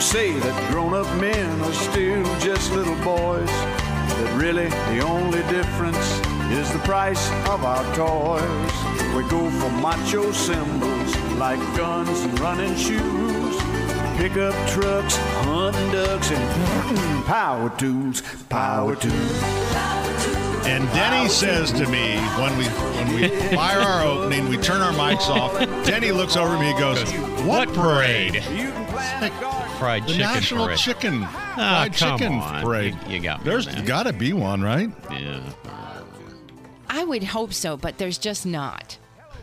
Say that grown up men are still just little boys. That really the only difference is the price of our toys. We go for macho symbols like guns and running shoes. Pickup trucks, hunting ducks, and power tools, power tools. And Denny says to me when we when we fire our opening, we turn our mics off. Denny looks over at me and goes, "What parade? You can plan a garden. Fried The chicken National parade. Chicken Ah, Fried come Chicken on. Parade." You- you got me There's on that. got to be one, right? Yeah. I would hope so, but there's just not.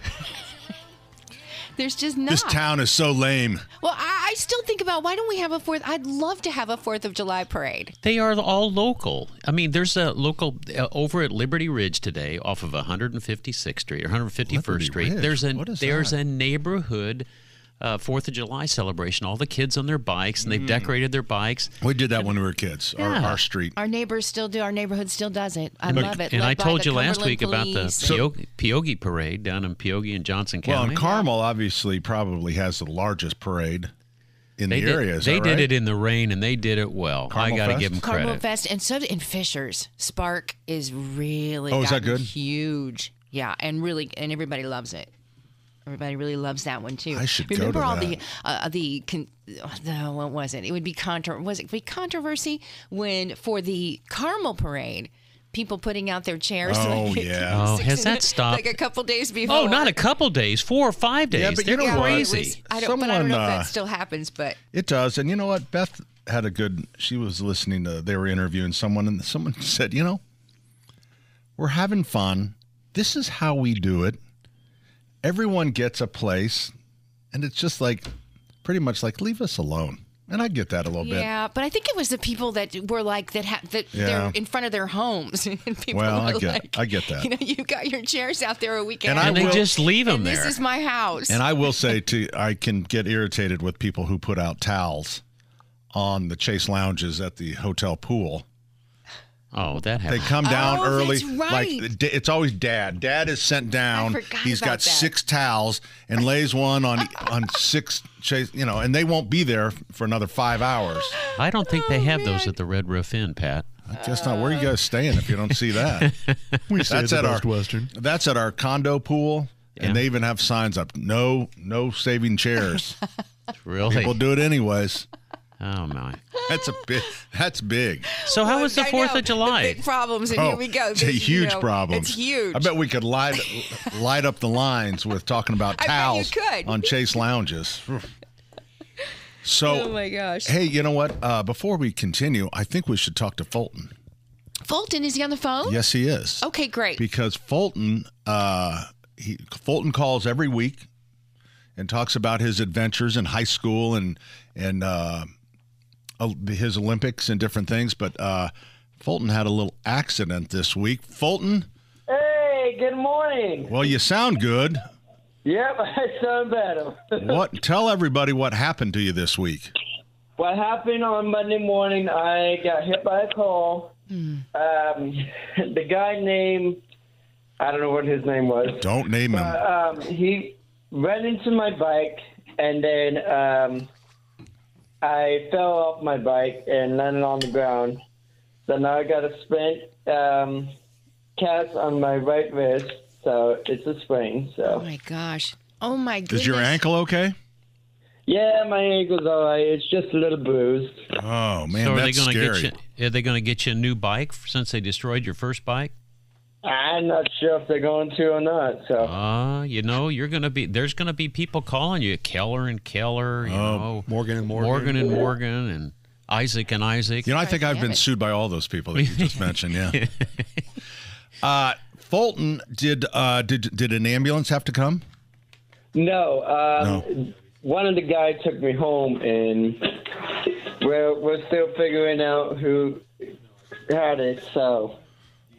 there's just not. This town is so lame. Well, I, I still think about why don't we have a fourth? I'd love to have a Fourth of July parade. They are all local. I mean, there's a local uh, over at Liberty Ridge today, off of 156th Street or 151st Liberty Street. Ridge? There's a there's that? a neighborhood uh, Fourth of July celebration. All the kids on their bikes, and they've Mm. decorated their bikes. We did that when we were kids. Our, Yeah. our street. Our neighbors still do. Our neighborhood still does it. I Look, love it. And led I told the you last Cumberland week about the Police. Peogi, Peogi Parade down in Peogi and Johnson Well, County. and Carmel obviously probably has the largest parade in they the did, area. Is they that did it in the rain, and they did it well. Carmel I got to give them credit. Carmel credit. Fest, and so did in Fishers. Spark is really Oh, is that good? Huge, yeah, and really, and everybody loves it. Everybody really loves that one too. I should go remember to all that. the uh, the con- no, what was it? It would be contro- was it be controversy when for the Carmel parade. People putting out their chairs. Oh, like, yeah. Oh, six has that stopped? Like a couple days before. Oh, not a couple days, four or five days. Yeah, but They're you know what? Yeah, it crazy. was- I don't, but I don't Someone, know if uh, that still happens. But It does. And you know what? Beth had a good she was listening to they were interviewing someone and someone said, "You know, we're having fun. This is how we do it. Everyone gets a place and it's just like pretty much like leave us alone." And I get that a little bit. Yeah, but I think it was the people that were like that ha- that Yeah. they're in front of their homes. and people Well, I get- like, I get that. You know, you got your chairs out there a weekend, And I and they will- just leave them and there. this is my house. And I will say to I can get irritated with people who put out towels on the Chase lounges at the hotel pool. Oh, that happened. They come down Oh, early. that's right. Like it's always dad. Dad is sent down. forgot He's about got that. six towels and lays one on on six chase. You know, and they won't be there for another five hours. I don't think they Oh, have those at the Red Roof Inn, Pat. I guess not. Where are you guys staying if you don't see that? We stay That's at at the our Western. That's at our condo pool, Yeah. and they even have signs up: no, no saving chairs. Really? People do it anyways. Oh my. That's a big. That's big. So how was the Fourth of July? The big problems, and Oh, here we go. It's a This, you huge know, problem. It's huge. I bet we could light light up the lines with talking about I towels on Chase lounges. So, Oh my gosh. hey, you know what? Uh, before we continue, I think we should talk to Fulton. Fulton, is he on the phone? Yes, he is. Okay, great. Because Fulton, uh, he Fulton calls every week and talks about his adventures in high school and and uh, his Olympics and different things. But uh, Fulton had a little accident this week. Fulton, Hey, good morning. well, you sound good. Yep, I sound better. What? Tell everybody what happened to you this week. what happened on Monday morning? I got hit by a car. Um, the guy named I don't know what his name was. Don't name him. Um, he ran into my bike, and then um, I fell off my bike and landed on the ground. So now I got a spent um, cast on my right wrist, so it's a sprain. So. Oh my gosh. Oh my goodness. Is your ankle okay? yeah, my ankle's all right. It's just a little bruised. Oh man, so are they that's going to scary. get you? Are they going to get you a new bike since they destroyed your first bike? I'm not sure if they're going to or not. So Uh, you know, you're going to be. There's going to be people calling you, Keller and Keller. You Oh, know, Morgan and Morgan. Morgan and Morgan, and Isaac and Isaac. You know, I think I've been sued by all those people that you just mentioned. Yeah. Uh, Fulton, did uh, did did an ambulance have to come? no, um, one of the guys took me home, and we're we're still figuring out who had it. So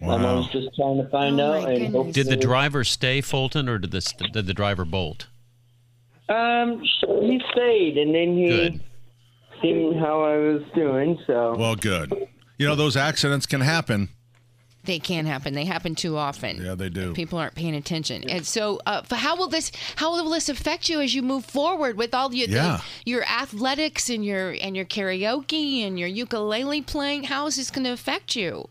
I Wow. was just trying to find Oh, out. And did the driver stay, Fulton, or did the did the driver bolt? Um, he stayed, and then he Good. seen how I was doing. So Well, good. You know, those accidents can happen. they can happen. They happen too often. Yeah, they do. People aren't paying attention, and so uh, how will this how will this affect you as you move forward with all your Yeah. your athletics and your and your karaoke and your ukulele playing? How is this going to affect you?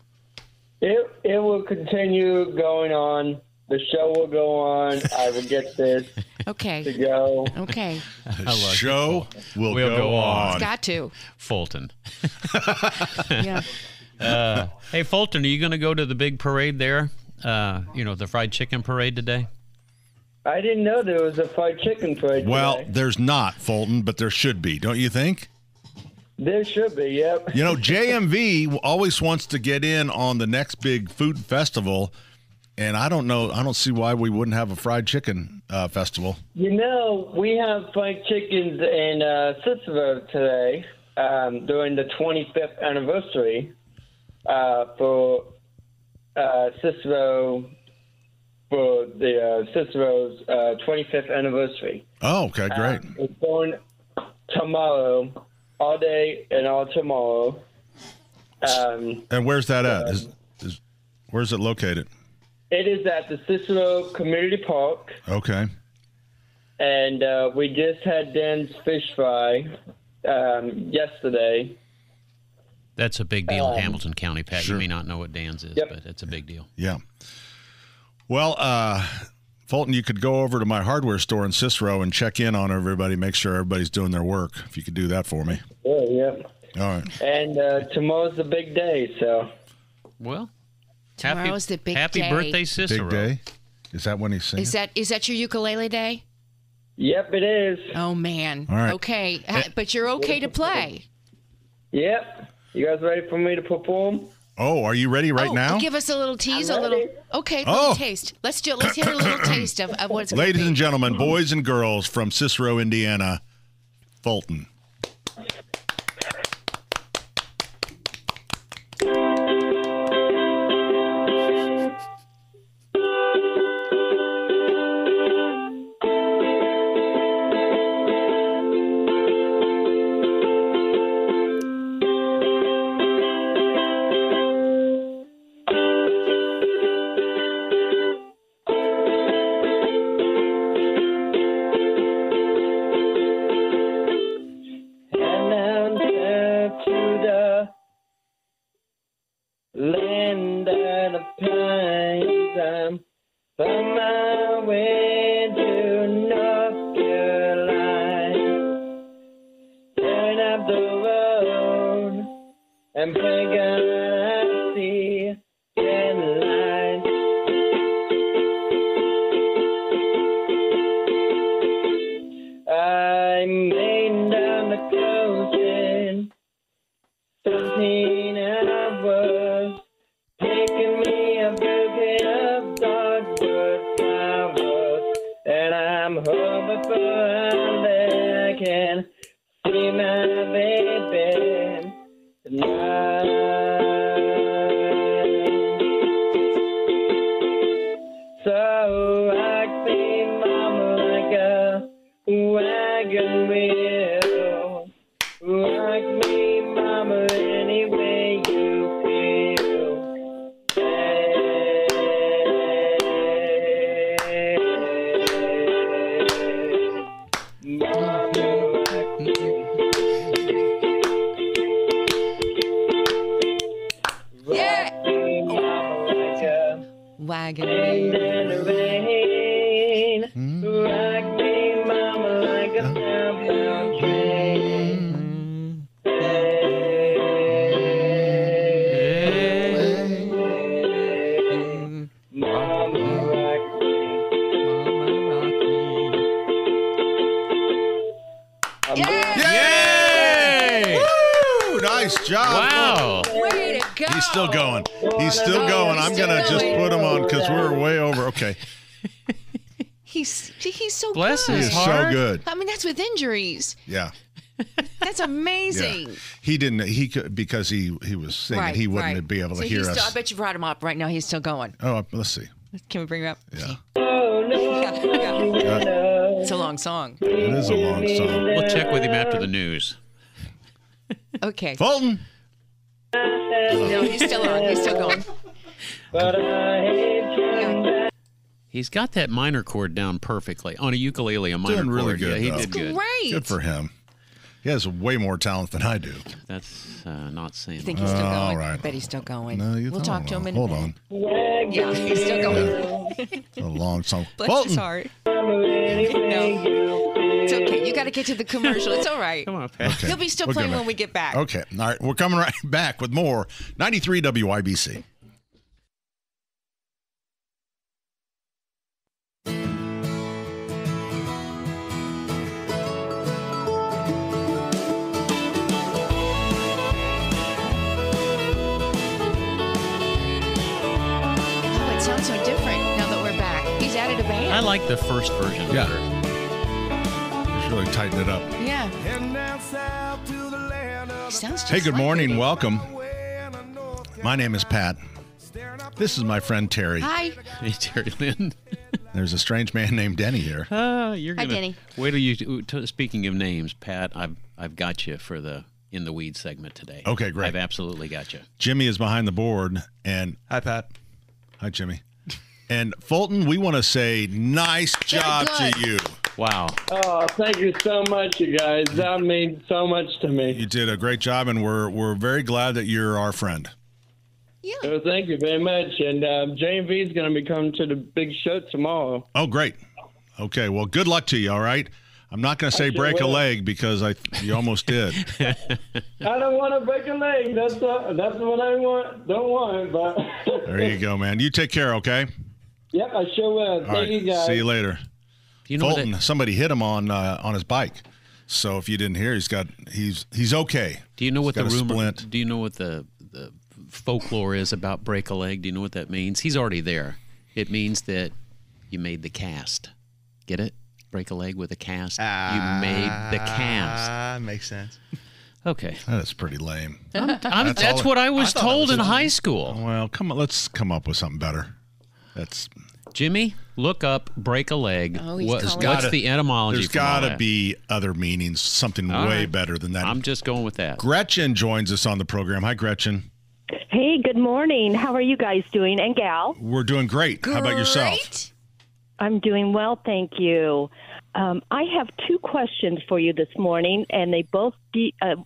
It it will continue going on. The show will go on. I will get this okay to Okay, go. okay, Show will Will go, go on. on. got to. Fulton. Yeah. Hey, Fulton, are you going to go to the big parade there? Uh, you know, the fried chicken parade today? I didn't know there was a fried chicken parade. Well, today. there's not, Fulton, but there should be, don't you think? There should be. Yep. You know, JMV always wants to get in on the next big food festival, and I don't know, I don't see why we wouldn't have a fried chicken uh, festival. You know, we have fried chickens in uh, Cicero today um, during the 25th anniversary uh, for uh, Cicero for the uh, Cicero's uh, 25th anniversary. Oh, okay, great. Um, it's going tomorrow, all day and all tomorrow. Um, and where's that at? Is, is where's it located? it is at the Cicero Community Park. Okay. and uh, we just had Dan's fish fry um, yesterday. That's a big deal in Hamilton County, Pat. sure. You may not know what Dan's is, Yep. but it's a big deal. Yeah. Well, uh, Fulton, you could go over to my hardware store in Cicero and check in on everybody, make sure everybody's doing their work. If you could do that for me. Yeah, yep. All right. And uh, tomorrow's the big day, so Well, Tomorrow's happy, the big happy day. birthday, Cicero. Big day. Is that when he's singing? Is that is that your ukulele day? yep, it is. Oh man. All right. Okay, Ha- but you're okay to play. Yep. You guys ready for me to perform? Oh, are you ready right oh, now? Give us a little tease, a I'm little. Okay, a Oh. little taste. Let's do. Let's hear a little taste of, of what it's. Ladies be. and gentlemen, boys and girls from Cicero, Indiana, Fulton. He's still going. He's still going. I'm going to just put him on because we're way over. Okay. He's he's so Bless good. his He's heart. so good. I mean, that's with injuries. Yeah. That's Yeah. amazing. He didn't, he could, because he, he was singing, Right. he wouldn't right. be able to so hear he's us. Still, I bet you brought him up right now. He's still going. oh, let's see. Can we bring him up? Yeah. Oh, Yeah, yeah. It's a long song. It is a long song. We'll check with him after the news. Okay. Fulton. No, he's still on. He's still going. but I hate you. He's got that minor chord down perfectly on a ukulele. A minor Doing really chord. good, Yeah, he though. did good. Great. Good for him. He has way more talent than I do. That's uh, not saying. I think he's still Uh, going. right. I bet he's still going. No, you we'll talk to him well, in Hold a on. Yeah, he's still going. A long song. Bless Fulton. his heart. No, it's okay. You got to get to the commercial. It's all right. Come on, Pat. Okay. He'll be still We're playing good, when we get back. Okay. All right. We're coming right back with more 93 WIBC. Oh, it sounds so different now that we're back. He's added a band. I like the first version Yeah. better. Just really tighten it up. Yeah. Sounds just Hey, good like morning. it. Welcome. My name is Pat. This is my friend Terry. Hi. Hey, Terry Lynn. There's a strange man named Denny here. Uh, you're gonna Hi, Denny. wait till you. Speaking of names, Pat, I've I've got you for the in the weed segment today. Okay, great. I've absolutely got you. Jimmy is behind the board. And Hi, Pat. hi, Jimmy. And Fulton, we want to say nice job to you. Wow. Oh, thank you so much, you guys. That means so much to me. You did a great job, and we're we're very glad that you're our friend. Yeah. So thank you very much. And um, J&V is going to be coming to the big show tomorrow. Oh, great. Okay, well, good luck to you. All right. I'm not going to say sure break a leg because I you almost did. I don't want to break a leg. That's uh, that's what I want. Don't want, but There you go, man. You take care, okay? yep, I sure will. All Thank right. you guys. See you later. Do you know Fulton, that? somebody hit him on uh, on his bike. So if you didn't hear, he's got he's he's okay. Do you know what the rumor? splint. Do you know what the the folklore is about break a leg? Do you know what that means? He's already there. It means that you made the cast. Get it? Break a leg with a cast. you made the cast. Ah, makes sense. Okay. That is pretty lame. I'm, that's all- what I was I told was in high school. Well, come on, let's come up with something better. That's Jimmy, look up break a leg. Oh, he's What- calling what's Gotta- the etymology? there's from all got to be other meanings, something All way right. better than that. I'm just going with that. Gretchen joins us on the program. Hi, Gretchen. Hey, good morning. How are you guys doing? And gal? We're doing great. How about yourself? I'm doing well, thank you. Um, I have two questions for you this morning, and they both be, uh,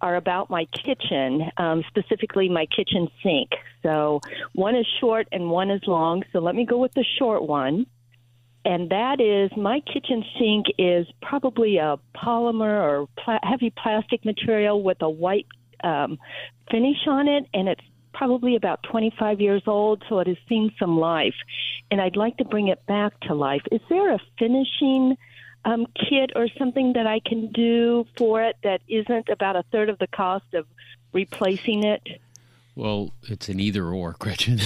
are about my kitchen, um, specifically my kitchen sink. So one is short and one is long. So let me go with the short one. And that is my kitchen sink is probably a polymer or pla- heavy plastic material with a white um, finish on it, and it's probably about 25 years old, so it has seen some life. And I'd like to bring it back to life. Is there a finishing um, kit or something that I can do for it that isn't about a third of the cost of replacing it? Well, it's an either or, Gretchen.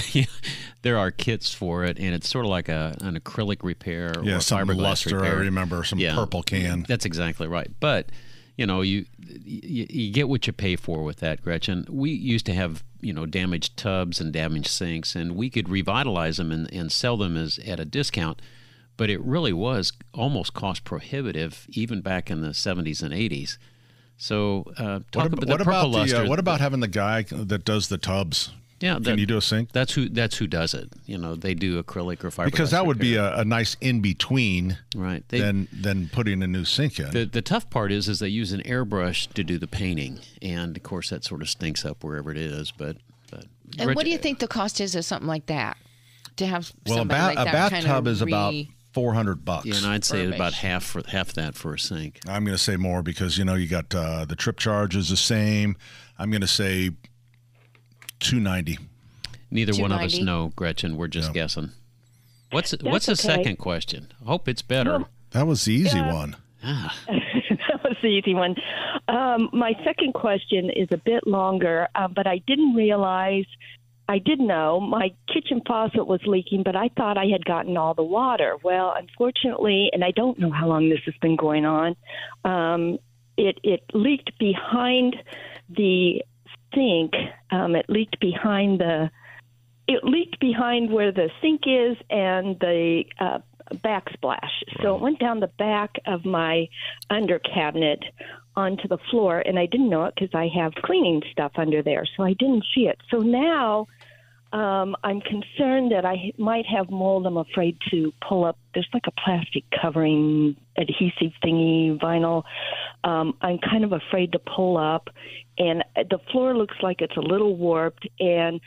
there are kits for it, and it's sort of like a an acrylic repair or Yeah, a some fiberglass luster. repair. I remember some Yeah. purple can. That's exactly right. But you know, you, you you get what you pay for with that, Gretchen. We used to have you know damaged tubs and damaged sinks, and we could revitalize them and, and sell them as at a discount. But it really was almost cost prohibitive, even back in the 70s and 80s. So uh, talk What, about ab- the what purple about the luster. uh, what about having the guy that does the tubs? yeah? Can that- you do a sink? That's who. That's who does it. You know, they do acrylic or fiberglass. Because that would be a, a nice in between right. They, than than putting a new sink in. the the tough part is is they use an airbrush to do the painting, and of course that sort of stinks up wherever it is. But but And what do you think the cost is of something like that? To have well, a, ba- like a that kind bathtub of is about re- four hundred bucks. Yeah, and I'd say Furbish. about half for half that for a sink. I'm going to say more because you know you got uh, the trip charge is the same. I'm going to say two ninety. Neither one of us know, Gretchen. We're just Yeah. guessing. What's what's the okay. second question? Hope it's better. That was the easy one. Ah, that was the easy one. Um, my second question is a bit longer, uh, but I didn't realize. I did know my kitchen faucet was leaking, but I thought I had gotten all the water. Well, unfortunately, and I don't know how long this has been going on. Um, it it leaked behind the sink. Um, it leaked behind the. It leaked behind where the sink is and the uh, backsplash. So it went down the back of my under cabinet onto the floor, and I didn't know it because I have cleaning stuff under there, so I didn't see it. So now Um, I'm concerned that I might have mold. I'm afraid to pull up. There's like a plastic covering adhesive thingy, vinyl. Um, I'm kind of afraid to pull up, and the floor looks like it's a little warped. And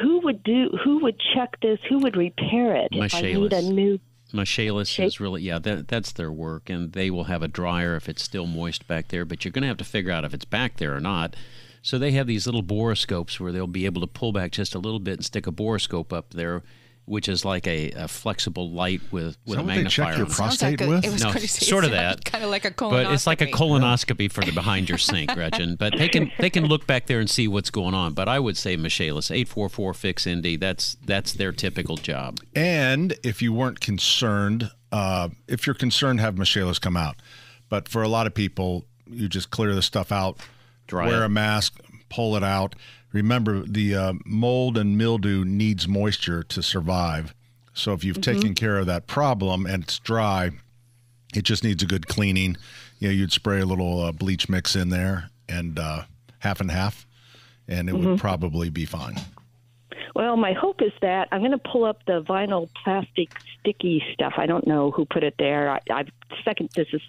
who would do? Who would check this? Who would repair it? If I need a new. Michaelis is really yeah that that's their work and they will have a dryer if it's still moist back there but you're going to have to figure out if it's back there or not so they have these little borescopes where they'll be able to pull back just a little bit and stick a borescope up there which is like a, a flexible light with with that a what they check your prostate like a, with? It was No, going sort of that. Kind of like a colonoscopy. but it's like a colonoscopy for the behind your sink, Gretchen. But they can they can look back there and see what's going on. But I would say Michaelis eight four four fix Indy. That's that's their typical job. And if you weren't concerned, uh, if you're concerned, have Michaelis come out. But for a lot of people, you just clear the stuff out, Dry wear it. a mask, pull it out. Remember, the uh, mold and mildew needs moisture to survive. So if you've taken care of that problem and it's dry, it just needs a good cleaning. You know, you'd spray a little uh, bleach mix in there and uh, half and half, and it would probably be fine. Well, my hope is that I'm going to pull up the vinyl plastic sticky stuff. I don't know who put it there. I, I've second. This is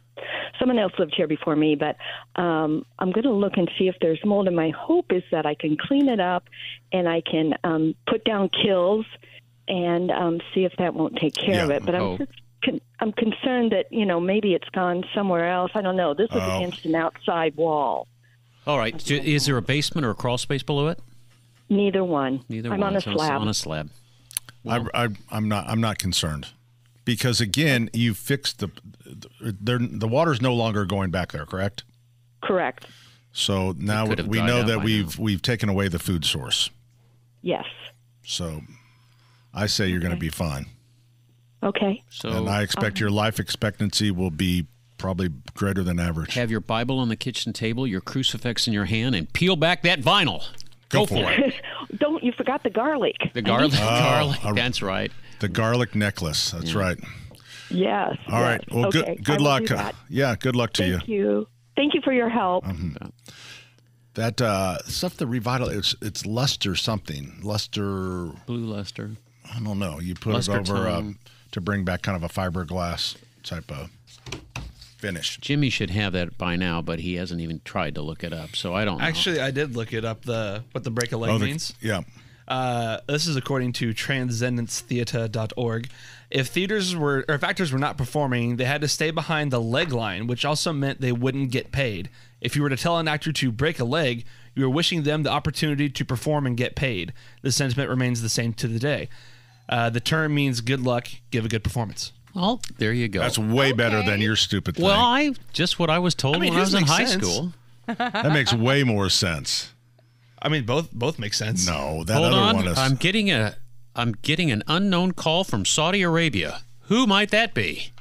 someone else lived here before me, but um, I'm going to look and see if there's mold. And my hope is that I can clean it up and I can um, put down Kilz and um, see if that won't take care of it. But I'm hope. just con- I'm concerned that you know maybe it's gone somewhere else. I don't know. This is Oh. against an outside wall. All right. So Is there a basement or a crawl space below it? Neither one. Neither I'm one. on a So slab. On a slab. I, I, I'm not. I'm not concerned because again, you fixed the. The, the water's no longer going back there, correct? Correct. So now we know that we've we've taken away the food source. Yes. So I say you're going to be fine, Okay. So and I expect um, your life expectancy will be probably greater than average. have your Bible on the kitchen table, your crucifix in your hand, and peel back that vinyl. Go, for it. Don't you forgot the garlic? The garlic. garlic. a- That's right. The garlic necklace. That's right. Yes. All right. yes. Well, okay. good good luck. do. Yeah, good luck to you. Thank you. Thank you for your help. That uh, stuff that revital it's it's luster something. Luster Blue luster. I don't know. You put Luster it over uh, to bring back kind of a fiberglass type of finish. Jimmy should have that by now, but he hasn't even tried to look it up. So I don't know. Actually, I did look it up. The what the break a leg Oh, the- means. yeah. Uh, this is according to transcendencetheater.org. If theaters were or if actors were not performing, they had to stay behind the leg line, which also meant they wouldn't get paid. If you were to tell an actor to break a leg, you were wishing them the opportunity to perform and get paid. The sentiment remains the same to the day. Uh, the term means good luck, give a good performance. Well, there you go. That's way better than your stupid thing. well, I just what I was told I mean, when I was in high sense. school. that makes way more sense. I mean, both both make sense. No, that Hold other on, one is. I'm getting a I'm getting an unknown call from Saudi Arabia. Who might that be?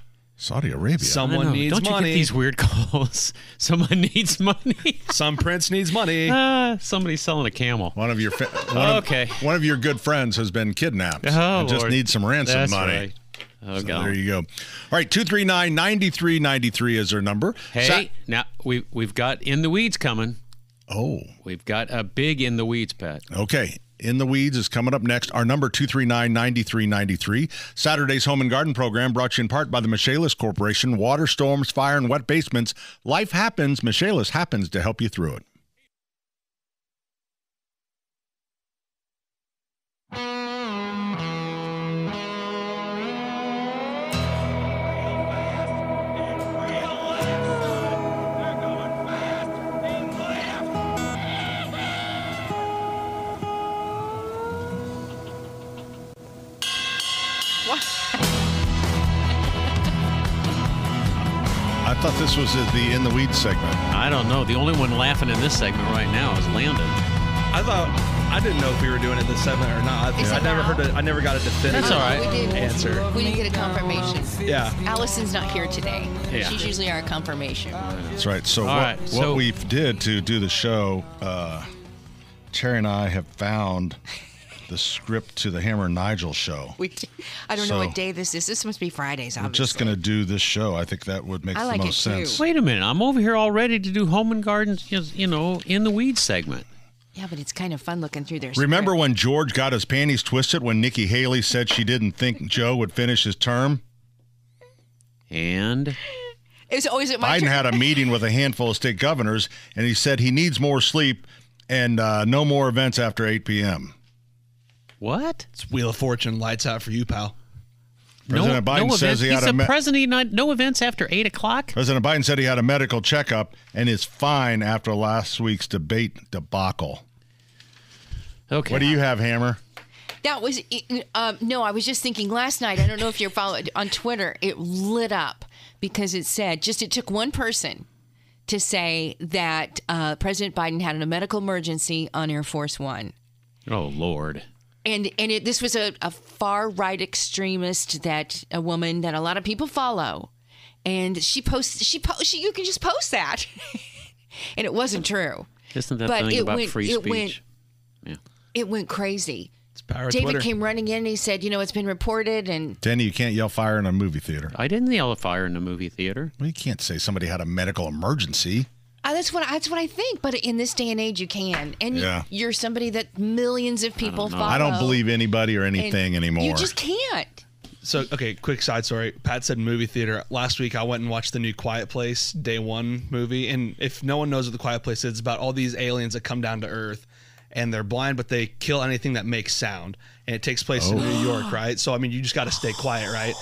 Saudi Arabia. Someone know. needs Don't you money. get these weird calls? Someone needs money. Some prince needs money. Ah, somebody's selling a camel. one of your fa- one of- one of your good friends has been kidnapped Oh, and just Lord. needs some ransom That's money. right. Oh, So God. there you go. All right, 239 9393 is our number. Hey, Sa- now we we've got in the weeds coming. oh, We've got a big in the weeds, Pat. okay. In the Weeds is coming up next. Our number 239 9393. Saturday's Home and Garden program brought to you in part by the Michaelis Corporation. Water, storms, fire, and wet basements. Life happens. Michaelis happens to help you through it. Thought this was the In the Weeds segment. I don't know. The only one laughing in this segment right now is Landon. I thought I didn't know if we were doing it this segment or not. Is I never now? heard. A, I never got a definitive That's all right. We did. answer. We didn't get a confirmation. Yeah. Allison's not here today. Yeah. She's usually our confirmation. That's right. So All what, right, what so- we did to do the show, uh, Terry and I have found the script to the Hammer and Nigel show. We, I don't know what day this is. This must be Fridays, We're obviously. just going to do this show. I think that would make I the like most it sense. Wait a minute. I'm over here all ready to do home and gardens, you know, in the weeds segment. Yeah, but it's kind of fun looking through their. Remember script. when George got his panties twisted when Nikki Haley said she didn't think Joe would finish his term? And It's always at my Biden turn. had a meeting with a handful of state governors, and he said he needs more sleep and uh, no more events after 8 p.m. what? It's Wheel of Fortune lights out for you, pal. President no, Biden no says events. he had He's a a me- president. Not, no events after eight o'clock. President Biden said he had a medical checkup and is fine after last week's debate debacle. Okay. What do you have, Hammer? That was um, no. I was just thinking last night. I don't know if you're following on Twitter. It lit up because it said just it took one person to say that uh, President Biden had a medical emergency on Air Force One. Oh Lord. And and it, this was a, a far right extremist that a woman that a lot of people follow, and she posts she post she you can just post that, and it wasn't true. Isn't that But the thing it about went- free it speech? went- It went crazy. It's power David Twitter. came running in and he said, you know, it's been reported, and Danny, you can't yell fire in a movie theater. I didn't yell at fire in a movie theater. Well, you can't say somebody had a medical emergency. Uh, that's what that's what I think. But in this day and age, you can, and you- Yeah. you're somebody that millions of people follow. I don't believe anybody or anything anymore. You just can't. So, okay, quick side story. Pat said movie theater. Last week, I went and watched the new Quiet Place Day One movie. And if no one knows what the Quiet Place is, it's about all these aliens that come down to Earth and they're blind, but they kill anything that makes sound. And it takes place in New York, right? So, I mean, you just got to stay quiet, right?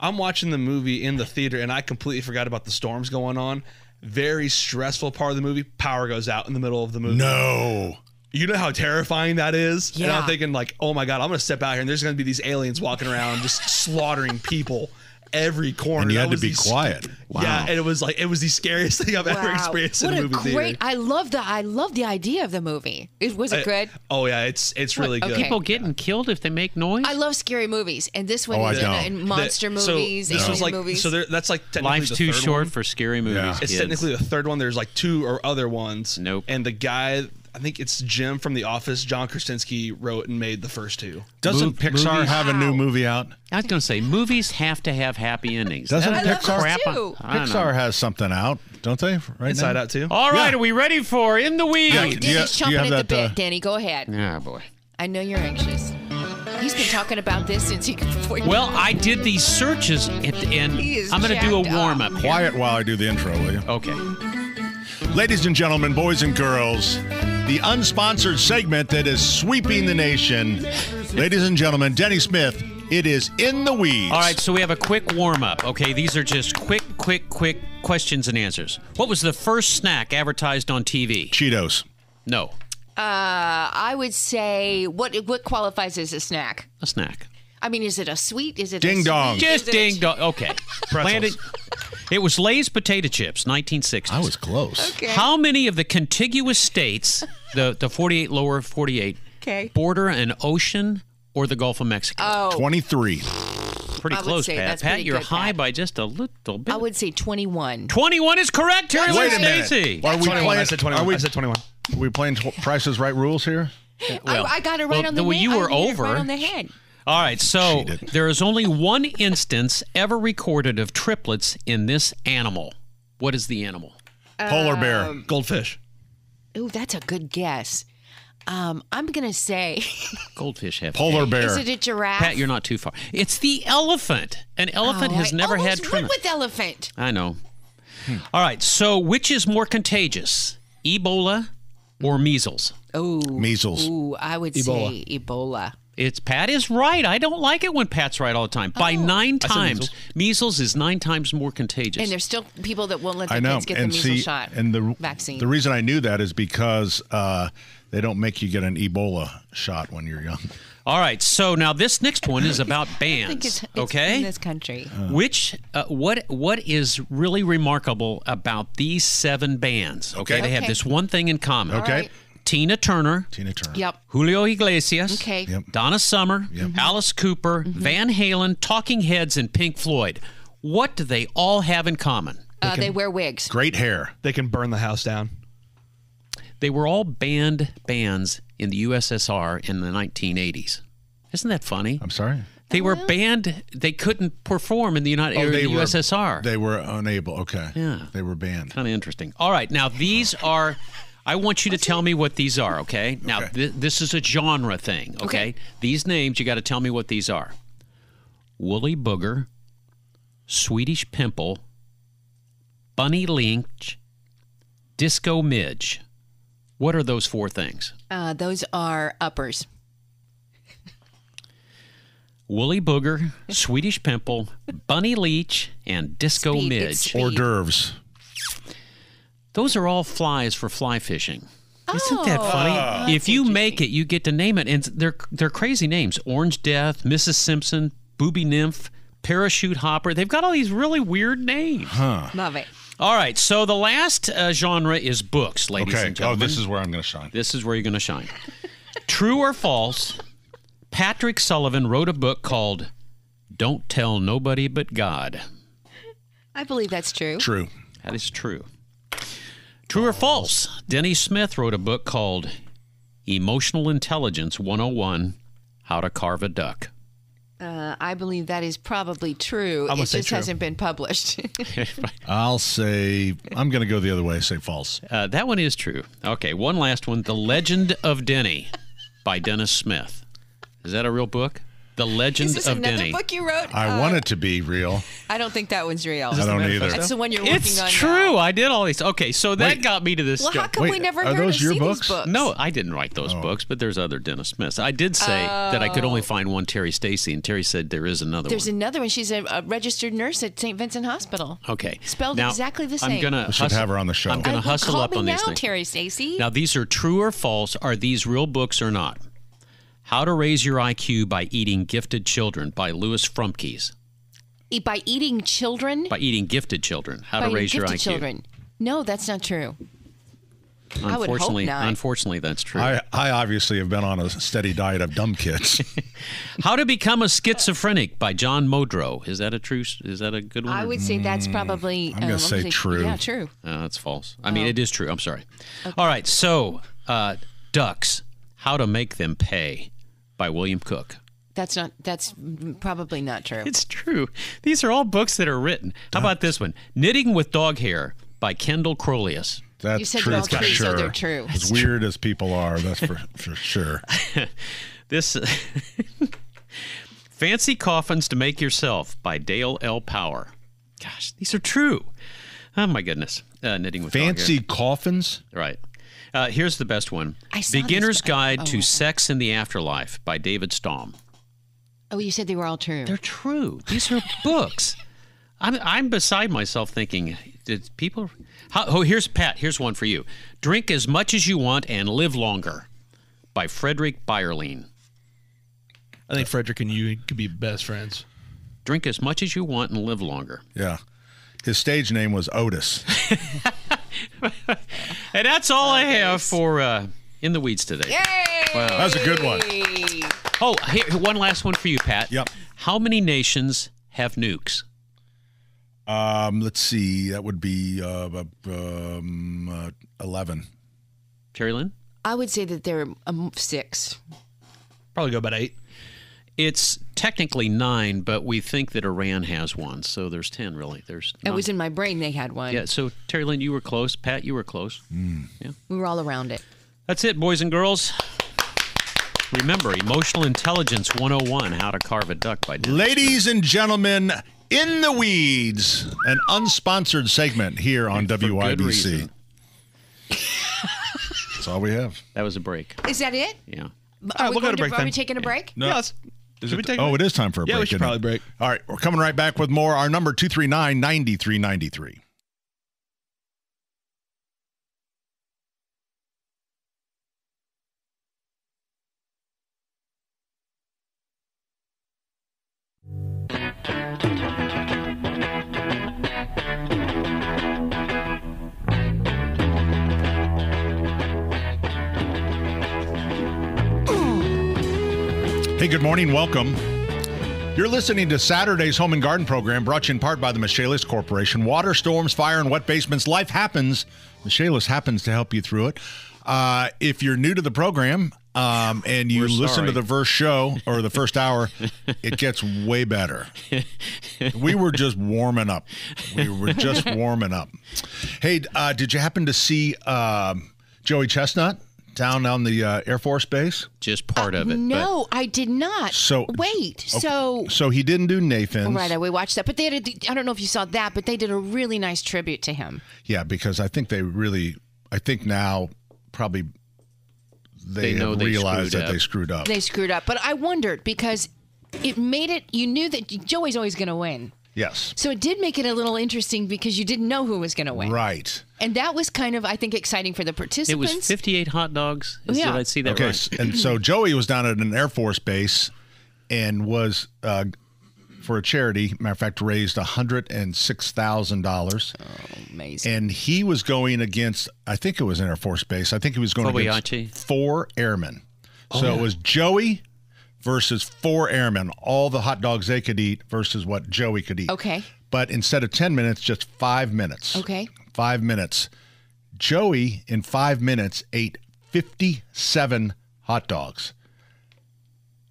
I'm watching the movie in the theater and I completely forgot about the storms going on. Very stressful part of the movie. Power goes out in the middle of the movie. no. You know how terrifying that is? And Yeah. I'm thinking like, oh my God, I'm gonna step out here and there's gonna be these aliens walking around just slaughtering people every corner. And you had to be the sc- quiet. Yeah, and it was like it was the scariest thing I've ever experienced what in a a movie great! theater. I love the I love the idea of the movie. It was it good? Oh yeah, it's it's really What- good. okay. People getting killed if they make noise. I love scary movies, and this one Oh, is in, don't. in monster The- so movies, this was like movies. so there, that's like technically Life's the too third short one. for scary movies. Yeah. It's kids. technically the third one. There's like two or other ones. Nope. And the guy, I think it's Jim from The Office, John Krasinski wrote and made the first two. Doesn't Mov- Pixar movies- have a new movie out? I was going to say movies have to have happy endings. Doesn't That- I that love crap- those. I don't know. Pixar has something out, don't they? Right Inside now? Out too. All right, Yeah. are we ready for in the weeds? Yeah. Yeah, you- Danny's do you chomping have at the that, bit. uh, Danny, go ahead. Yeah, boy. I know you're anxious. He's been talking about this since he. Before you- Well, I did these searches, at the, end. He is I'm going to do a warm up. Quiet while I do the intro, will you? Okay. Ladies and gentlemen, boys and girls, the unsponsored segment that is sweeping the nation. Ladies and gentlemen, Denny Smith, it is in the weeds. All right, so we have a quick warm up. Okay, these are just quick, quick, quick questions and answers. What was the first snack advertised on TV? Cheetos. No, uh, I would say what what qualifies as a snack? a snack. I mean, is it a sweet? Is it Ding a dong. sweet? Just Is it ding dong. Okay. Landed- It was Lay's potato chips, 1960s. I was close. Okay. How many of the contiguous states, the, the 48 lower 48, Okay. border an ocean or the Gulf of Mexico? Oh, 23. pretty I would close, say Pat. that's Pat, pretty you're good, high Pat. by just a little bit. I would say 21. 21 is correct. Terry Wait a minute. Stacy. Are we 21. playing, I said 21. Are we, I said 21. are we playing tw- Prices Right rules here? Well, I, I got it right well, on the well, head. you I were hit it over. right on the head. All right, so Cheated. there is only one instance ever recorded of triplets in this animal. What is the animal? Polar bear. Um, Goldfish. Ooh, that's a good guess. Um, I'm gonna say, Goldfish have Polar bear. is it a giraffe? Pat, you're not too far. It's the elephant. An elephant Oh, has I never had almost went triplets. with elephant. I know. All right, so which is more contagious, Ebola or measles? Oh, Measles. ooh, I would Ebola. say Ebola. It's Pat is right. I don't like it when Pat's right all the time. By nine times, measles. measles is nine times more contagious. And there's still people that won't let their I know. kids get the and measles see, shot and the vaccine. the reason I knew that is because uh, they don't make you get an Ebola shot when you're young. all right, so now this next one is about I bands. think it's, it's okay, in this country. Which uh, what what is really remarkable about these seven bands? Okay, Okay. they have this one thing in common. Okay. right. Tina Turner, Tina Turner. Yep. Julio Iglesias, Okay. Yep. Donna Summer, Yep. Alice Cooper, Mm-hmm. Van Halen, Talking Heads, and Pink Floyd. What do they all have in common? Uh, they wear wigs. Great hair. They can burn the house down. They were all banned bands in the USSR in the 1980s. Isn't that funny? I'm sorry. They were banned. They couldn't perform in the United Oh, they the were- USSR. They were unable. Okay. Yeah. They were banned. kind of interesting. All right, now these are. I want you to tell me what these are, okay? Now, Okay. th- this is a genre thing, okay? Okay. These names, you got to tell me what these are Woolly Booger, Swedish Pimple, Bunny Lynch, Disco Midge. What are those four things? Uh, those are uppers. Woolly Booger, Swedish Pimple, Bunny Leech, and Disco Speed, Midge. it's speed. Hors d'oeuvres. Those are all flies for fly fishing. Isn't that funny? Oh, if you make it, you get to name it, and they're they're crazy names: Orange Death, Mrs. Simpson, Booby Nymph, Parachute Hopper. They've got all these really weird names. Love it. All right, so the last uh, genre is books, ladies Okay. and gentlemen. Oh, this is where I'm going to shine. This is where you're going to shine. True or false? Patrick Sullivan wrote a book called "Don't Tell Nobody But God." I believe that's true. True. That is true. True or false? Denny Smith wrote a book called Emotional Intelligence 101 How to Carve a Duck. Uh, I believe that is probably true. I'm It say just true. hasn't been published. I'll say, I'm going to go the other way, say false. Uh, that one is true. Okay, one last one The Legend of Denny by Dennis Smith. Is that a real book? The Legend is this of another Denny. book you wrote? I Uh, want it to be real. I don't think that one's real. I don't either. That's the one you're working on. It's true. Now. I did all these. Okay, so that Wait. got me to this. Well, how joke. come we Wait, never are heard those of your see books? these books? No, I didn't write those books, but there's other Dennis Smiths. I did say that I could only find one Terry Stacy, and Terry said there is another one. There's one. another one. She's a, a registered nurse at St. Vincent Hospital. Okay. Spelled Now, exactly the same. I'm same. gonna We should hustle- have her on the show. I'm gonna hustle call up me on now, these things. Terry Stacy. Now these are true or false. Are these real books or not? How to Raise Your IQ by Eating Gifted Children by Lewis Frumkes. By eating children. By eating gifted children. How by to raise your IQ. children. No, that's not true. I would hope Unfortunately, not. unfortunately, that's true. I, I obviously have been on a steady diet of dumb kids. How to Become a Schizophrenic by John Modrow. Is that a true? Is that a good one? I would say that's probably. Mm, I'm gonna um, say true. Yeah, true. Uh, that's false. I mean, it is true. I'm sorry. All right. So, uh, ducks. How to Make Them Pay by William Cook. That's not. That's probably not true. It's true. These are all books that are written. How about this one? Knitting with Dog Hair by Kendall Crolius. That's You said true they're all for true, so they're true. As weird as people are, that's for, for sure. This Fancy Coffins to Make Yourself by Dale L. Power. Gosh, these are true. Oh my goodness. Uh, knitting with Dog Hair. Fancy coffins? Right. Uh, here's the best one. I saw Beginner's but- Guide oh, to okay. Sex in the Afterlife by David Staume. Oh, you said they were all true. They're true. These are books. I'm I'm beside myself thinking, did people? How, oh, here's Pat. Here's one for you. Drink as much as you want and live longer, by Frederick Byerline. I think Frederick and you could be best friends. Drink as much as you want and live longer. Yeah. His stage name was Otis. And that's all I have for uh, in the weeds today. Yay! That was a good one. Oh, here, one last one for you, Pat. Yep. How many nations have nukes? Um, let's see. That would be uh, uh, um, uh, 11. Terry Lynn? I would say that there are um, six. Probably go about eight. It's technically nine, but we think that Iran has one, so there's ten really. There's It was in my brain. They had one. yeah. So Terry Lynn, you were close. Pat, you were close. Mm. We were all around it. That's it, boys and girls. Remember, Emotional Intelligence 101 How to Carve a Duck by Dennis. Ladies and gentlemen, In the Weeds, an unsponsored segment here on good WIBC. That's all we have. That was a break. Is that it? Yeah. Uh, are, right, we we'll go going to break Are we taking a break? No. Yeah, let's- Is should we take a oh, break? it is time for a Yeah, break. we should isn't it? probably break. All right, we're coming right back with more. Our number 239 9393. Hey, good morning. Welcome. You're listening to Saturday's Home and Garden program brought to you in part by the Michaelis Corporation. Water, storms, fire, and wet basements. Life happens. Michaelis happens to help you through it. Uh, if you're new to the program um, and you We're listen to the first show or the first hour, it gets way better. We were just warming up. We were just warming up. Hey, uh, did you happen to see um, Joey Chestnut down on the uh, Air Force Base. Just part of it. but- No, I did not. So- wait. So So he didn't do Nathan's. right, I we watched that, but they had. I don't know if you saw that, but they did a really nice tribute to him. Yeah, because I think they really, I think now probably they, They know they realized that up. they screwed up. They screwed up, but I wondered because it made it. You knew that Joey's always going to win, yes. so it did make it a little interesting because you didn't know who was going to win, Right. And that was kind of, I think, exciting for the participants. It was 58 hot dogs. Is- Yeah. Did I see that Okay. right? And so Joey was down at an Air Force base and was, uh, for a charity, matter of fact, raised $106,000. Amazing. And he was going against, I think it was an Air Force base. I think he was going Kobayashi? against four airmen. Oh, So it was Joey versus four airmen, all the hot dogs they could eat versus what Joey could eat. Okay. But instead of 10 minutes, just five minutes. Okay. Five minutes. Joey, in five minutes, ate 57 hot dogs.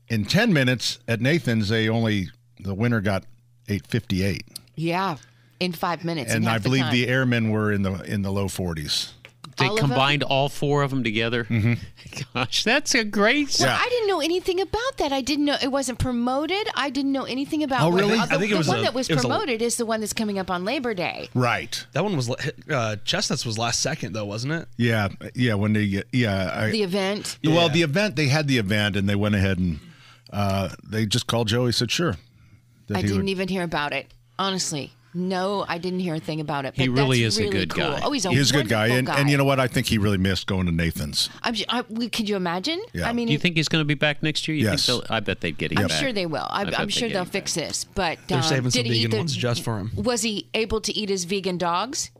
In 10 minutes at Nathan's, they only, the winner got 858. Yeah, in five minutes. And I believe time. the airmen were in the in the low 40s. They All combined all four of them together. Gosh, that's a great. Yeah. I didn't know anything about that. I didn't know it wasn't promoted. I didn't know anything about. Oh, what- really? uh, I The, think it the one a- that was it was a- promoted is the one that's coming up on Labor Day. Right. That one was uh, Chestnuts was last second though, wasn't it? Yeah. Yeah. When they, yeah. I, The event. Well, Yeah. the event, they had the event and they went ahead and uh, they just called Joey, said, sure. I didn't would- even hear about it. Honestly, no, I didn't hear a thing about it. He really that's is a really good cool. guy. Oh, he's a He is a good guy. wonderful And, and you know what? I think he really missed going to Nathan's. I'm, I, we- could you imagine? Yeah. I mean, Do you think he's going to be back next year? You Yes. Think I bet they'd get him I'm back. sure they will. I, bet I'm sure they'll fix back. this. But They're um, saving some did he eat vegan the- ones just for him. Was he able to eat his vegan dogs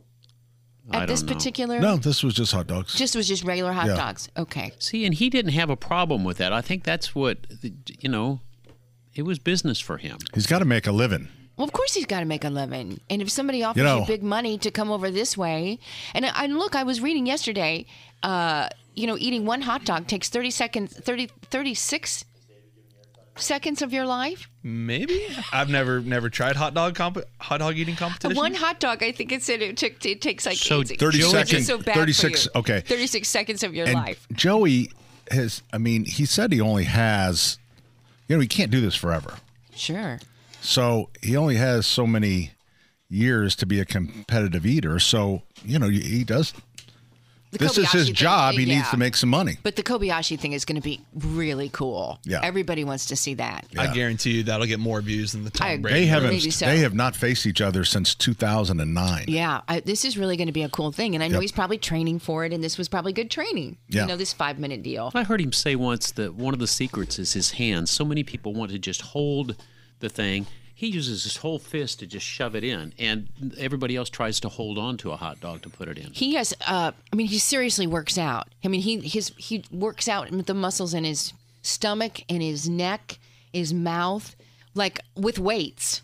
I at this don't know. particular? No, this was just hot dogs. just was just regular hot Yeah. dogs. Okay. See, and he didn't have a problem with that. I think that's what you know. It was business for him. He's got to make a living. Well, of course he's got to make a living. And if somebody offers you, know- big money to come over this way, and I, and look, I was reading yesterday, uh, you know, eating one hot dog takes 30 seconds, 30, 36 seconds of your life. Maybe I've never never tried hot dog comp- hot dog eating competition. One hot dog, I think it said it took it takes like So eight, 30 seconds- so bad 36 okay. 36 seconds of your And life. Joey has, I mean, he said he only has, you know, he can't do this forever. Sure. So he only has so many years to be a competitive eater. So, you know, he does. The This is his thing, job. He needs to make some money. But the Kobayashi thing is going to be really cool. Yeah. Everybody wants to see that. I guarantee you that'll get more views than the Tom Brady. They haven't. So. They have not faced each other since 2009. Yeah, I, this is really going to be a cool thing, and I know Yep. he's probably training for it, and this was probably good training. Yeah. You know, this five minute deal. I heard him say once that one of the secrets is his hands. So many people want to just hold the thing. He uses his whole fist to just shove it in, and everybody else tries to hold on to a hot dog to put it in. He has, uh, I mean, he seriously works out. I mean, he his he works out with the muscles in his stomach, and his neck, his mouth, like with weights.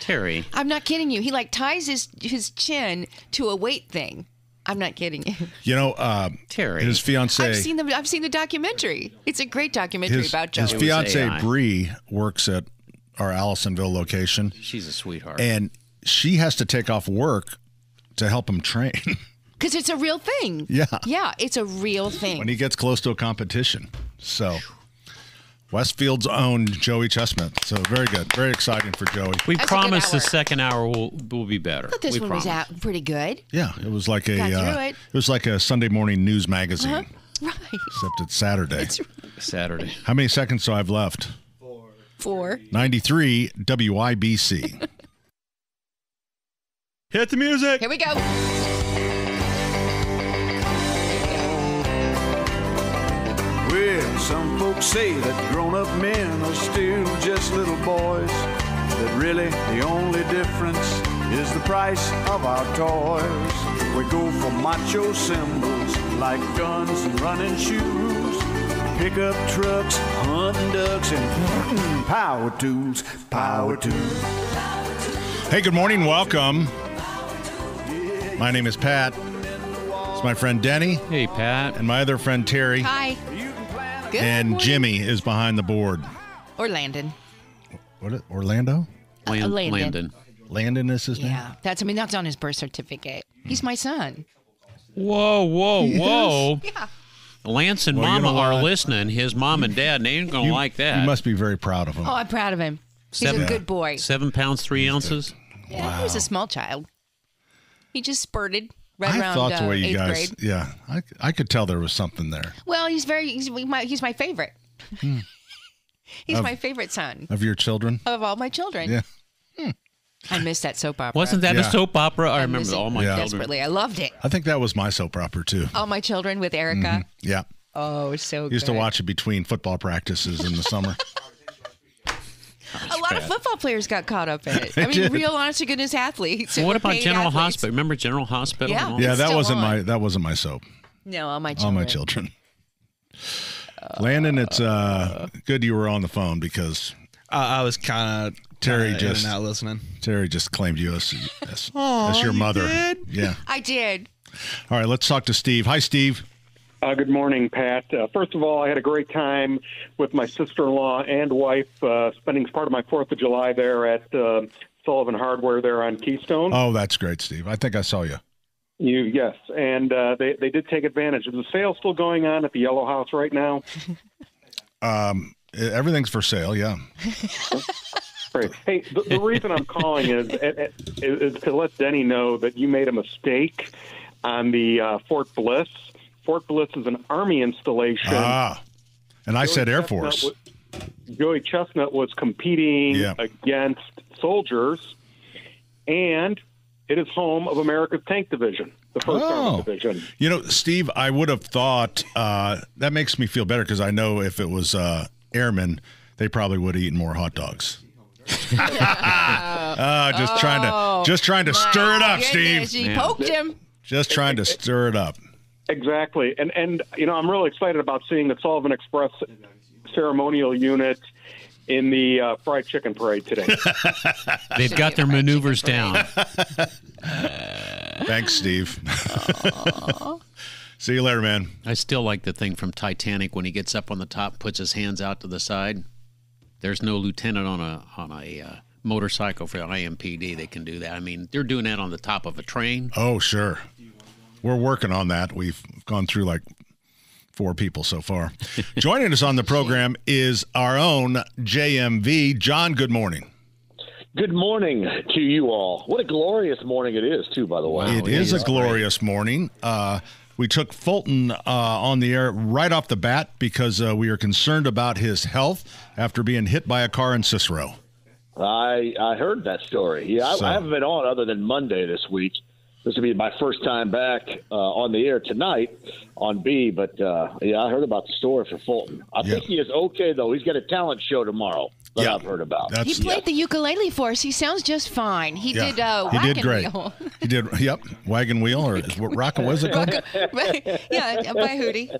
Terry, I'm not kidding you. He like ties his his chin to a weight thing. I'm not kidding you. You know, uh, Terry. his fiance, I've seen the I've seen the documentary. It's a great documentary his, about Joe. his was fiance Bree works at our Allisonville location, she's a sweetheart. and she has to take off work to help him train Because it's a real thing. Yeah. Yeah, it's a real thing. when he gets close to a competition. So, Westfield's own Joey Chestnut. So very good, very exciting for Joey. we That's promise the second hour will will be better. I thought this we one promise. was out pretty good. Yeah, it was like a uh, it. was like a Sunday morning news magazine, Right. except it's Saturday. Saturday. How many seconds do I have left? Four. 93 WIBC. Hit the music. Here we go. Some folks say that grown up men are still just little boys. That really the only difference is the price of our toys. We go for macho symbols like guns and running shoes. Pickup trucks, hunting ducks, and power tools, power tools. hey, good morning. Welcome. My name is Pat. It's my friend Denny Hey, Pat. and my other friend Terry. Hi. Good And morning. Jimmy is behind the board. Or Landon. What? is- Orlando? Land- uh, Landon. Landon. Landon is his name? Yeah. That's I mean that's on his birth certificate. He's my son. Whoa, whoa, whoa! Yeah. Lance and Well, you Mama know are listening. His mom and dad, they ain't gonna You, like that. you must be very proud of him. Oh, I'm proud of him. He's Seven- a good boy. Seven pounds three ounces. Yeah, he was a small child. He just spurted right I around thought uh, the way you eighth guys, grade. yeah, I, I could tell there was something there Well, he's very he's my, he's my favorite. he's Hmm. Of- my favorite son of your children. of all my children. Yeah, I missed that soap opera. Wasn't that Yeah. a soap opera? I I remember miss it all my Yeah. children. desperately. I loved it. I think that was my soap opera too. All my children with Erica. Yeah, Oh, so used to watch it between football practices in the summer. A lot of football players got caught up in it. I mean, did. real honest to goodness athletes. So who what about General athletes. Hospital? Remember General Hospital? Yeah. Yeah, that wasn't on. my that wasn't my soap. No, all my children. All my children. Landon, it's uh, good you were on the phone because I, I was kind of Terry in just- and out listening. Terry just claimed you as, as, as your mother. Yeah. I did. All right, let's talk to Steve. Hi, Steve. Uh, good morning, Pat. Uh, first of all, I had a great time with my sister-in-law and wife, uh, spending part of my Fourth of July there at uh, Sullivan Hardware there on Keystone. Oh, that's great, Steve. I think I saw you. You yes, and uh, they they did take advantage. Is the sale still going on at the Yellow House right now? Um, everything's for sale. Yeah. Great. Hey, the, the reason I'm calling is, is is to let Denny know that you made a mistake on the uh, Fort Bliss. Fort Bliss is an Army installation. Ah, and I said Air Chestnut Force. was- Joey Chestnut was competing Yeah. against soldiers, and it is home of America's Tank Division, the First Oh. Army Division. You know, Steve, I would have thought uh, that makes me feel better because I know if it was uh, airmen, they probably would have eaten more hot dogs. uh, just trying to just trying to stir it up, Goodness, Steve. He poked him. Just trying to stir it up. Exactly, and and you know I'm really excited about seeing the Sullivan Express ceremonial unit in the uh, fried chicken parade today. They've got their maneuvers chicken down. Thanks, Steve. See you later, man. I still like the thing from Titanic when he gets up on the top, puts his hands out to the side. There's no lieutenant on a on a uh, motorcycle for the IMPD They can do that. I mean, they're doing that on the top of a train. Oh, sure. We're working on that. We've gone through like four people so far. Joining us on the program is our own JMV. John, good morning. Good morning to you all. What a glorious morning it is, too, by the way. It is a glorious morning. Uh, we took Fulton uh, on the air right off the bat because uh, we are concerned about his health after being hit by a car in Cicero. I I heard that story. Yeah, I, I haven't been on other than Monday this week. This will be my first time back uh, on the air tonight on B. But uh, yeah, I heard about the story for Fulton. I Yeah. think he is okay though. He's got a talent show tomorrow that Yeah. I've heard about. That's He played the ukulele for us. He sounds just fine. He yeah. did uh, he did great. Wheel. he did. Yep, wagon wheel or is what rock? was it called? Yeah, by Hootie.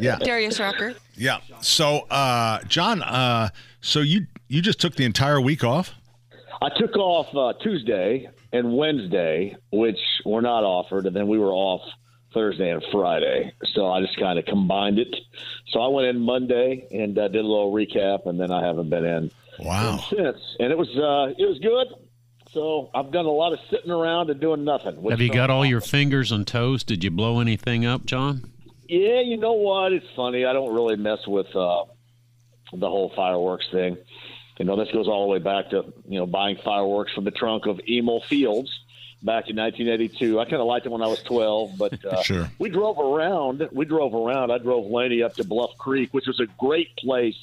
Yeah, Darius Rucker. yeah. So, uh, John, uh, so you you just took the entire week off? I took off uh, Tuesday and Wednesday, which were not offered, and then we were off Thursday and Friday. So I just kind of combined it. So I went in Monday and uh, did a little recap, and then I haven't been in Wow. since. And it was uh, it was good. So I've done a lot of sitting around and doing nothing. Have you got all your fingers and toes? Did you blow anything up, John? Yeah, you know what? It's funny. I don't really mess with uh, the whole fireworks thing. You know, this goes all the way back to you know buying fireworks from the trunk of Emil Fields back in 1982. I kind of liked it when I was 12, but uh, Sure. we drove around. We drove around. I drove Laney up to Bluff Creek, which was a great place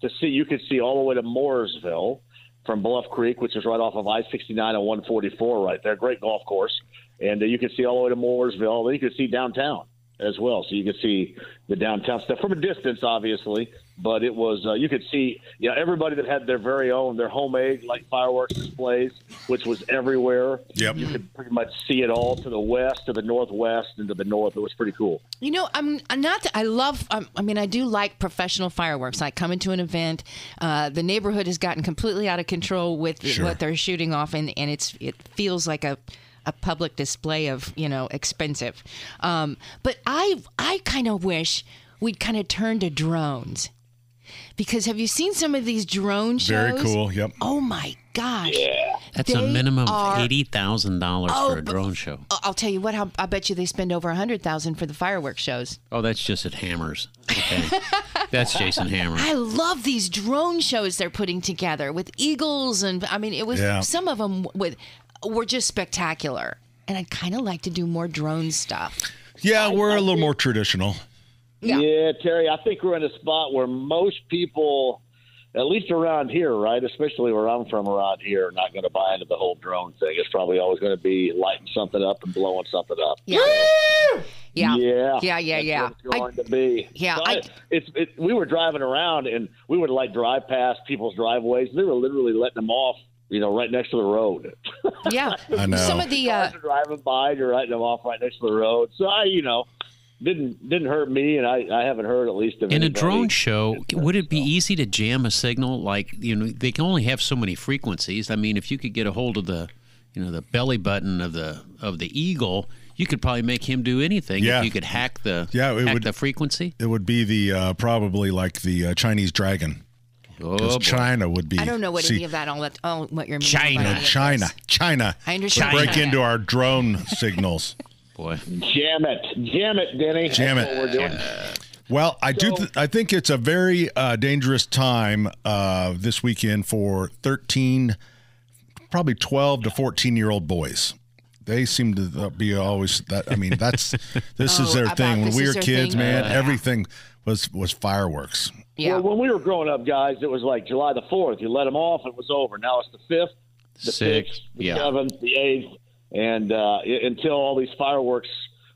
to see. You could see all the way to Mooresville from Bluff Creek, which is right off of I-69 and 144 right there. Great golf course. And uh, you could see all the way to Mooresville. Then you could see downtown as well. So you could see the downtown stuff from a distance, obviously. But it was, uh, you could see, you know, everybody that had their very own, their homemade, like fireworks displays, which was everywhere. Yep. You could pretty much see it all to the west, to the northwest, and to the north. It was pretty cool. You know, I'm, I'm not. I love. Um, I mean, I do like professional fireworks. Like coming to an event, uh, the neighborhood has gotten completely out of control with Sure. what they're shooting off, and and it's it feels like a a public display of you know expensive. Um, but I I kind of wish we'd kind of turn to drones. Because have you seen some of these drone shows? Very cool. Yep. Oh my gosh. Yeah. That's a They minimum are- of eighty thousand dollars Oh, for a drone show. I- I'll tell you what. How, I bet you they spend over a hundred thousand for the fireworks shows. Oh, that's just at Hammers. Okay, that's Jason Hammer. I love these drone shows they're putting together with eagles, and I mean, it was Yeah. some of them with were just spectacular. And I'd kind of like to do more drone stuff. Yeah, we're a little more traditional. Yeah. Terry, I think we're in a spot where most people, at least around here, right, especially where I'm from around here, are not going to buy into the whole drone thing. It's probably always going to be lighting something up and blowing something up. Yeah. Yeah. Yeah, Yeah, yeah, That's yeah. what it's going to be. Yeah, So I- it's it, we were driving around and we would like drive past people's driveways. They were literally letting them off, you know, right next to the road. Yeah. I know. Some of the uh, Cars are driving by, you're letting them off right next to the road. So I, you know, didn't didn't hurt me, and I, I haven't heard at least of In a drone show, would it be easy to jam a signal? Like you know, they can only have so many frequencies. I mean, if you could get a hold of the, you know, the belly button of the of the eagle, you could probably make him do anything. Yeah. If you could hack the Yeah, it hack would- the frequency. It would be the uh, probably like the uh, Chinese dragon. Oh, Because boy. China would be. I don't know what see, any of that all that all what you're meaning China, by any of China. China. I understand Break China. into our drone signals. boy. Jam it, jam it, Denny. Jam That's it. What we're doing. Well, I do. Th- I think it's a very uh, dangerous time uh, this weekend for thirteen, probably twelve to fourteen year old boys. They seem to be always that. I mean, that's this is Oh, their thing. When we were kids, thing? man, Yeah. everything was was fireworks. Yeah. Well, when we were growing up, guys, it was like July the fourth. You let them off, it was over. Now it's the fifth, the Sixth, sixth, the yeah. seventh, the eighth, and uh, until all these fireworks,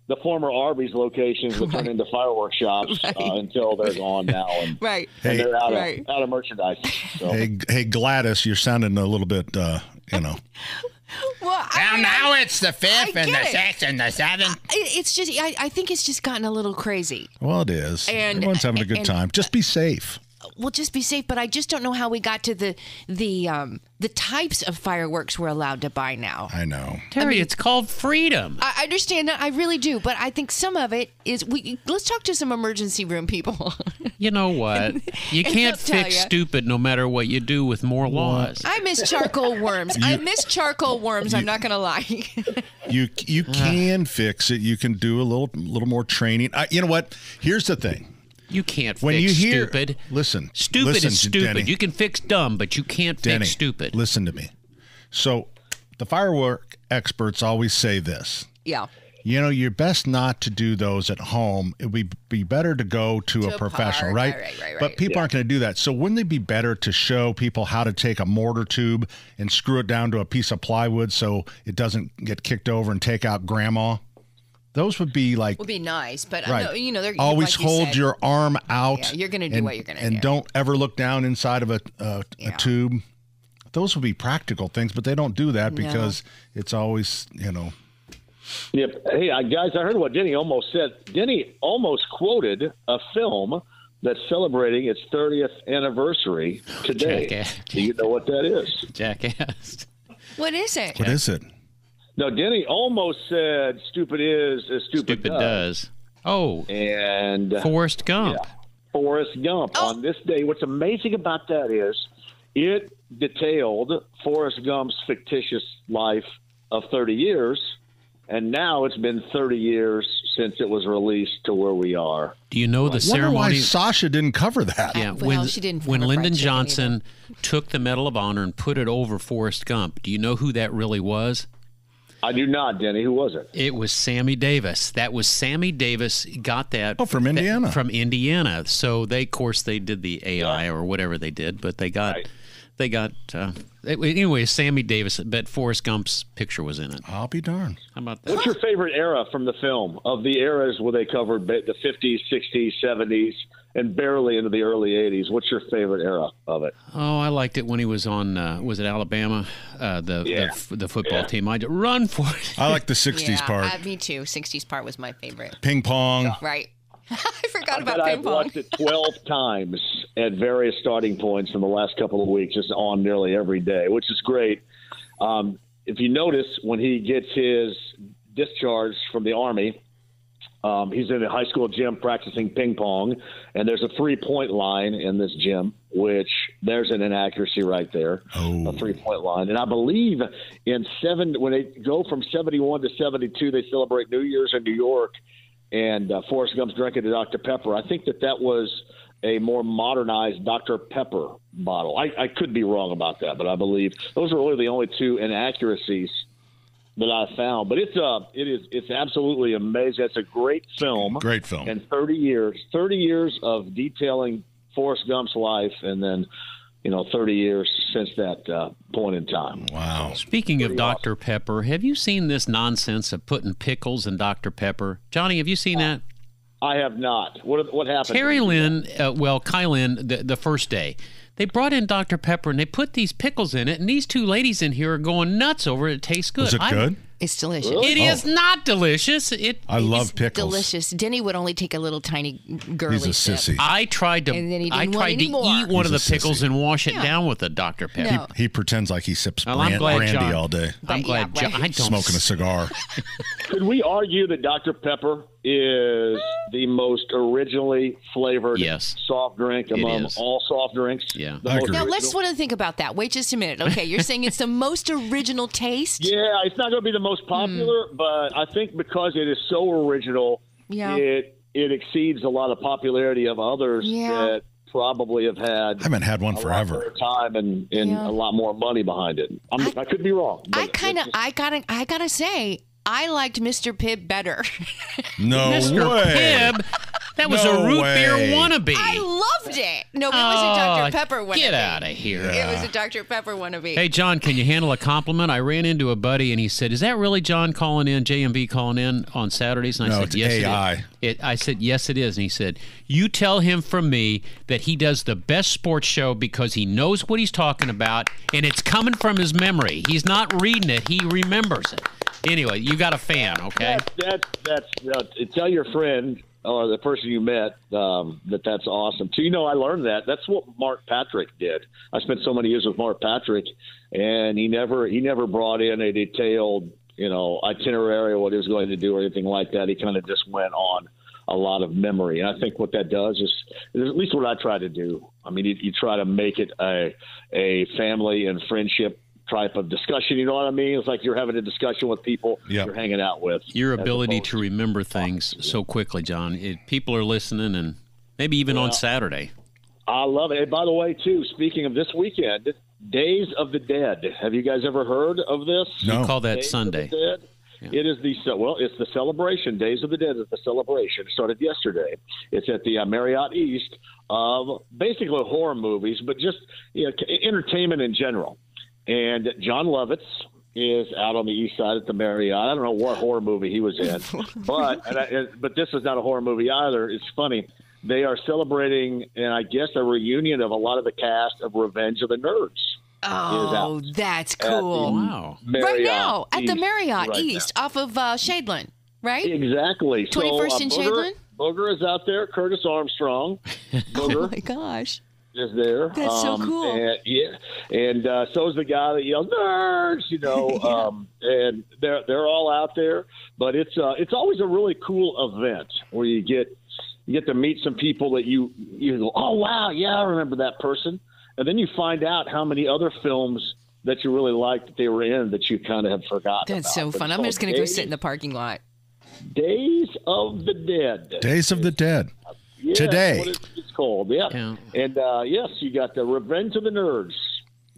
the former Arby's locations would turn into fireworks shops uh, until they're gone now, and, right. and they're out Right. of out of merchandise. So. Hey, hey, Gladys, you're sounding a little bit, uh, you know. Well, I mean, now it's the fifth and the it. sixth and the seventh. it's just I, I think it's just gotten a little crazy. Well, it is. And- Everyone's having a good and- time. Just be safe. Well, just be safe, but I just don't know how we got to the the um the types of fireworks we're allowed to buy now. I know. Terry, it's called freedom. I I understand that, I really do, but I think some of it is we. Let's talk to some emergency room people. You know what? You can't fix ya. stupid no matter what you do with more laws. I miss charcoal worms. I miss charcoal worms. I'm not gonna lie. You you can fix it. You can do a little little more training. I, you know what? Here's the thing. You can't When fix you hear stupid. listen, Stupid listen, is stupid. Denny. You can fix dumb, but you can't Denny, fix stupid. Listen to me. So, the firework experts always say this. yeah. You know, you're best not to do those at home. It would be better to go to, a a professional, right? Right, right, right, But right. people aren't going to do that. So, wouldn't it be better to show people how to take a mortar tube and screw it down to a piece of plywood so it doesn't get kicked over and take out grandma? Those would be like Would be nice, but right. I know, you know, they're always like you hold said, your arm out. Yeah, you're gonna do and- what you're gonna and do. don't ever look down inside of a a, Yeah. a tube. Those would be practical things, but they don't do that No. because it's always you know. Yep. Hey, uh, guys, I heard what Denny almost said. Denny almost quoted a film that's celebrating its 30th anniversary today. Jackass. Do you know what that is? Jackass. What is it? What is it? No, Denny almost said "stupid is as stupid, Stupid does. Oh, and uh, Forrest Gump. Yeah. Forrest Gump Oh. on this day. What's amazing about that is it detailed Forrest Gump's fictitious life of 30 years, and now it's been 30 years since it was released to where we are. Do you know the Wonder why? Sasha didn't cover that. Yeah, Well, when she didn't when have a fried Lyndon chicken Johnson took the Medal of Honor and put it over Forrest Gump, do you know who that really was? I do not, Denny. Who was it? It was Sammy Davis. That was Sammy Davis got that Oh, from that- Indiana. from Indiana. So they, of course, they did the AI or whatever they did, but they got Right. they got uh, anyway. Sammy Davis, but Forrest Gump's picture was in it. I'll be darned. How about that? What's your favorite era from the film? Of the eras where they covered the 50s, 60s, 70s, and barely into the early 80s, what's your favorite era of it? Oh, I liked it when he was on. Uh, was it Alabama? Uh, the, Yeah. the f- the football team. I run for it. I like the '60s yeah, part. uh, me too. 60s part was my favorite. Ping pong. Right. I forgot I about bet ping I've pong. watched it 12 times at various starting points in the last couple of weeks, just on nearly every day, which is great. Um, if you notice, when he gets his discharge from the Army, Um, he's in a high school gym practicing ping pong, and there's a three point line in this gym, which there's an inaccuracy right there. Oh. A three point line. And I believe in seven, when they go from 71 to 72, they celebrate New Year's in New York, and uh, Forrest Gump's drinking a Dr. Pepper. I think that that was a more modernized Dr. Pepper bottle. I, I could be wrong about that, but I believe those are really the only two inaccuracies that I found. But it's uh it is it's absolutely amazing. It's a great film. Great film. And 30 years, 30 years of detailing Forrest Gump's life, and then you know 30 years since that uh, point in time. Wow. Speaking of Dr. Pepper, have you seen this nonsense of putting pickles in Dr. Pepper? Johnny, have you seen that? I have not. What what happened? Terry Lynn, uh, well, Kai Lynn, the, the first day, they brought in Dr. Pepper and they put these pickles in it, and these two ladies in here are going nuts over it. It tastes good. Was it I- good? It's delicious. It is oh. not delicious. It. I love It's pickles. Delicious. Denny would only take a little tiny girly He's a sip. sissy. I tried to. And then he I didn't want tried to any eat one of the pickles sissy. and wash it Yeah. down with a Dr. Pepper. No. He pretends like he sips Well, I'm glad brandy John- all day, I'm glad. yeah, Jo- right. I don't smoking a cigar. Could we argue that Dr. Pepper is the most originally flavored Yes. soft drink among all soft drinks? Yeah. The I most agree. Now original? let's want to think about that. Wait just a minute. Okay, you're saying it's the most original taste. Yeah, it's not going to be the most hmm. popular, but I think because it is so original, Yeah. it it exceeds a lot of popularity of others Yeah. that probably have had I haven't had one a forever. time and, and Yeah. a lot more money behind it. I'm, I, could be wrong. I kind of, I gotta, I gotta say, I liked Mr. Pibb better. No Mr. way. Pibb, that was No a root way. beer wannabe. I loved it. No, it was a Dr. Pepper wannabe. Get out of here. It was a Dr. Pepper wannabe. Hey, John, can you handle a compliment? I ran into a buddy and he said, Is that really John calling in, JMV calling in on Saturdays? And I No, said, it's Yes, AI. it is. It, I said, Yes, it is. And he said, You tell him from me that he does the best sports show because he knows what he's talking about and it's coming from his memory. He's not reading it, he remembers it. Anyway, you got a fan, okay? That's that's, that's uh, tell your friend or the person you met um, that that's awesome. So you know, I learned that. That's what Mark Patrick did. I spent so many years with Mark Patrick, and he never he never brought in a detailed you know itinerary of what he was going to do or anything like that. He kind of just went on a lot of memory, and I think what that does is, is at least what I try to do. I mean, you, you try to make it a a family and friendship type of discussion. You know what I mean? It's like you're having a discussion with people Yep. you're hanging out with. Your ability to remember things so quickly, John. It, people are listening and maybe even on Saturday. I love it. And by the way, too, speaking of this weekend, Days of the Dead. Have you guys ever heard of this? No. We call that Days of Sunday. the Dead? It is the well, it's the celebration. Days of the Dead is the celebration. It started yesterday. It's at the uh, Marriott East of basically horror movies, but just you know, c- entertainment in general. And Jon Lovitz is out on the east side at the Marriott. I don't know what horror movie he was in, but and I, but this is not a horror movie either. It's funny. They are celebrating, and I guess a reunion of a lot of the cast of Revenge of the Nerds. oh, that's cool. Wow. right Marriott now at the Marriott right now. East off of uh, Shadeland, right? Exactly. 21st so, uh, and Booger, Shadeland? Booger is out there. Curtis Armstrong. Oh my gosh. Is there. Um, That's so cool. And, yeah, and uh, so is the guy that yells "nerds," you know. um, and they're they're all out there. But it's uh, it's always a really cool event where you get you get to meet some people that you you go, oh wow, yeah, I remember that person, and then you find out how many other films that you really liked that they were in that you kind of have forgotten. That's about. so fun. it's I'm just going to go sit in the parking lot. Days of the Dead. Days of the Dead. Yeah, Today. What it's, it's called, yeah. Yeah. And uh, yes, you got the Revenge of the Nerds.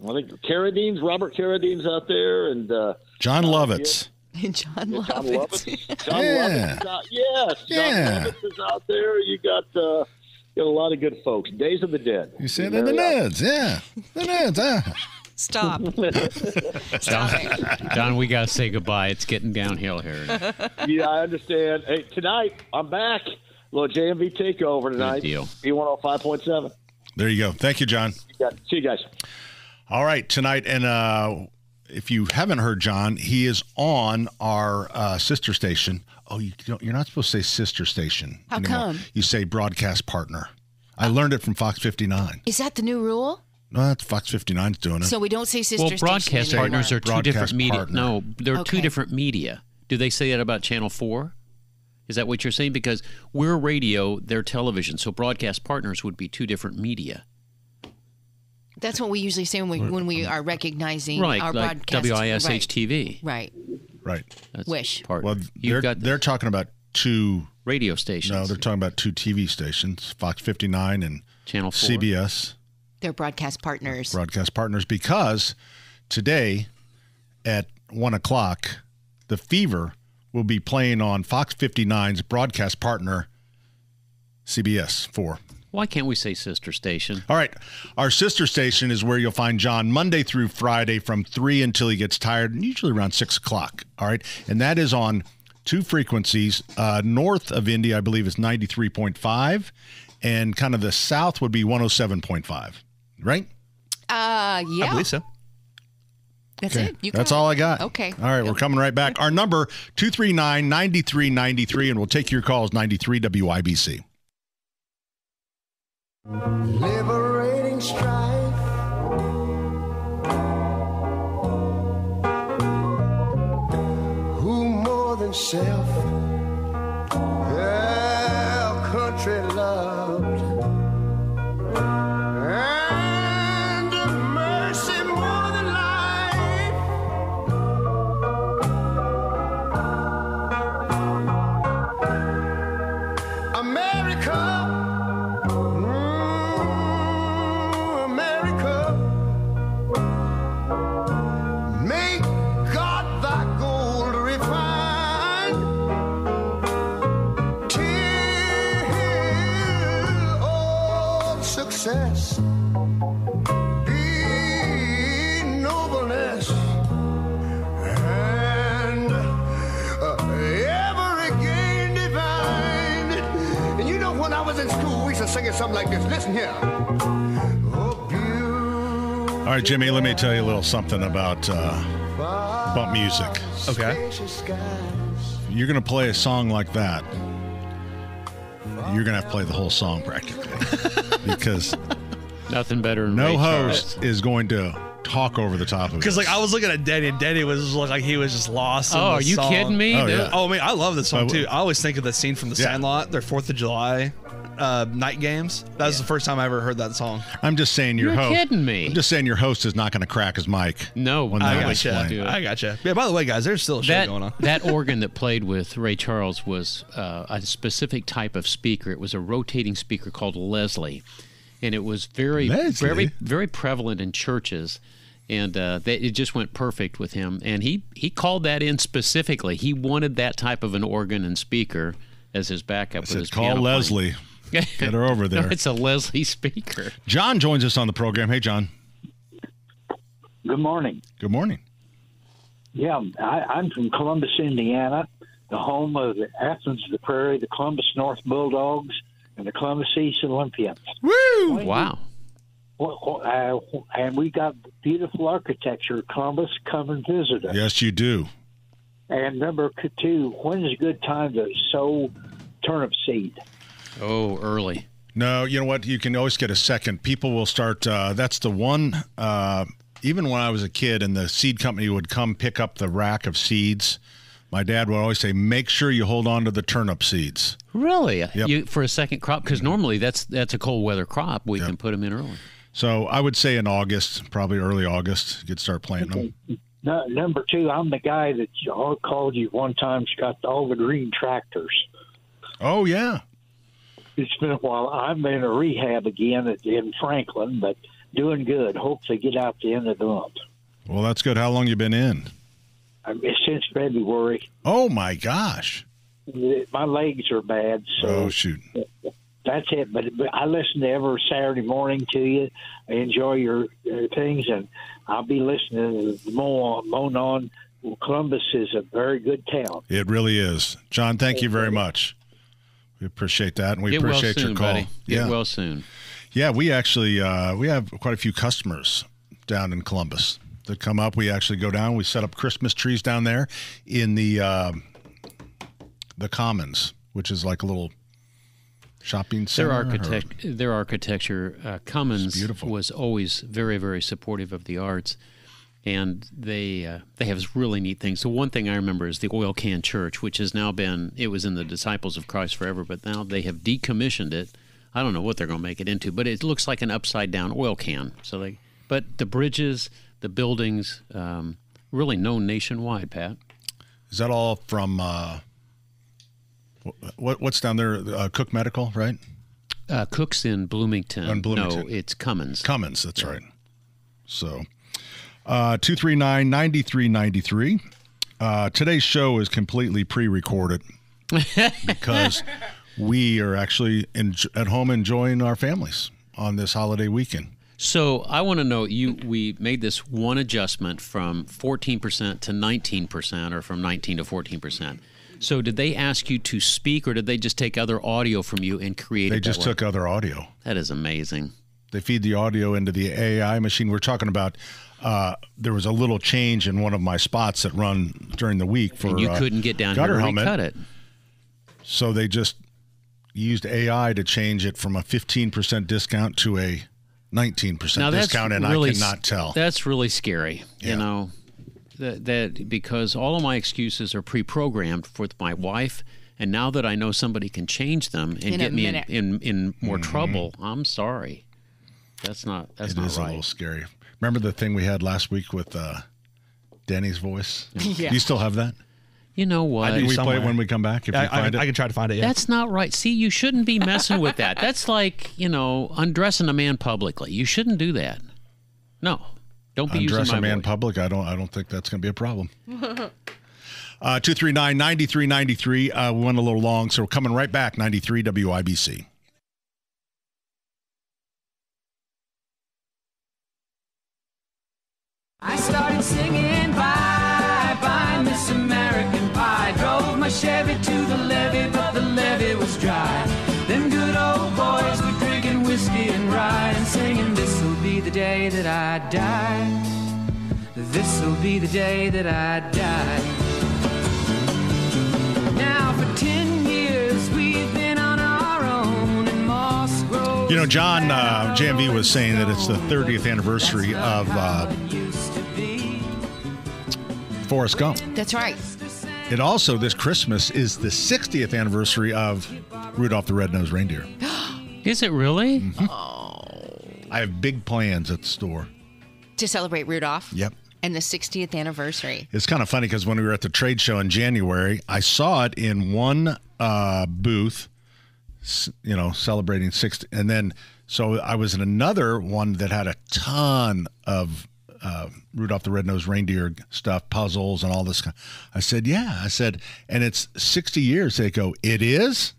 I think Carradine's Robert Carradine's out there, and uh, Jon Lovitz. Jon Jon Lovitz. Lovitz. Jon Yeah. Lovitz is out. Yes, Jon Yeah. Lovitz is out there. You got uh, you got a lot of good folks. Days of the Dead. You said they're the Marriott. nerds, yeah. The nerds, huh? Stop. Stop it. John, we got to say goodbye. It's getting downhill here. yeah, I understand. Hey, tonight I'm back. Little JMV takeover tonight. deal. B105.7. There you go. Thank you, John. Yeah, see you guys. All right, tonight, and uh, if you haven't heard John, he is on our uh, sister station. Oh, you don't, you're not supposed to say sister station. How anymore. come? You say broadcast partner. I learned it from Fox 59. Is that the new rule? No, that's Fox 59's doing it. So we don't say sister Well, station broadcast anymore. partners are two Broadcast different media. partner. No, they're two different media. Do they say that about Channel 4? Is that what you're saying? Because we're radio, they're television, so broadcast partners would be two different media. That's what we usually say when we when we are recognizing Right, our like broadcast. WISH right. TV. Right. Right. That's Wish. Part. Well, You've they're, got they're talking about two. radio stations. No, they're talking about two TV stations, Fox 59 and Channel 4. CBS They're broadcast partners. broadcast partners. Because today at one o'clock, the Fever will be playing on Fox 59's broadcast partner, CBS 4. Why can't we say sister station? All right. Our sister station is where you'll find John Monday through Friday from 3 until he gets tired, and usually around 6 o'clock. All right. And that is on two frequencies. Uh, north of Indy, I believe, is 93.5, and kind of the south would be 107.5. Right? Uh, yeah. I believe so. That's Okay. it. You That's got all it. I got. Okay. All right. We're coming right back. Our number, 239 9393, and we'll take your calls 93 WIBC. Liberating strife. Who more than self? Our school, we used to sing it something like this. Listen here. All right, Jimmy, let me tell you a little something about uh, bump music. Okay. You're going to play a song like that. You're going to have to play the whole song practically because Nothing better than no Ray host Charles. is going to talk over the top of it. Because like I was looking at Danny, and Danny was just looked like he was just lost. in Oh, the are you song. kidding me? Oh, dude? yeah. Oh man, I love this song too. I always think of the scene from The Yeah. Sandlot, their Fourth of July uh, night games. That was the first time I ever heard that song. I'm just saying your You're host. kidding me. I'm just saying your host is not going to crack his mic. No, when I that was gotcha. playing. I gotcha. Yeah. By the way, guys, there's still a show that going on. that organ that played with Ray Charles was uh, a specific type of speaker. It was a rotating speaker called Leslie, and it was very, Leslie? very, very prevalent in churches. And uh, that, it just went perfect with him. And he he called that in specifically. He wanted that type of an organ and speaker as his backup I said, his call piano playing. Leslie. Get her over No, there. it's a Leslie speaker. John joins us on the program. Hey, John. Good morning. Good morning. Yeah, I, I'm from Columbus, Indiana, the home of the Athens of the Prairie, the Columbus North Bulldogs, and the Columbus East Olympians. Woo! Wow. Well, uh, and we got beautiful architecture. Columbus, come and visit us. Yes, you do. And number two, when's a good time to sow turnip seed? Oh, early. No, you know what? You can always get a second. People will start. Uh, that's the one. Uh, even when I was a kid, and the seed company would come pick up the rack of seeds, my dad would always say, "Make sure you hold on to the turnip seeds." Really? Yep. You, for a second crop? Because normally that's that's a cold weather crop. We can put them in early. So I would say in August, probably early August, you could start planting them. No, number two, I'm the guy that called you one time. has got all the green tractors. Oh yeah. It's been a while. I'm in a rehab again at, in Franklin, but doing good. Hope to get out the end of the month. Well, that's good. How long you been in? I mean, since February, Oh my gosh. my legs are bad, so Oh shoot. that's it. But, but I listen to every Saturday morning to you. I enjoy your uh, things, and I'll be listening to more on. on. Columbus is a very good town. It really is. John, thank you very much. We appreciate that, and we Get well appreciate soon, your call. buddy. Get yeah, well soon. yeah. We actually uh, we have quite a few customers down in Columbus that come up. We actually go down. We set up Christmas trees down there in the uh, the Commons, which is like a little shopping center. Their or- their architecture, uh, beautiful. was always very, very supportive of the arts. And they uh, they have really neat things. So one thing I remember is the oil can church, which has now been it was in the Disciples of Christ forever, but now they have decommissioned it. I don't know what they're going to make it into, but it looks like an upside down oil can. So they, but the bridges, the buildings, um, really known nationwide. Pat, Is that all from uh, what? What's down there? Uh, Cook Medical, right? uh, Cook's in Bloomington. In Bloomington. No, it's Cummins. Cummins, that's right. So, 239 9393. Uh, today's show is completely pre recorded because we are actually in, at home enjoying our families on this holiday weekend. So I want to know you. We made this one adjustment from 14% to 19%, or from 19 to 14%. So did they ask you to speak, or did they just take other audio from you and create? They just way? took other audio. That is amazing. They feed the audio into the AI machine. We're talking about. Uh, there was a little change in one of my spots that run during the week for and you uh, couldn't get down here gutter to helmet. recut it. So they just used AI to change it from a 15% discount to a 19% Now that's discount, and really I cannot tell. That's really scary. Yeah. You know, that that because all of my excuses are pre-programmed for my wife, and now that I know somebody can change them and In get me in, in in more trouble, I'm sorry. That's not that's. It not is a little scary. Remember the thing we had last week with uh, Danny's voice? Yeah. Do you still have that? You know what? Can we play it when we come back? If I, you find I it, can try to find it. Yeah. That's not right. See, you shouldn't be messing with that. That's like, you know, undressing a man publicly. You shouldn't do that. No. Don't be undress using a man voice. public. I don't. I don't think that's going to be a problem. Uh, 239 9393. Uh, we went a little long, so we're coming right back. 93 WIBC. I started singing bye bye Miss American Pie. Drove my Chevy to the levee, but the levee was dry. Them good old boys were drinking whiskey and rye and singing, This'll be the day that I die. This'll be the day that I die. You know, John uh, JMV was saying that it's the 30th anniversary of uh, Forrest Gump. That's right. It also, this Christmas, is the 60th anniversary of Rudolph the Red-Nosed Reindeer. Is it really? Mm-hmm. I have big plans at the store. To celebrate Rudolph. Yep. And the 60th anniversary. It's kind of funny because when we were at the trade show in January, I saw it in one uh, booth, s- you know, celebrating 60. And then, so I was in another one that had a ton of uh, Rudolph the Red-Nosed Reindeer stuff, puzzles, and all this. kind- I said, yeah. I said, and it's 60 years. They go, it is?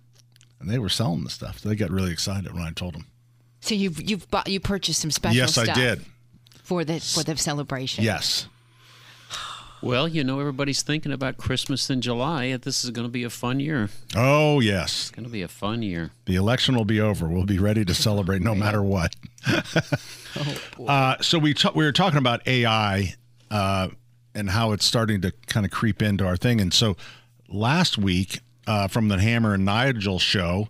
And they were selling the stuff. They got really excited when I told them. So you've you've bought you purchased some special yes, stuff I did. for the for the celebration. Yes. Well, you know, everybody's thinking about Christmas in July. This is going to be a fun year. Oh, yes. It's going to be a fun year. The election will be over. We'll be ready to celebrate no matter what. oh, uh, so we ta- we were talking about AI uh, and how it's starting to kind of creep into our thing. And so last week uh, from the Hammer and Nigel show,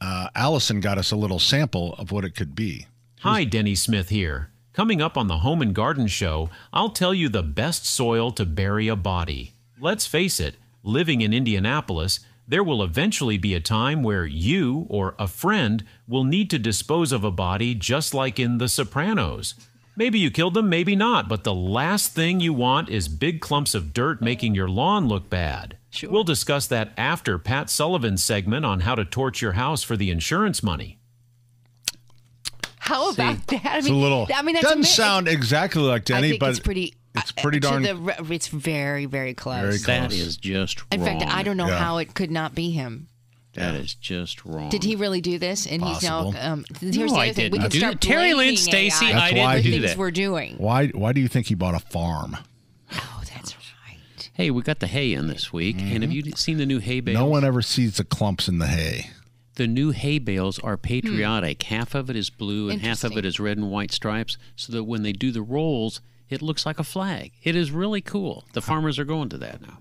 uh, Allison got us a little sample of what it could be. Hi, Denny Smith here. Coming up on the Home and Garden Show, I'll tell you the best soil to bury a body. Let's face it, living in Indianapolis, there will eventually be a time where you or a friend will need to dispose of a body just like in The Sopranos. Maybe you killed them, maybe not, but the last thing you want is big clumps of dirt making your lawn look bad. We'll discuss that after Pat Sullivan's segment on how to torch your house for the insurance money. How about that? I It's a little. I mean, that's doesn't ama- sound exactly like I Denny, think but it's pretty. It's pretty uh, darn. The, it's very very close. Very close. is just In wrong. fact, I don't know Yeah. how it could not be him. That is just wrong. Did he really do this? And he's now. Um, here's No, the I other thing. We didn't can do start. Terry Lynn, blaming Stacy, AI That's for why the he- things we're doing. why? Why do you think he bought a farm? Oh, that's right. Hey, we got the hay in this week, and have you seen the new hay bales? Mm-hmm. No one ever sees the clumps in the hay. The new hay bales are patriotic. Half of it is blue and half of it is red and white stripes, so that when they do the rolls, it looks like a flag. It is really cool. The farmers are going to that now.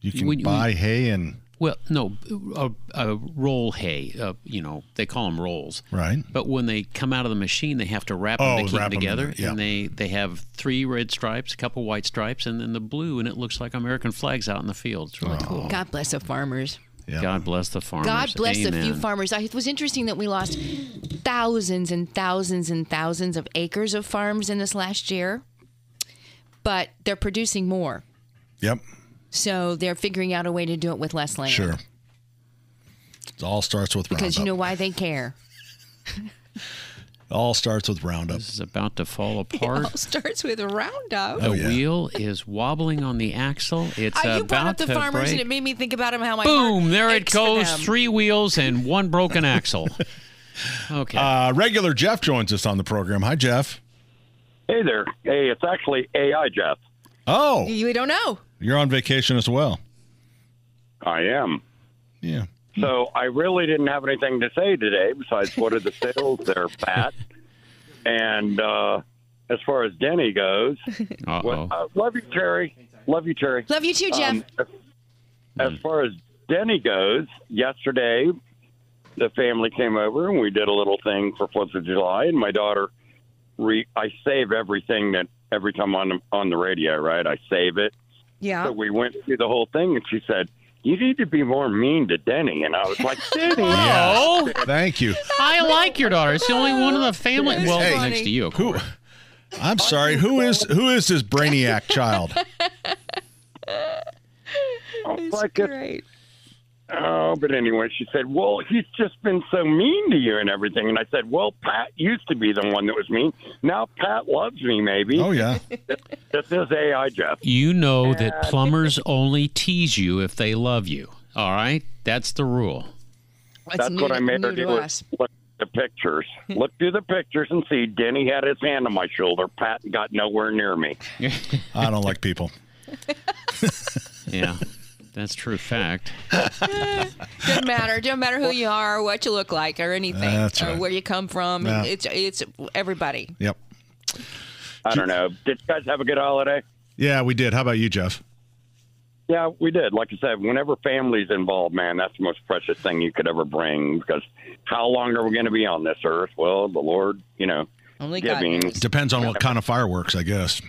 You can When you- buy hay and Well, no, a, a roll hay. Uh, you know, they call them rolls. Right. But when they come out of the machine, they have to wrap Oh, them to keep wrap them 'em together. together, yeah. And they, they have three red stripes, a couple white stripes, and then the blue, and it looks like American flags out in the field. It's really cool. God bless the farmers. God bless the farmers. God bless the few farmers. I- It was interesting that we lost thousands and thousands and thousands of acres of farms in this last year, but they're producing more. Yep. So they're figuring out a way to do it with less land. Sure. It all starts with Because you know why they care. It all starts with Roundup. This is about to fall apart. It apart. all starts with a roundup. The wheel is wobbling on the axle. It's Uh, you about brought up the to farmers, break. and it made me think about 'em, how my Boom! heart There it goes. Three wheels and one broken axle. Okay. Uh, regular Jeff joins us on the program. Hi, Jeff. Hey there. Hey, it's actually AI Jeff. Oh, We don't know. you're on vacation as well. I am. Yeah. So I really didn't have anything to say today besides what are the sales there, Pat. And uh, as far as Denny goes, well, uh, love you, Terry. Love you, Terry. Love you too, Jeff. Um, as, as far as Denny goes, yesterday the family came over and we did a little thing for Fourth of July, and my daughter. Re- I save everything that every time on the, on the radio, right? I save it. Yeah. So we went through the whole thing, and she said, "You need to be more mean to Denny." And I was like, "Denny, Yeah. Thank you. I like your daughter. It's the only one of the family. That's Well, funny. next to you, of course. I'm sorry. Who is who is this brainiac child? Oh, it's like great. Oh, but anyway, she said, "Well, he's just been so mean to you and everything." And I said, "Well, Pat used to be the one that was mean. Now Pat loves me, maybe." Oh yeah. This is AI, Jeff. You know that plumbers only tease you if they love you. All right? That's the rule. That's what I made her do. Was look at the pictures. look through the pictures and see. Denny had his hand on my shoulder. Pat got nowhere near me. I don't like people. Yeah. That's true fact. Doesn't matter. Doesn't matter who you are, what you look like, or anything, That's or right. where you come from. Yeah. It's it's everybody. Yep. I don't know. Did you guys have a good holiday? Yeah, we did. How about you, Jeff? Yeah, we did. Like I said, whenever family's involved, man, that's the most precious thing you could ever bring. Because how long are we going to be on this earth? Well, the Lord, you know, Only God giving. knows. Depends on what kind of fireworks, I guess.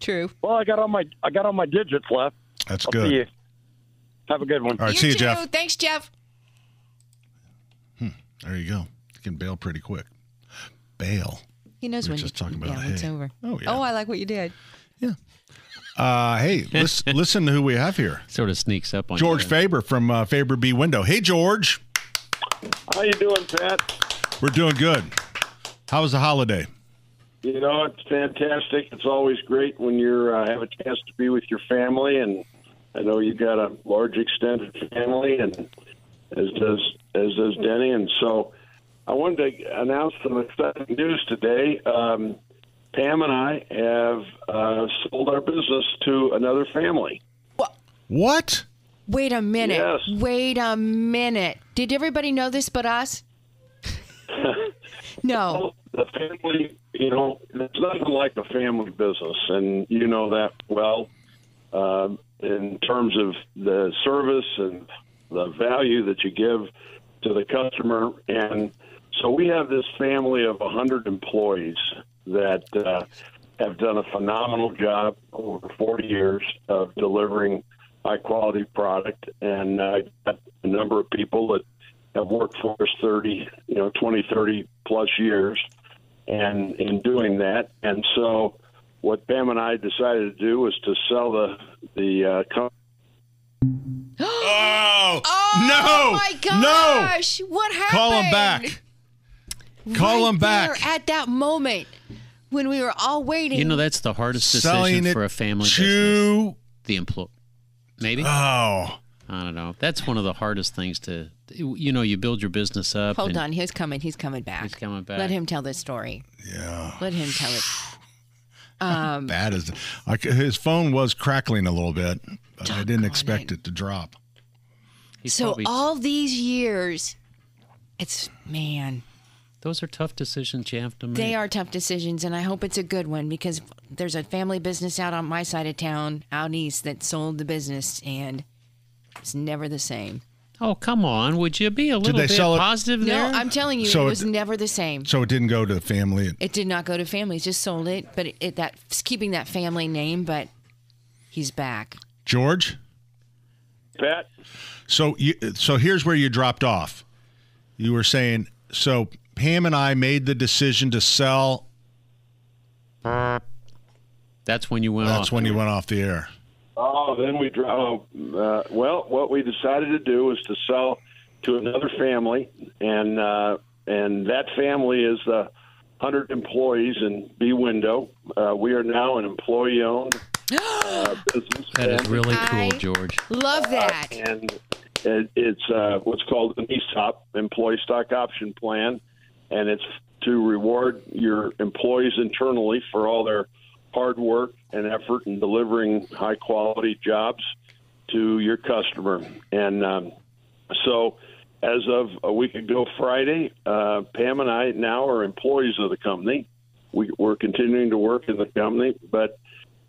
True. Well, I got all my I got all my digits left. That's I'll good. See you. Have a good one. All right, see you, too. Jeff. Thanks, Jeff. There you go. You can bail pretty quick. Bail. He knows We when just to, talking about yeah, it's over. Oh, yeah. Oh, I like what you did. Yeah. Uh, hey, listen, listen to who we have here. Sort of sneaks up on George you. Faber from uh, Faber B Window. Hey, George. How you doing, Pat? We're doing good. How was the holiday? You know, it's fantastic. It's always great when you uh, have a chance to be with your family, and I know you've got a large extended family, and as does as does Denny. And so, I wanted to announce some exciting news today. Um, Pam and I have uh, sold our business to another family. What? Wait a minute. Yes. Wait a minute. Did everybody know this but us? no. the family, you know, it's nothing like a family business, and you know that well. Um, in terms of the service and the value that you give to the customer, and so we have this family of 100 employees that uh, have done a phenomenal job over 40 years of delivering high quality product, and uh, got a number of people that have worked for us 30, you know, 20, 30 plus years, and in doing that, and so what Pam and I decided to do was to sell the the uh, company. Oh, Oh no! my No! What happened? Call him back. Call Right him back. there At that moment when we were all waiting. You know, that's the hardest decision for a family to- business. The employee. Maybe? Oh. I don't know. That's one of the hardest things to, you know, you build your business up. Hold on, he's coming. He's coming back. He's coming back. Let him tell this story. Yeah. Let him tell it. Um, Bad as like his phone was crackling a little bit, but I didn't expect it to drop. so probably- all these years, it's man. Those are tough decisions you have to make. They are tough decisions, and I hope it's a good one because there's a family business out on my side of town, out east, that sold the business, and It's never the same. Oh, come on. Would you be a little they bit sell it- positive No, there? I'm telling you, So it it- was never the same. So it didn't go to the family. It did not go to families, just sold it, but it, it that keeping that family name, but he's back. George. Pat. So you, so here's where you dropped off. You were saying so. Pam and I made the decision to sell. That's when you went That's off. when you went off the air. Oh, then we dro- oh, uh, well, what we decided to do was to sell to another family, and uh, and that family is the hundred employees in B Window. Uh, we are now an employee-owned uh, business. That is and- really cool, George. Love that. and it, it's uh, what's called an ESOP, Employee Stock Option Plan, and it's to reward your employees internally for all their hard work and effort in delivering high quality jobs to your customer. And um, so, as of a week ago Friday, uh, Pam and I now are employees of the company. We, we're continuing to work in the company, but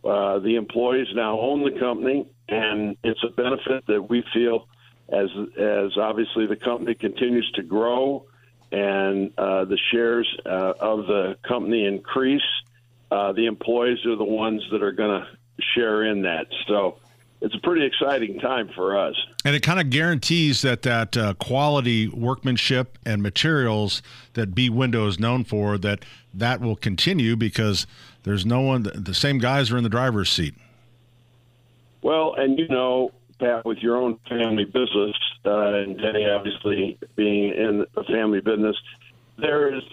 uh, the employees now own the company, and it's a benefit that we feel as as obviously the company continues to grow and uh, the shares uh, of the company increase. Uh, the employees are the ones that are going to share in that. So it's a pretty exciting time for us. And it kind of guarantees that that uh, quality workmanship and materials that B Window is known for that that will continue because there's no one. The same guys are in the driver's seat. Well, and you know, Pat, with your own family business, uh, and Denny obviously being in a family business, there is,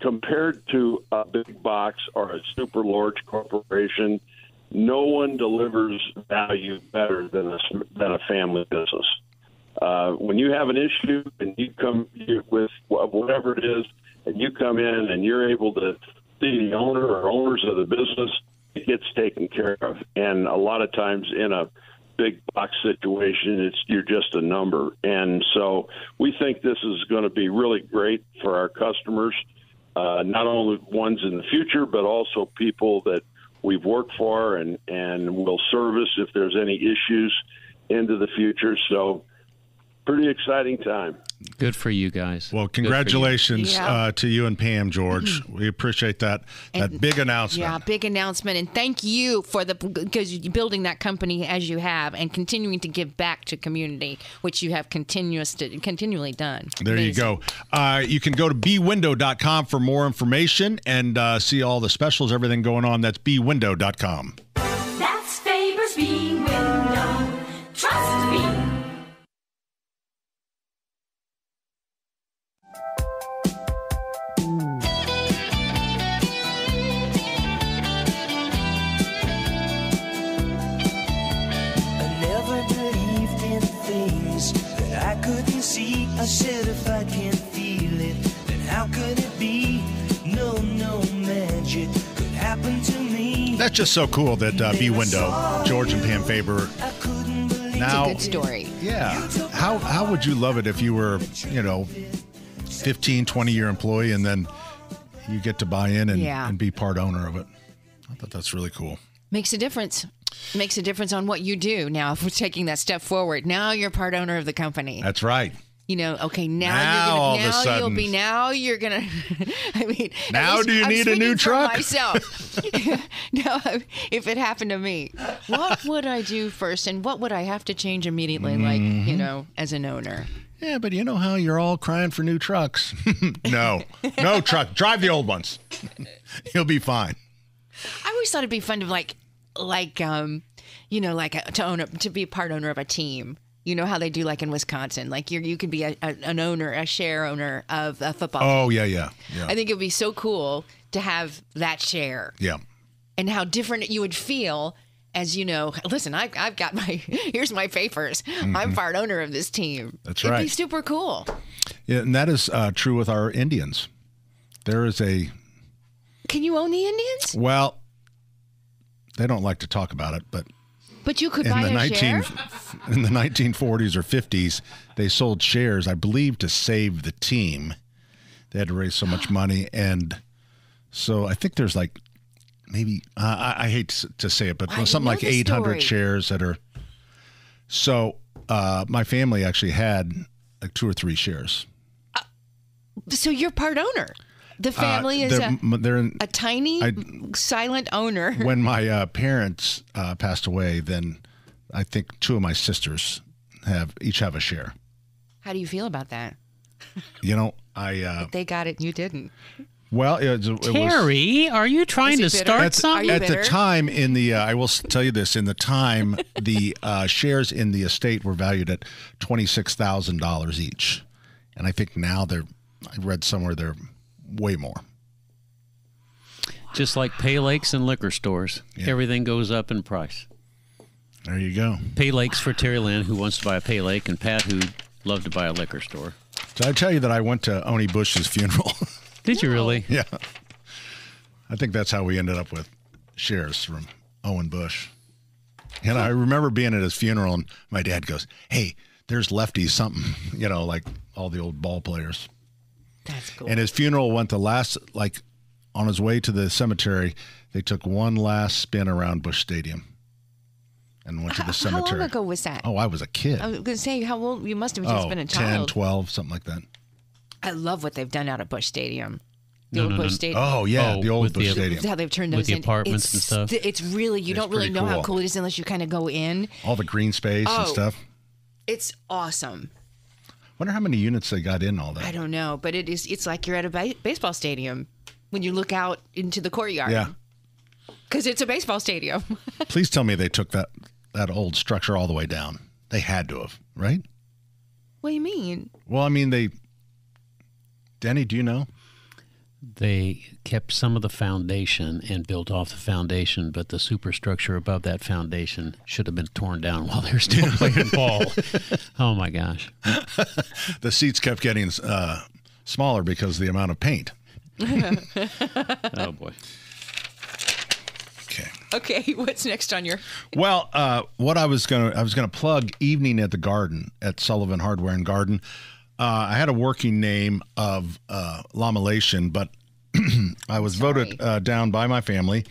compared to a big box or a super large corporation, no one delivers value better than a, than a family business. Uh, when you have an issue and you come with whatever it is, and you come in and you're able to see the owner or owners of the business, it gets taken care of. And a lot of times in a big box situation, it's you're just a number. And so we think this is going to be really great for our customers, uh, not only ones in the future, but also people that we've worked for and and will service if there's any issues into the future. So pretty exciting time. Good for you guys. Well, Good for you. congratulations Yeah. uh, to you and Pam, George. We appreciate that that And- big announcement. Yeah, big announcement, and thank you for the because you're building that company as you have, and continuing to give back to community, which you have continuous continually done. There you go. Uh, you can go to bwindow.com for more information and uh, see all the specials, everything going on. That's bwindow.com. That's Faber's B I said if I can't feel it, then how could it be? No, no magic could happen to me. That's just so cool that uh, B Window, George and Pam Faber. Now, it's a good story. Yeah. How how would you love it if you were, you know, 15, 20 year employee and then you get to buy in and, Yeah. and be part owner of it? I thought that's really cool. Makes a difference. Makes a difference on what you do now. If we're taking that step forward, now you're part owner of the company. That's right. You know, okay, now, Now you're all gonna, of a now you'll be now you're gonna. I mean, Now do you I'm need a new truck? Myself. now, if it happened to me, what would I do first, and what would I have to change immediately? Like Mm-hmm. you know, as an owner. Yeah, but you know how you're all crying for new trucks. no, no truck. Drive the old ones. You'll be fine. I always thought it'd be fun to like, like, um, you know, like a, to own a, to be a part owner of a team. You know how they do like in Wisconsin, like you you could be a, a, an owner, a share owner of a football. Oh team. yeah, yeah, yeah, I think it would be so cool to have that share yeah. and how different you would feel as you know. Listen, I've, I've got my here's my papers. I'm Mhm. part owner of this team. That's It'd be super cool. Yeah, and that is uh, true with our Indians. There is a Can you own the Indians? well, they don't like to talk about it, but But you could in buy the a 19 share. in the 1940s or 50s, they sold shares, I believe, to save the team. They had to raise so much money, and so I think there's like maybe uh, I, I hate to say it, but something like 800 story. shares that are. So uh, my family actually had like two or three shares. So you're part owner. The family Uh, is they're, a, m- they're in, a tiny I- silent owner. when my uh, parents uh, passed away, then I think two of my sisters have each have a share. How do you feel about that? You know, I uh, They got it and you didn't. well, it, was- it was Terry, are you trying to bitter? start at, the- something? at the time in the uh, I will tell you this in the time the uh, shares in the estate were valued at twenty six thousand dollars each, and I think now they're I read somewhere they're way more. Just like pay lakes and liquor stores, everything goes up in price. There you go. Pay lakes for Terry Lynn, who wants to buy a pay lake, and Pat, who loved to buy a liquor store. Did I tell you that I went to Donie Bush's funeral? Did you really? yeah. I think that's how we ended up with shares from Donie Bush. And I remember being at his funeral, and my dad goes, "Hey, there's lefty something," you know, like all the old ball players. That's cool. And his funeral went the last, like, on his way to the cemetery. They took one last spin around Bush Stadium, and went to the How cemetery. How long ago was that? Oh, I was a kid. I was going to say, how old? You must have just oh, been a 10, 12, something like that. I love what they've done out at Bush Stadium. The No, old no, Bush no. Stadium. Oh yeah, Oh, the old Bush the- Stadium. How they've turned those With the in. apartments and It's- stuff. It's really you It's don't really pretty know how cool. cool it is unless you kind of go in. All the green space and Oh. stuff. It's awesome. Wonder how many units they got in all that. I don't know, but it is. It's like you're at a ba- baseball stadium when you look out into the courtyard. Yeah. because it's a baseball stadium. Please tell me they took that that old structure all the way down. They had to have, right? what do you mean? Well, I mean they. Denny, do you know? They kept some of the foundation and built off the foundation, but the superstructure above that foundation should have been torn down while they were still playing ball. Oh my gosh. the seats kept getting uh, smaller because of the amount of paint. Oh boy. Okay. Okay, what's next on your? Well, uh, what I was gonna I was gonna plug evening at the Garden at Sullivan Hardware and Garden. Uh, I had a working name of uh, Lamelation, but I was voted uh, down by my family.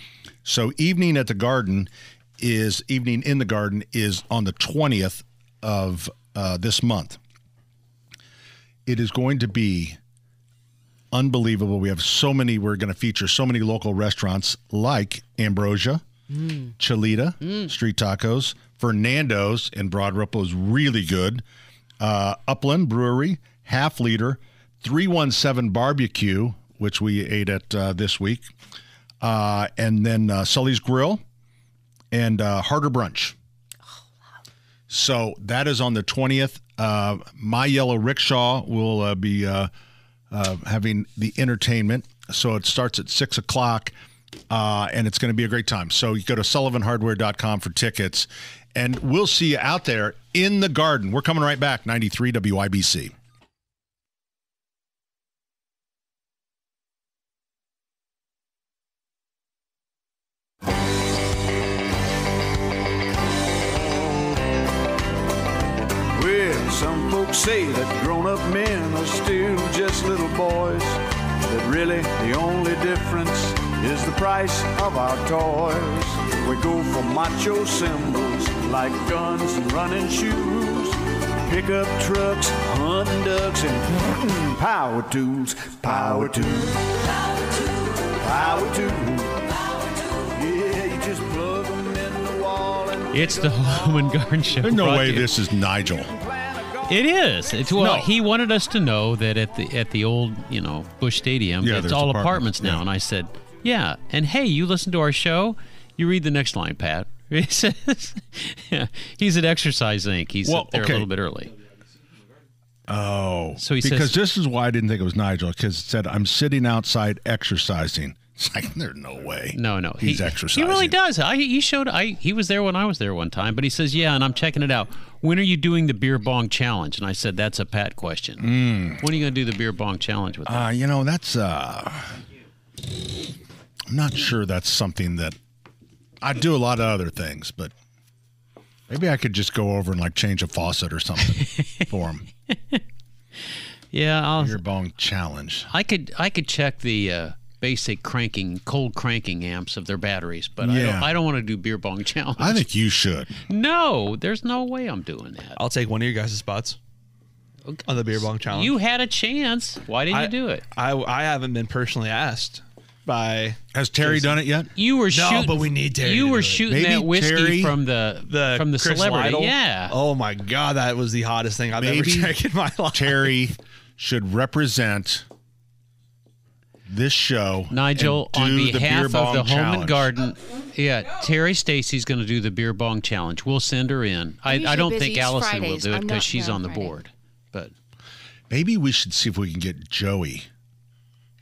So evening at the Garden is evening in the Garden is on the twentieth of uh, this month. It is going to be unbelievable. We have so many. We're going to feature so many local restaurants like Ambrosia. Cholita Street Tacos, Fernando's in Broad Ripple is really good. Uh, Upland Brewery, Half Liter, 317 Barbecue, which we ate at uh, this week, uh, and then uh, Sully's Grill and uh, Harder Brunch. So that is on the 20th. Uh, My Yellow Rickshaw will be having the entertainment. So it starts at 6 o'clock uh, and it's going to be a great time. So you go to sullivanhardware.com for tickets, and we'll see you out there in the garden. We're coming right back, 93 WIBC. Well, some folks say that grown up men are still just little boys. That really the only difference is the price of our toys. We go for macho symbols like guns and running shoes, pickup trucks, hunting ducks, and hmm, power tools. Power tools. Power tools. Yeah, you just plug 'em in the wall and It's the Home and Garden Show. There's no way you- this is Nigel. It is. It's well. No. He wanted us to know that at the at the old you know Bush Stadium, Yeah, it's there's all apartments, apartments now. yeah. And I said, yeah. And hey, you listen to our show. You read the next line, Pat. He says, yeah, he's at Exercise Inc. He's Well, there okay. a little bit early. Oh, So he because says- this is why I didn't think it was Nigel because it said I'm sitting outside exercising. It's like there's no way. No, no, he's he, exercising. He really does. I he showed. I he was there when I was there one time, but he says, yeah, and I'm checking it out. When are you doing the beer bong challenge? And I said, that's a Pat question. Mm. When are you going to do the beer bong challenge with? Uh, you know, that's uh I'm not sure that's something that I do a lot of other things, but maybe I could just go over and like change a faucet or something for him. Yeah, I'll, Beer bong challenge. I could I could check the uh, basic cranking, cold cranking amps of their batteries, but I don't, I don't want to do beer bong challenge. I think you should. no, there's no way I'm doing that. I'll take one of your guys' spots on the beer bong challenge. You had a chance. Why didn't I- you do it? I I haven't been personally asked by. Has Terry Jason. done it yet? You were No, shooting, but we need Terry You to were do it. shooting Maybe that whiskey Terry- from the, The from the Chris celebrity. Lytle? Yeah. Oh my god, that was the hottest thing I've ever Maybe drank in my life. Terry should represent this show. Nigel, on do the behalf of bong the Home challenge. and Garden, yeah, Terry Stacy's going to do the beer bong challenge. We'll send her in. I, I don't think It's Allison will do it because she's on the Friday. board. But Maybe we should see if we can get Joey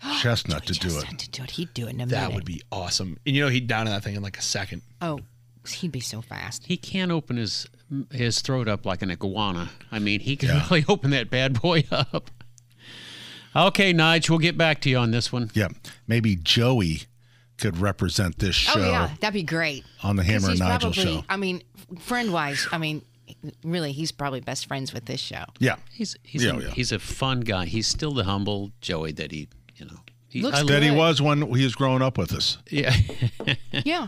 Chestnut to do it. To do it, he'd do it in a That minute. would be awesome. And you know he'd down in that thing in like a second. Oh, he'd be so fast. he can't open his his throat up like an iguana. I mean, he can really open that bad boy up. Okay, Nigel, we'll get back to you on this one. Yeah, maybe Joey could represent this oh, show Oh yeah, that'd be great. on the 'Cause Hammer and he's Nigel probably, show. I mean, friend wise, I mean, really, he's probably best friends with this show. Yeah, He's he's Yeah, a, yeah. he's a fun guy. He's still the humble Joey that he you know. He, Looks I- that he was when he was growing up with us. Yeah. Yeah,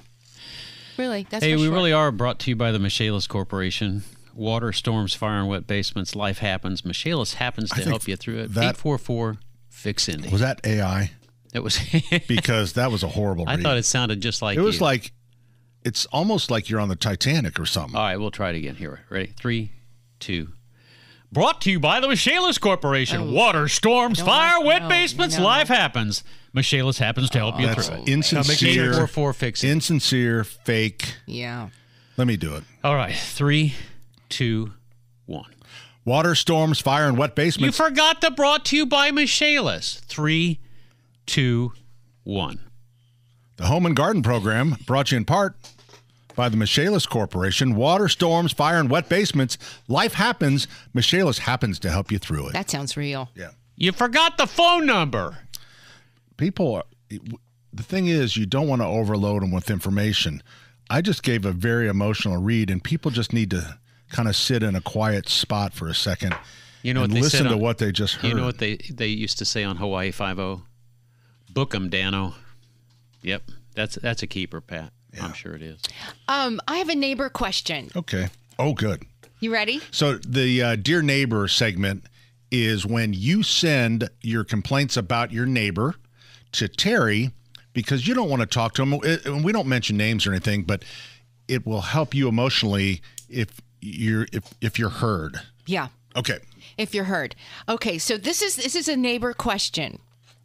really. That's hey, we sure. really are brought to you by the Michaelis Corporation. Water, storms, fire, and wet basements. Life happens. Michaelis happens to help you through it. that- Eight four four fix Indy. Was that AI? It was. Because that was a horrible. I read. thought it sounded just like it was you. like it's almost like you're on the Titanic or something. All right, we'll try it again. Here, ready? Three, two. Brought to you by the Michaelis Corporation. Oh, Water, storms, No, fire, I- wet no, basements. no. Life happens. Michaelis happens to help you That's through it. insincere. Eight four four fix it. Insincere, fake. Yeah. Let me do it. All right, three, two, one. Water, storms, fire, and wet basements. You forgot the brought to you by Michaelis. Three, two, one. the Home and Garden Program brought you in part by the Michaelis Corporation. Water, storms, fire, and wet basements. Life happens. Michaelis happens to help you through it. That sounds real. yeah. You forgot the phone number. People, are, the thing is, you don't want to overload them with information. I just gave a very emotional read, and people just need to kind of sit in a quiet spot for a second You know and what they listen said to on- what they just heard. You know what they they used to say on Hawaii Five O? Book 'em, Danno. Yep, that's that's a keeper, Pat. I'm sure it is. Um, I have a neighbor question. Okay. Oh, good. You ready? So the uh, dear neighbor segment is when you send your complaints about your neighbor to Terry because you don't want to talk to him. It- and we don't mention names or anything, but it will help you emotionally if you're if if you're heard. Yeah. Okay. If you're heard. Okay, so this is this is a neighbor question.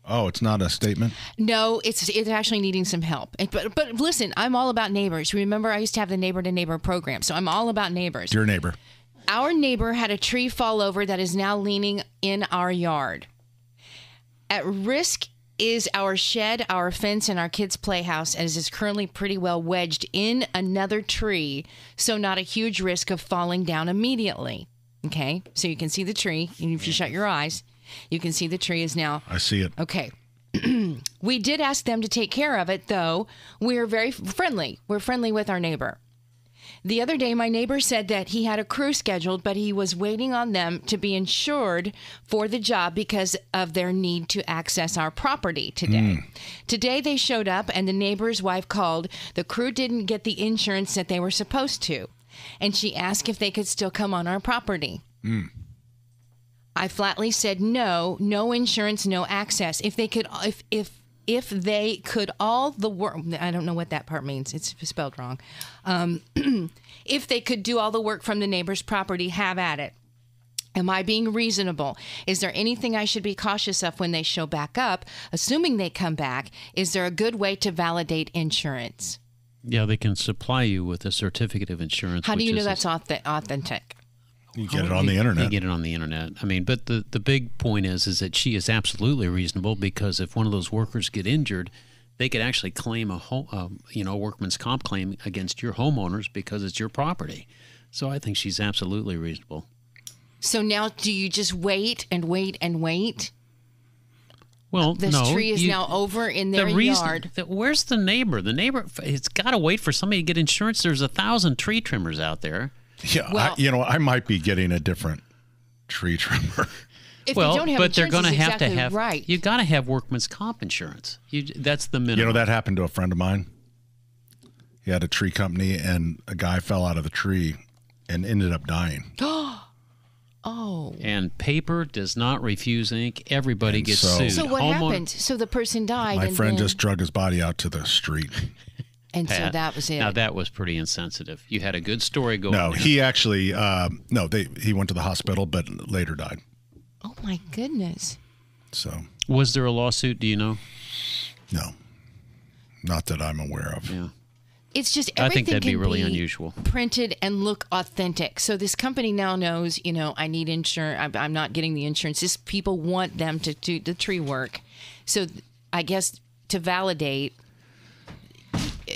Oh, it's not a statement. No, it's it's actually needing some help. But but listen, I'm all about neighbors. Remember, I used to have the neighbor to neighbor program, so I'm all about neighbors. Dear neighbor. Our neighbor had a tree fall over that is now leaning in our yard. At risk is our shed, our fence, and our kids' playhouse, as is currently pretty well wedged in another tree, so not a huge risk of falling down immediately. Okay, so you can see the tree, and if you shut your eyes, you can see the tree is now I see it. Okay. we did ask them to take care of it, though. We're very friendly. We're friendly with our neighbor. The other day, my neighbor said that he had a crew scheduled, but he was waiting on them to be insured for the job because of their need to access our property today. Hmm. Today, they showed up, and the neighbor's wife called. The crew didn't get the insurance that they were supposed to, and she asked if they could still come on our property. Hmm. I flatly said no, no insurance, no access. If they could, if if if they could all the work, I don't know what that part means. It's spelled wrong. Um, if they could do all the work from the neighbor's property, have at it. Am I being reasonable? Is there anything I should be cautious of when they show back up? Assuming they come back, is there a good way to validate insurance? Yeah, they can supply you with a certificate of insurance. How do you know that's auth- authentic? You get it on the internet. You get it on the internet. I mean, but the, the big point is is that she is absolutely reasonable because if one of those workers get injured, they could actually claim a home, um, you know, workman's comp claim against your homeowners because it's your property. So I think she's absolutely reasonable. So now, do you just wait and wait and wait? Well, This no, tree is you- now over in their the their reason- yard. that- where's the neighbor? The neighbor, it's got to wait for somebody to get insurance. There's a thousand tree trimmers out there. Yeah, Well- I, you know, I might be getting a different tree trimmer. If well, don't have but they're going to it's have to have. right. You got to have workman's comp insurance. You, that's the minimum. You know that happened to a friend of mine. He had a tree company, and a guy fell out of the tree and ended up dying. oh. And paper does not refuse ink. Everybody And gets so- sued. So what Homeowner- happened? So the person died. My and friend then, just drug his body out to the street. And so that was it. Now that was pretty insensitive. You had a good story going. No, there. he actually uh, no. They he went to the hospital, but later died. oh my goodness. So was there a lawsuit? Do you know? no, not that I'm aware of. Yeah. It's just I everything think that'd be can really unusual. Printed and look authentic. So this company now knows, you know, I need insurance. I'm, I'm not getting the insurance. This people want them to do the tree work. So I guess to validate,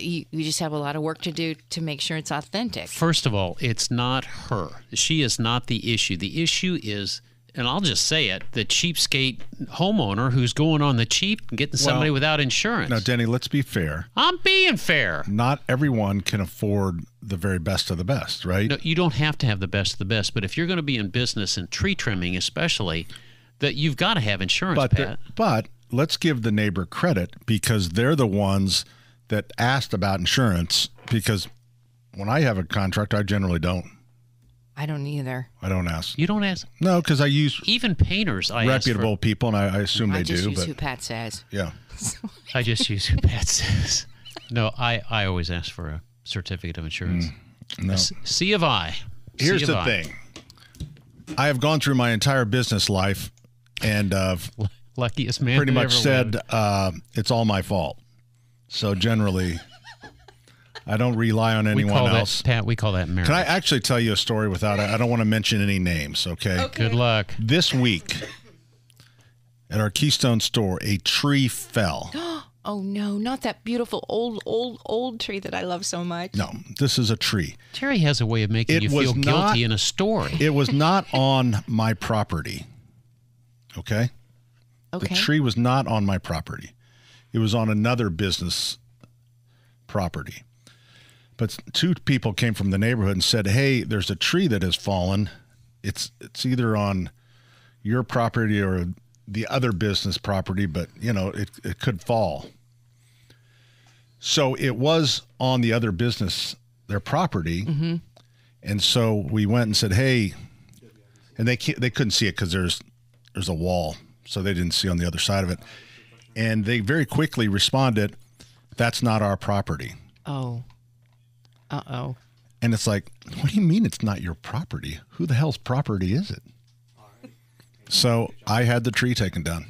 you, you just have a lot of work to do to make sure it's authentic. First of all, it's not her. She is not the issue. The issue is, and I'll just say it, the cheapskate homeowner who's going on the cheap and getting somebody Well, without insurance. Now, Denny, let's be fair. I'm being fair. Not everyone can afford the very best of the best, right? No, you don't have to have the best of the best, but if you're going to be in business and tree trimming, especially, that you've got to have insurance, but Pat. there- but let's give the neighbor credit because they're the ones that asked about insurance. Because when I have a contract, I generally don't. I don't either. I don't ask. You don't ask. No, because I use even painters. I ask for- reputable people, and I, I assume I they just do. use But who Pat says. yeah, I just use who Pat says. No, I, I always ask for a certificate of insurance. Mm, no. A C- C of I. C Here's of the I. thing. I have gone through my entire business life, and uh, luckiest man pretty much ever said uh, it's all my fault. So generally, I don't rely on We anyone call else. that, Pat, we call that marriage. Can I actually tell you a story without? I don't want to mention any names. Okay. Good luck. This week at our Keystone store, a tree fell. Oh no, not that beautiful old, old, old tree that I love so much. No, this is a tree. Terry has a way of making It you was feel not- guilty in a story. It was not on my property. Okay. Okay. The tree was not on my property. It was on another business property. But two people came from the neighborhood and said, "Hey, there's a tree that has fallen. It's it's either on your property or the other business property, but you know, it it could fall." So it was on the other business their property. Mm-hmm. And so we went and said, "Hey," and they can't, they couldn't see it because there's there's a wall, so they didn't see on the other side of it. And they very quickly responded, "That's not our property." Oh. Uh oh. And it's like, what do you mean it's not your property? Who the hell's property is it? So I had the tree taken down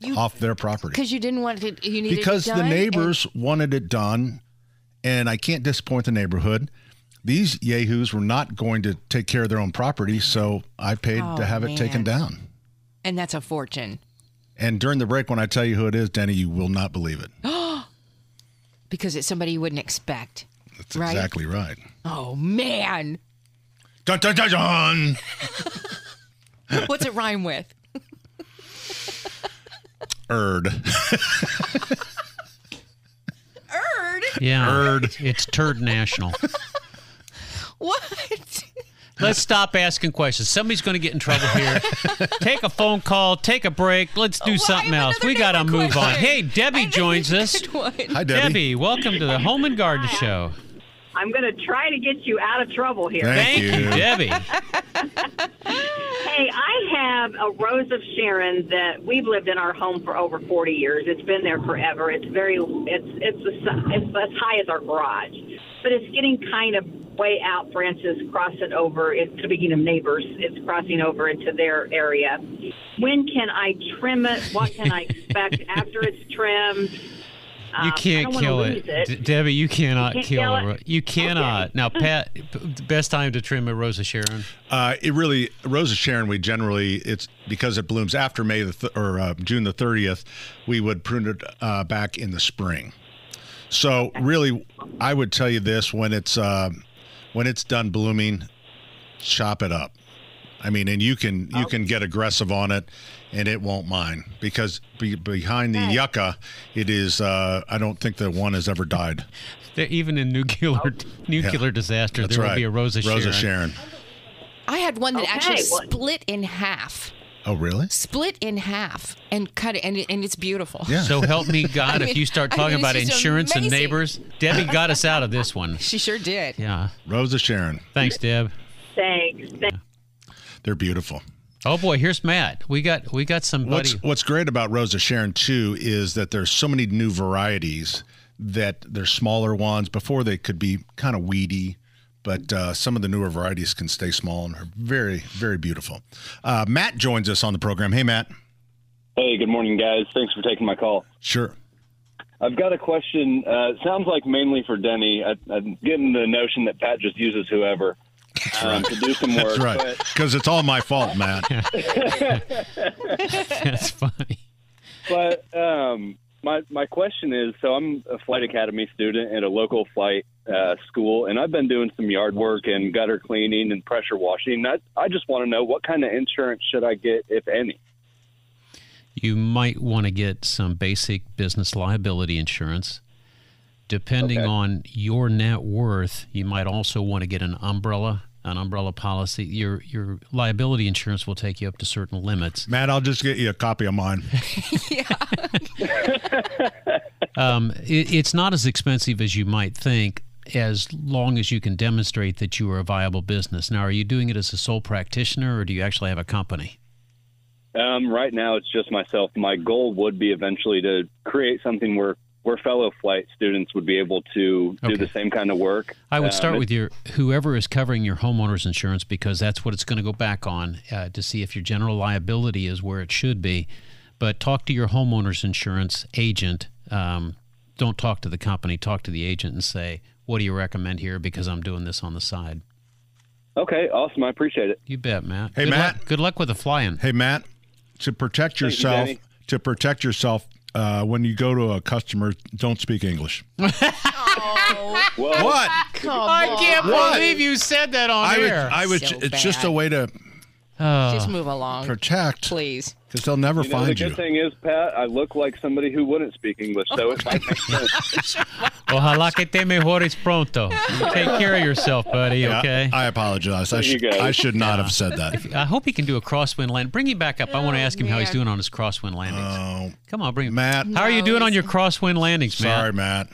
You- off their property Because you didn't want it. You needed because it the done, neighbors wanted it done, and I can't disappoint the neighborhood. These yahoos were not going to take care of their own property, so I paid Oh, to have it taken down. and, and that's a fortune. And during the break, when I tell you who it is, Denny, you will not believe it. because it's somebody you wouldn't expect. That's right? exactly right. Oh man. Dun, dun, dun, dun. What's it rhyme with? Erd. Erd. Yeah. Erd. It's Turd National. What? Let's stop asking questions. Somebody's going to get in trouble here. take a phone call, take a break. Let's do something else. We got to move on. Hey, Debbie joins us. Hi, Debbie. welcome to the Home and Garden Show. I'm going to try to get you out of trouble here. Thank, you, Debbie. Hey, I have a rose of Sharon that we've lived in our home for over 40 years. It's been there forever. It's very, it's it's the it's as high as our garage, but it's getting kind of way out branches crossing over. It's speaking of neighbors, it's crossing over into their area. When can I trim it? What can I expect after it's trimmed? You Um, can't don't kill lose it. D- Debbie, you cannot You kill kill it? ro- You cannot. Now, Pat, best time to trim a Rosa Sharon? Uh, it really Rosa Sharon. We generally it's because it blooms after May the th- or uh, June the thirtieth. We would prune it uh, back in the spring. So really, I would tell you this: when it's uh, when it's done blooming, chop it up. I mean, and you can you can get aggressive on it, and it won't mind because be, behind the yucca, it is. Uh, I don't think that one has ever died. Even in nuclear nuclear disaster, That's there will be a Rose of Rose Sharon. Sharon. I had one that Okay, actually split in half. Oh, really? split in half and cut it, and, it, and it's beautiful. Yeah. So help me God, I if mean- you start I talking mean, about just insurance and neighbors, Debbie got us out of this one. She sure did. Yeah. Rosa Sharon. Thanks, Deb. Thanks. Thanks. They're beautiful. Oh boy, here's Matt. We got we got somebody. What's What's great about Rosa Sharon too is that there's so many new varieties that they're smaller ones. Before they could be kind of weedy, but uh, some of the newer varieties can stay small and are very very beautiful. Uh, Matt joins us on the program. Hey, Matt. Hey, good morning, guys. Thanks for taking my call. Sure. I've got a question. Uh, it sounds like mainly for Denny. I, I'm getting the notion that Pat just uses whoever um, to do some work. That's right. Because it's all my fault, Matt. That's funny. But um, my my question is, so I'm a flight academy student at a local flight uh, school, and I've been doing some yard work and gutter cleaning and pressure washing. I I just want to know what kind of insurance should I get, if any. You might want to get some basic business liability insurance. Depending Okay. on your net worth, you might also want to get an umbrella, an umbrella policy. Your your liability insurance will take you up to certain limits. Matt, I'll just get you a copy of mine. Um, it, it's not as expensive as you might think, as long as you can demonstrate that you are a viable business. Now, are you doing it as a sole practitioner, or do you actually have a company? Um, right now, it's just myself. My goal would be eventually to create something where where fellow flight students would be able to do the same kind of work. I would Um, start it- with your whoever is covering your homeowner's insurance because that's what it's going to go back on uh, to see if your general liability is where it should be. But talk to your homeowner's insurance agent. Um, don't talk to the company. Talk to the agent and say, "What do you recommend here?" Because I'm doing this on the side. Okay, awesome. I appreciate it. You bet, Matt. Hey, good Matt. Luck, good luck with the flying. Hey, Matt. To protect Thank you, yourself, to protect yourself, uh, when you go to a customer, don't speak English. What? I can't What? believe you said that on I would. air. I would. So it's just a way to Just move along. protect, Please. because they'll never You know, the find good you. thing is, Pat, I look like somebody who wouldn't speak English, so it might make sense. Ojalá que te mejores pronto. Take care of yourself, buddy. Yeah, Okay. I apologize. I, you, sh- guys. I should not have said that. I hope he can do a crosswind land. Bring him back up. I want to oh, ask him how he's man. doing on his crosswind landings. Oh, Come on, bring him. Matt. How are you No, doing on he's- your crosswind landings, Matt? Sorry, Matt.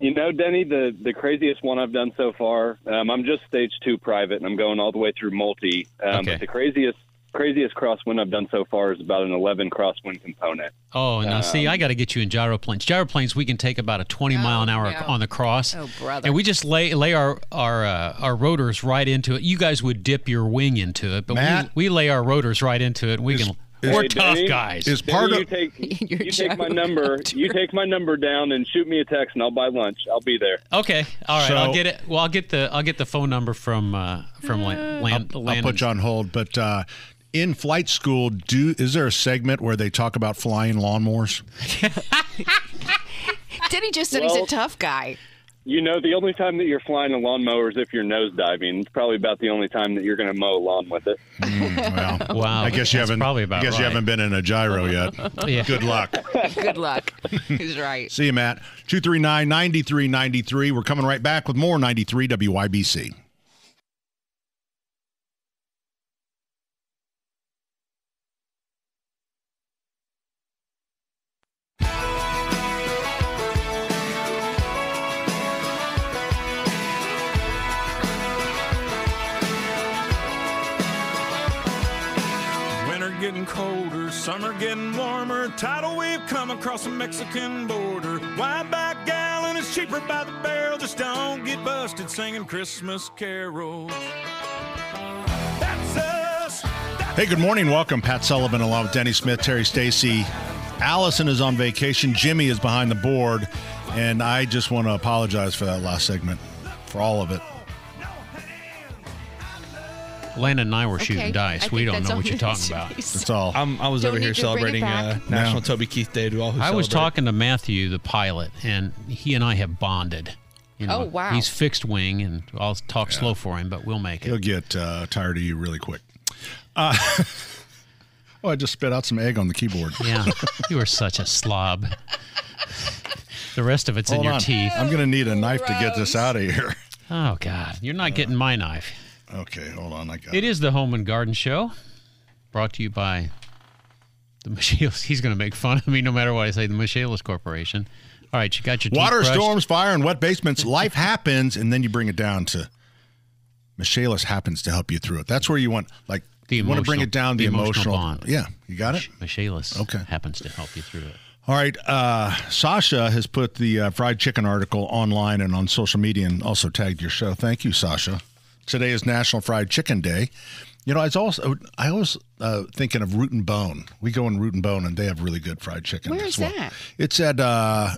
You know, Denny, the the craziest one I've done so far. Um, I'm just stage two private, and I'm going all the way through multi. Um, Okay. But the craziest craziest crosswind I've done so far is about an 11 crosswind component. Oh, now see, I got to get you in gyroplanes. Gyroplanes, we can take about a 20 mile an hour no. on the cross. Oh, brother. And we just lay lay our our uh, our rotors right into it. You guys would dip your wing into it, but Matt? we, we lay our rotors right into it. And we Is- can. Is- we're Hey, tough Denny, guys. Is part you of take you take my number. rotor. You take my number down and shoot me a text, and I'll buy lunch. I'll be there. okay, all right. So- I'll get it. Well, I'll get the I'll get the phone number from uh, from land. land, I'll land put you on hold, but uh, in flight school, do is there a segment where they talk about flying lawnmowers? Denny just said he's a tough guy. You know, the only time that you're flying a lawnmower is if you're nose diving. It's probably about the only time that you're going to mow a lawn with it. Mm, well, Wow, I guess you that's haven't. probably about I guess you haven't been in a gyro yet. Yeah. Good luck. Good luck. He's right. See you, Matt. 239 9393. We're coming right back with more 93 WIBC. Summer getting warmer. Tidal wave come across the Mexican border. Wide back gallon is cheaper by the barrel. Just don't get busted singing Christmas carols. Hey, good morning. Welcome. Pat Sullivan along with Denny Smith, Terry Stacy. Allison is on vacation. Jimmy is behind the board. And I just want to apologize for that last segment, for all of it. Landon and I were shooting Okay, dice. I We don't know what you're talking about. be That's all. I'm, I was Don't over here need to bring it celebrating uh. National No. Toby Keith Day to all who I was talking to Matthew, the pilot, and he and I have bonded. You know, Oh, wow. He's fixed wing, and I'll talk slow for him, but we'll make it. He'll get uh, tired of you really quick. Uh, oh, I just spit out some egg on the keyboard. Yeah, you are such a slob. The rest of it's in your on. teeth. I'm going to need a knife to get this out of here. Oh God, you're not getting my knife. Okay, hold on. I got It is the Home and Garden Show. brought to you by the Michaelis. He's going to make fun of me no matter what I say. The Michaelis Corporation. All right, you got your Water, brushed? storms, fire, and wet basements. Life happens, and then you bring it down to Michaelis happens to help you through it. That's where you want, like, The you want to bring it down the, the emotional emotional. bond. Yeah, you got it. Michaelis Okay. happens to help you through it. All right. Uh, Sasha has put the uh, fried chicken article online and on social media and also tagged your show. Thank you, Sasha. Today is National Fried Chicken Day. You know, I was also I was uh, thinking of Root and Bone. We go in Root and Bone, and they have really good fried chicken. Where as well. that? It's at uh,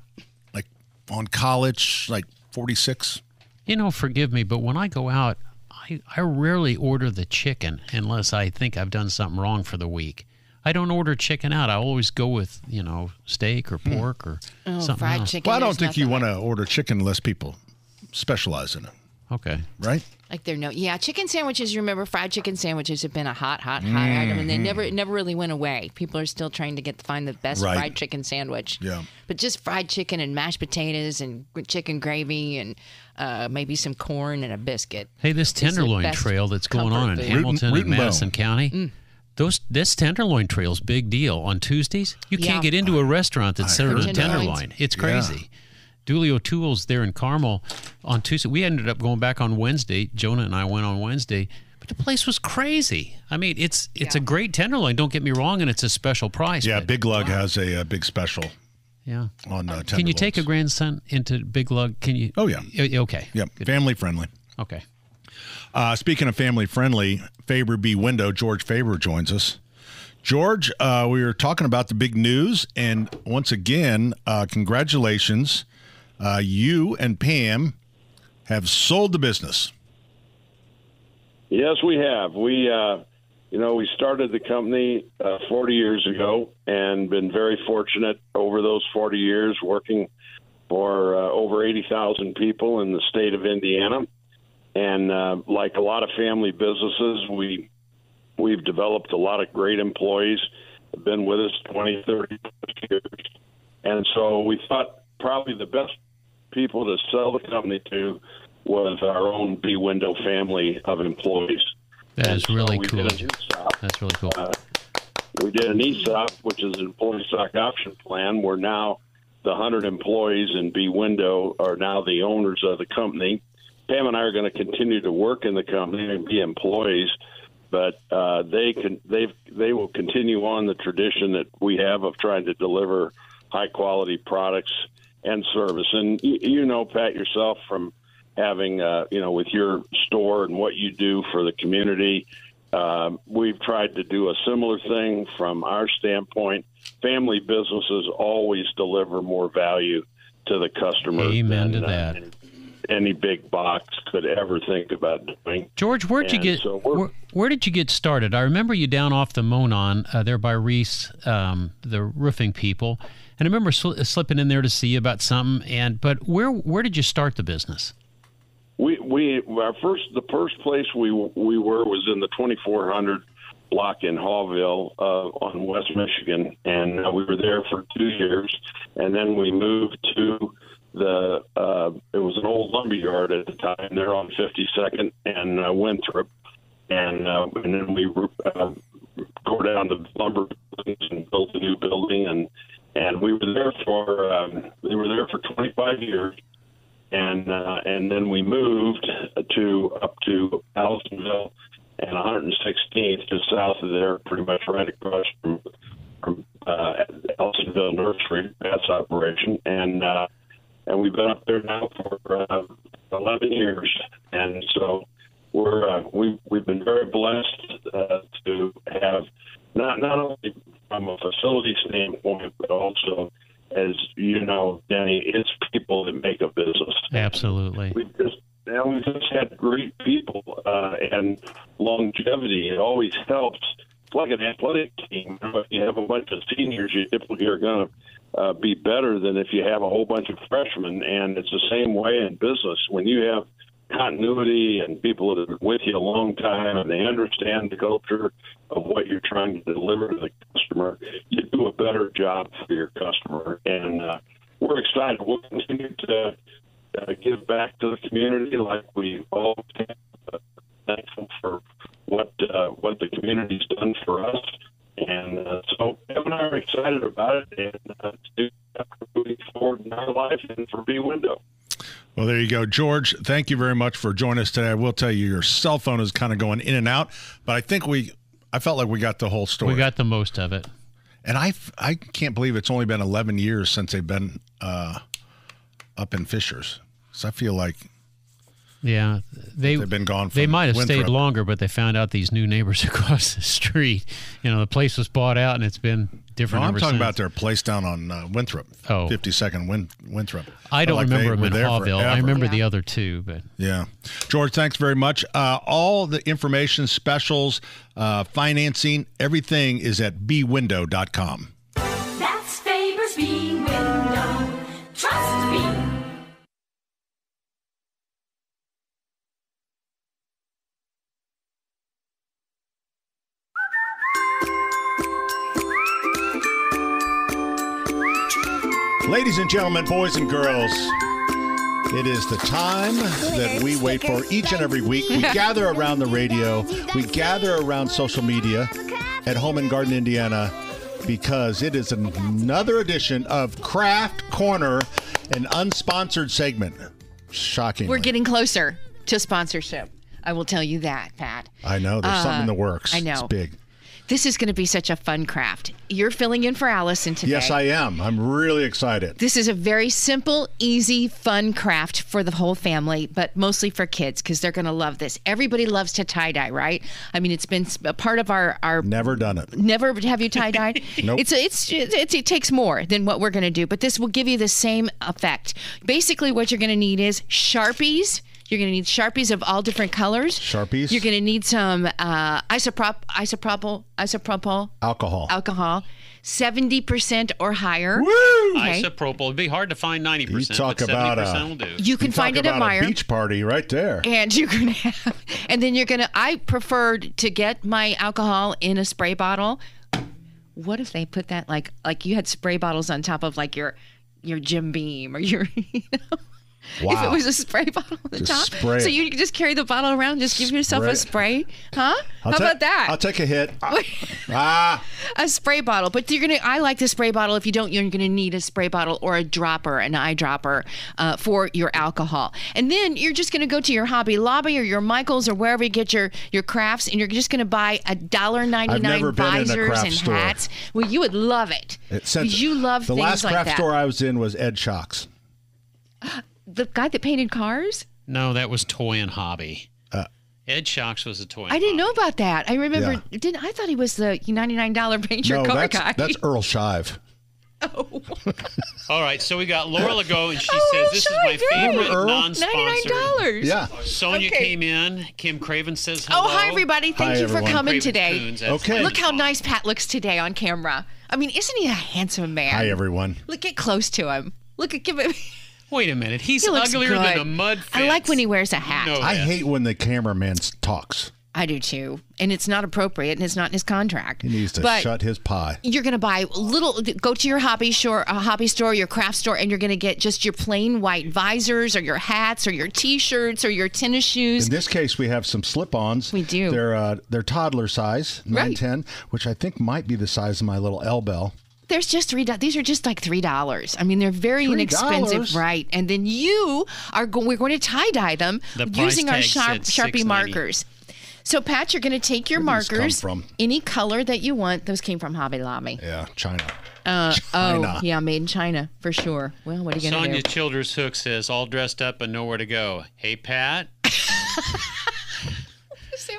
like on College, like forty six. You know, forgive me, but when I go out, I, I rarely order the chicken unless I think I've done something wrong for the week. I don't order chicken out. I always go with, you know, steak or pork or Oh, something fried else. chicken. Well, I don't think you want to order chicken unless people specialize in it, Okay. right? Like they're no, yeah, chicken sandwiches. You remember, fried chicken sandwiches have been a hot, hot, hot item, and they Mhm. never, it never really went away. People are still trying to get to find the best Right. fried chicken sandwich. Yeah. But just fried chicken and mashed potatoes and chicken gravy and uh, maybe some corn and a biscuit. Hey, this tenderloin trail that's going on in food. Hamilton Root and and Madison Bone. County, those this tenderloin trail's big deal on Tuesdays. You can't get into a restaurant that's I serves heard a tenderloin. It's Yeah. Crazy. Dooley O'Toole's there in Carmel on Tuesday. We ended up going back on Wednesday. Jonah and I went on Wednesday, but the place was crazy. I mean, it's it's a great tenderloin. Don't get me wrong, and it's a special price. Yeah, but- Big Lug has a, uh big special yeah. on uh, Can you take a grandson into Big Lug? Can you? Oh yeah, Okay. Yep, family friendly. Okay. Uh, speaking of family friendly, Faber Bee Window, George Faber joins us. George, uh, we were talking about the big news, and once again, uh, congratulations. Uh, you and Pam have sold the business. Yes, we have. We, uh, you know, we started the company uh, 40 years ago and been very fortunate over those 40 years working for uh, over 80,000 people in the state of Indiana. And uh, like a lot of family businesses, we we've developed a lot of great employees. Been with us 20, 30 years, and so we thought probably the best people to sell the company to was our own Bee Window family of employees. That is is so really cool. ESOP. That's really cool. Uh, we did an ESOP, which is an employee stock option plan, where now the 100 employees in Bee Window are now the owners of the company. Pam and I are going to continue to work in the company and be employees, but uh, they can they they will continue on the tradition that we have of trying to deliver high quality products and service. And you, you know, Pat, yourself from having uh, you know with your store and what you do for the community. Um, we've tried to do a similar thing from our standpoint. Family businesses always deliver more value to the customer Amen than to uh, that. any, any big box could ever think about doing. George, where'd you get so where, where did you get started? I remember you down off the Monon uh, there by Reese, um, the roofing people, and I remember sl- slipping in there to see about something. And but where where did you start the business? We we our first the first place we we were was in the 2400 block in Haughville uh, on West Michigan, and uh, we were there for two years, and then we moved to the uh, it was an old lumber yard at the time there on 52nd and uh, Winthrop, and uh, and then we uh, go down the lumber and built a new building, and and we were there for um, we were there for 25 years and uh, and then we moved to up to Allisonville and 116th, just south of there, pretty much right across from from uh, Allisonville Nursery. That's operation, and uh, and we've been up there now for uh, 11 years, and so we're uh, we we've been very blessed uh, to have not not only from a facility standpoint, but also as you know, Denny, it's people that make a business. Absolutely. We just and we just had great people uh, and longevity. It always helps. It's like an athletic team. You if you have a bunch of seniors, you typically are going to uh, be better than if you have a whole bunch of freshmen. And it's the same way in business. When you have continuity and people that are with you a long time and they understand the culture of what you're trying to deliver to the customer, you do a better job for your customer. And uh, we're excited. We'll continue to uh, give back to the community like we all can. Thankful for what uh, what the community's done for us. And uh, so Deb and I are excited about it, and uh, to moving forward in our life and for Bee Window. Well, there you go, George. Thank you very much for joining us today. I will tell you, your cell phone is kind of going in and out, but I think we, I felt like we got the whole story. We got the most of it. And I, I can't believe it's only been 11 years since they've been uh, up in Fishers. So I feel like Yeah, they They've been gone They might have Winthrop. stayed longer, but they found out these new neighbors across the street. You know, the place was bought out, and it's been no, different. I'm talking since. about their place down on uh, Winthrop, Oh. 52nd Win- Winthrop. I don't like remember them in there Haughville. I forever. remember the other two, but Yeah. George, thanks very much. Uh, all the information, specials, uh, financing, everything is at beewindow.com. Ladies and gentlemen, boys and girls, it is the time that we wait for each and every week. We gather around the radio, we gather around social media at Home and Garden, Indiana, because it is another edition of Craft Corner, an unsponsored segment. Shocking. We're getting closer to sponsorship. I will tell you that, Pat. I know there's something in the works. Uh, I know. It's big. This is going to be such a fun craft. You're filling in for Allison today. Yes, I am. I'm really excited. This is a very simple, easy, fun craft for the whole family, but mostly for kids because they're going to love this. Everybody loves to tie dye, right? I mean, it's been a part of our our. Never done it. Never have you tie dyed? Nope. It's, it's it's it takes more than what we're going to do, but this will give you the same effect. Basically, what you're going to need is sharpies. You're going to need sharpies of all different colors. Sharpies? You're going to need some uh, isopropyl isopropyl isopropyl Alcohol. alcohol, seventy percent or higher. Okay. isopropyl. It'd be hard to find 90%. You percent. talk but about 70% a, will do. You can talk find it at about Meijer. a beach party right there. and you're gonna have, and then you're gonna. I preferred to get my alcohol in a spray bottle. What if they put that like like you had spray bottles on top of like your your Jim Beam or your you know. If it was a spray bottle on the Just top, spray so you just carry the bottle around, just give yourself a Spray huh? I'll How ta- about that? I'll take a hit. ah, a spray bottle. But you're gonna. I like the spray bottle. If you don't, you're gonna need a spray bottle or a dropper, an eyedropper, uh, for your alcohol. And then you're just gonna go to your Hobby Lobby or your Michaels or wherever you get your your crafts, and you're just gonna buy a dollar ninety nine been in a visors and store. hats. Well, you would love it. it you love the last like craft that. store I was in was Ed Shocks. The guy that painted cars. No, that was toy and hobby. Uh, Ed Shocks was a toy. I didn't know about that. I remember. Yeah. Didn't I thought he was the ninety nine dollar paint your no, car that's guy? that's Earl Scheib. Oh. All right, so we got Laura Legault, and she Oh, says this is my sure, I do. favorite Earl? non-sponsored. $99. Yeah. Sonia Okay. came in. Kim Craven says hello. Oh, hi everybody! Thank Hi, you for coming Craven today. Coons, Okay. Look how nice Pat looks today on camera. I mean, isn't he a handsome man? Hi, everyone. Look, get close to him. Look at give him. Wait a minute, he's He looks uglier good. than a mud. I like when he wears a hat. No. I Yeah. hate when the cameraman talks. I do too, and it's not appropriate, and it's not in his contract. He needs to But shut his pie. You're gonna buy little. Go to your hobby store, a hobby store, your craft store, and you're gonna get just your plain white visors, or your hats, or your T-shirts, or your tennis shoes. In this case, we have some slip-ons. We do. They're uh, they're toddler size, nine Right. ten, which I think might be the size of my little Ella Bell. There's just three. These are just like three dollars. I mean, they're very $3? inexpensive, right? And then you are. Go- we're going to tie dye them The using our sharp Sharpie markers. So, Pat, you're going to take your Where did these come markers, from? any color that you want. Those came from Hobby Lobby. Yeah, China. Uh, China. Oh, yeah, made in China for sure. Well, what are you going Sonia to do? Sonia Childers Hook says, all dressed up and nowhere to go. Hey, Pat.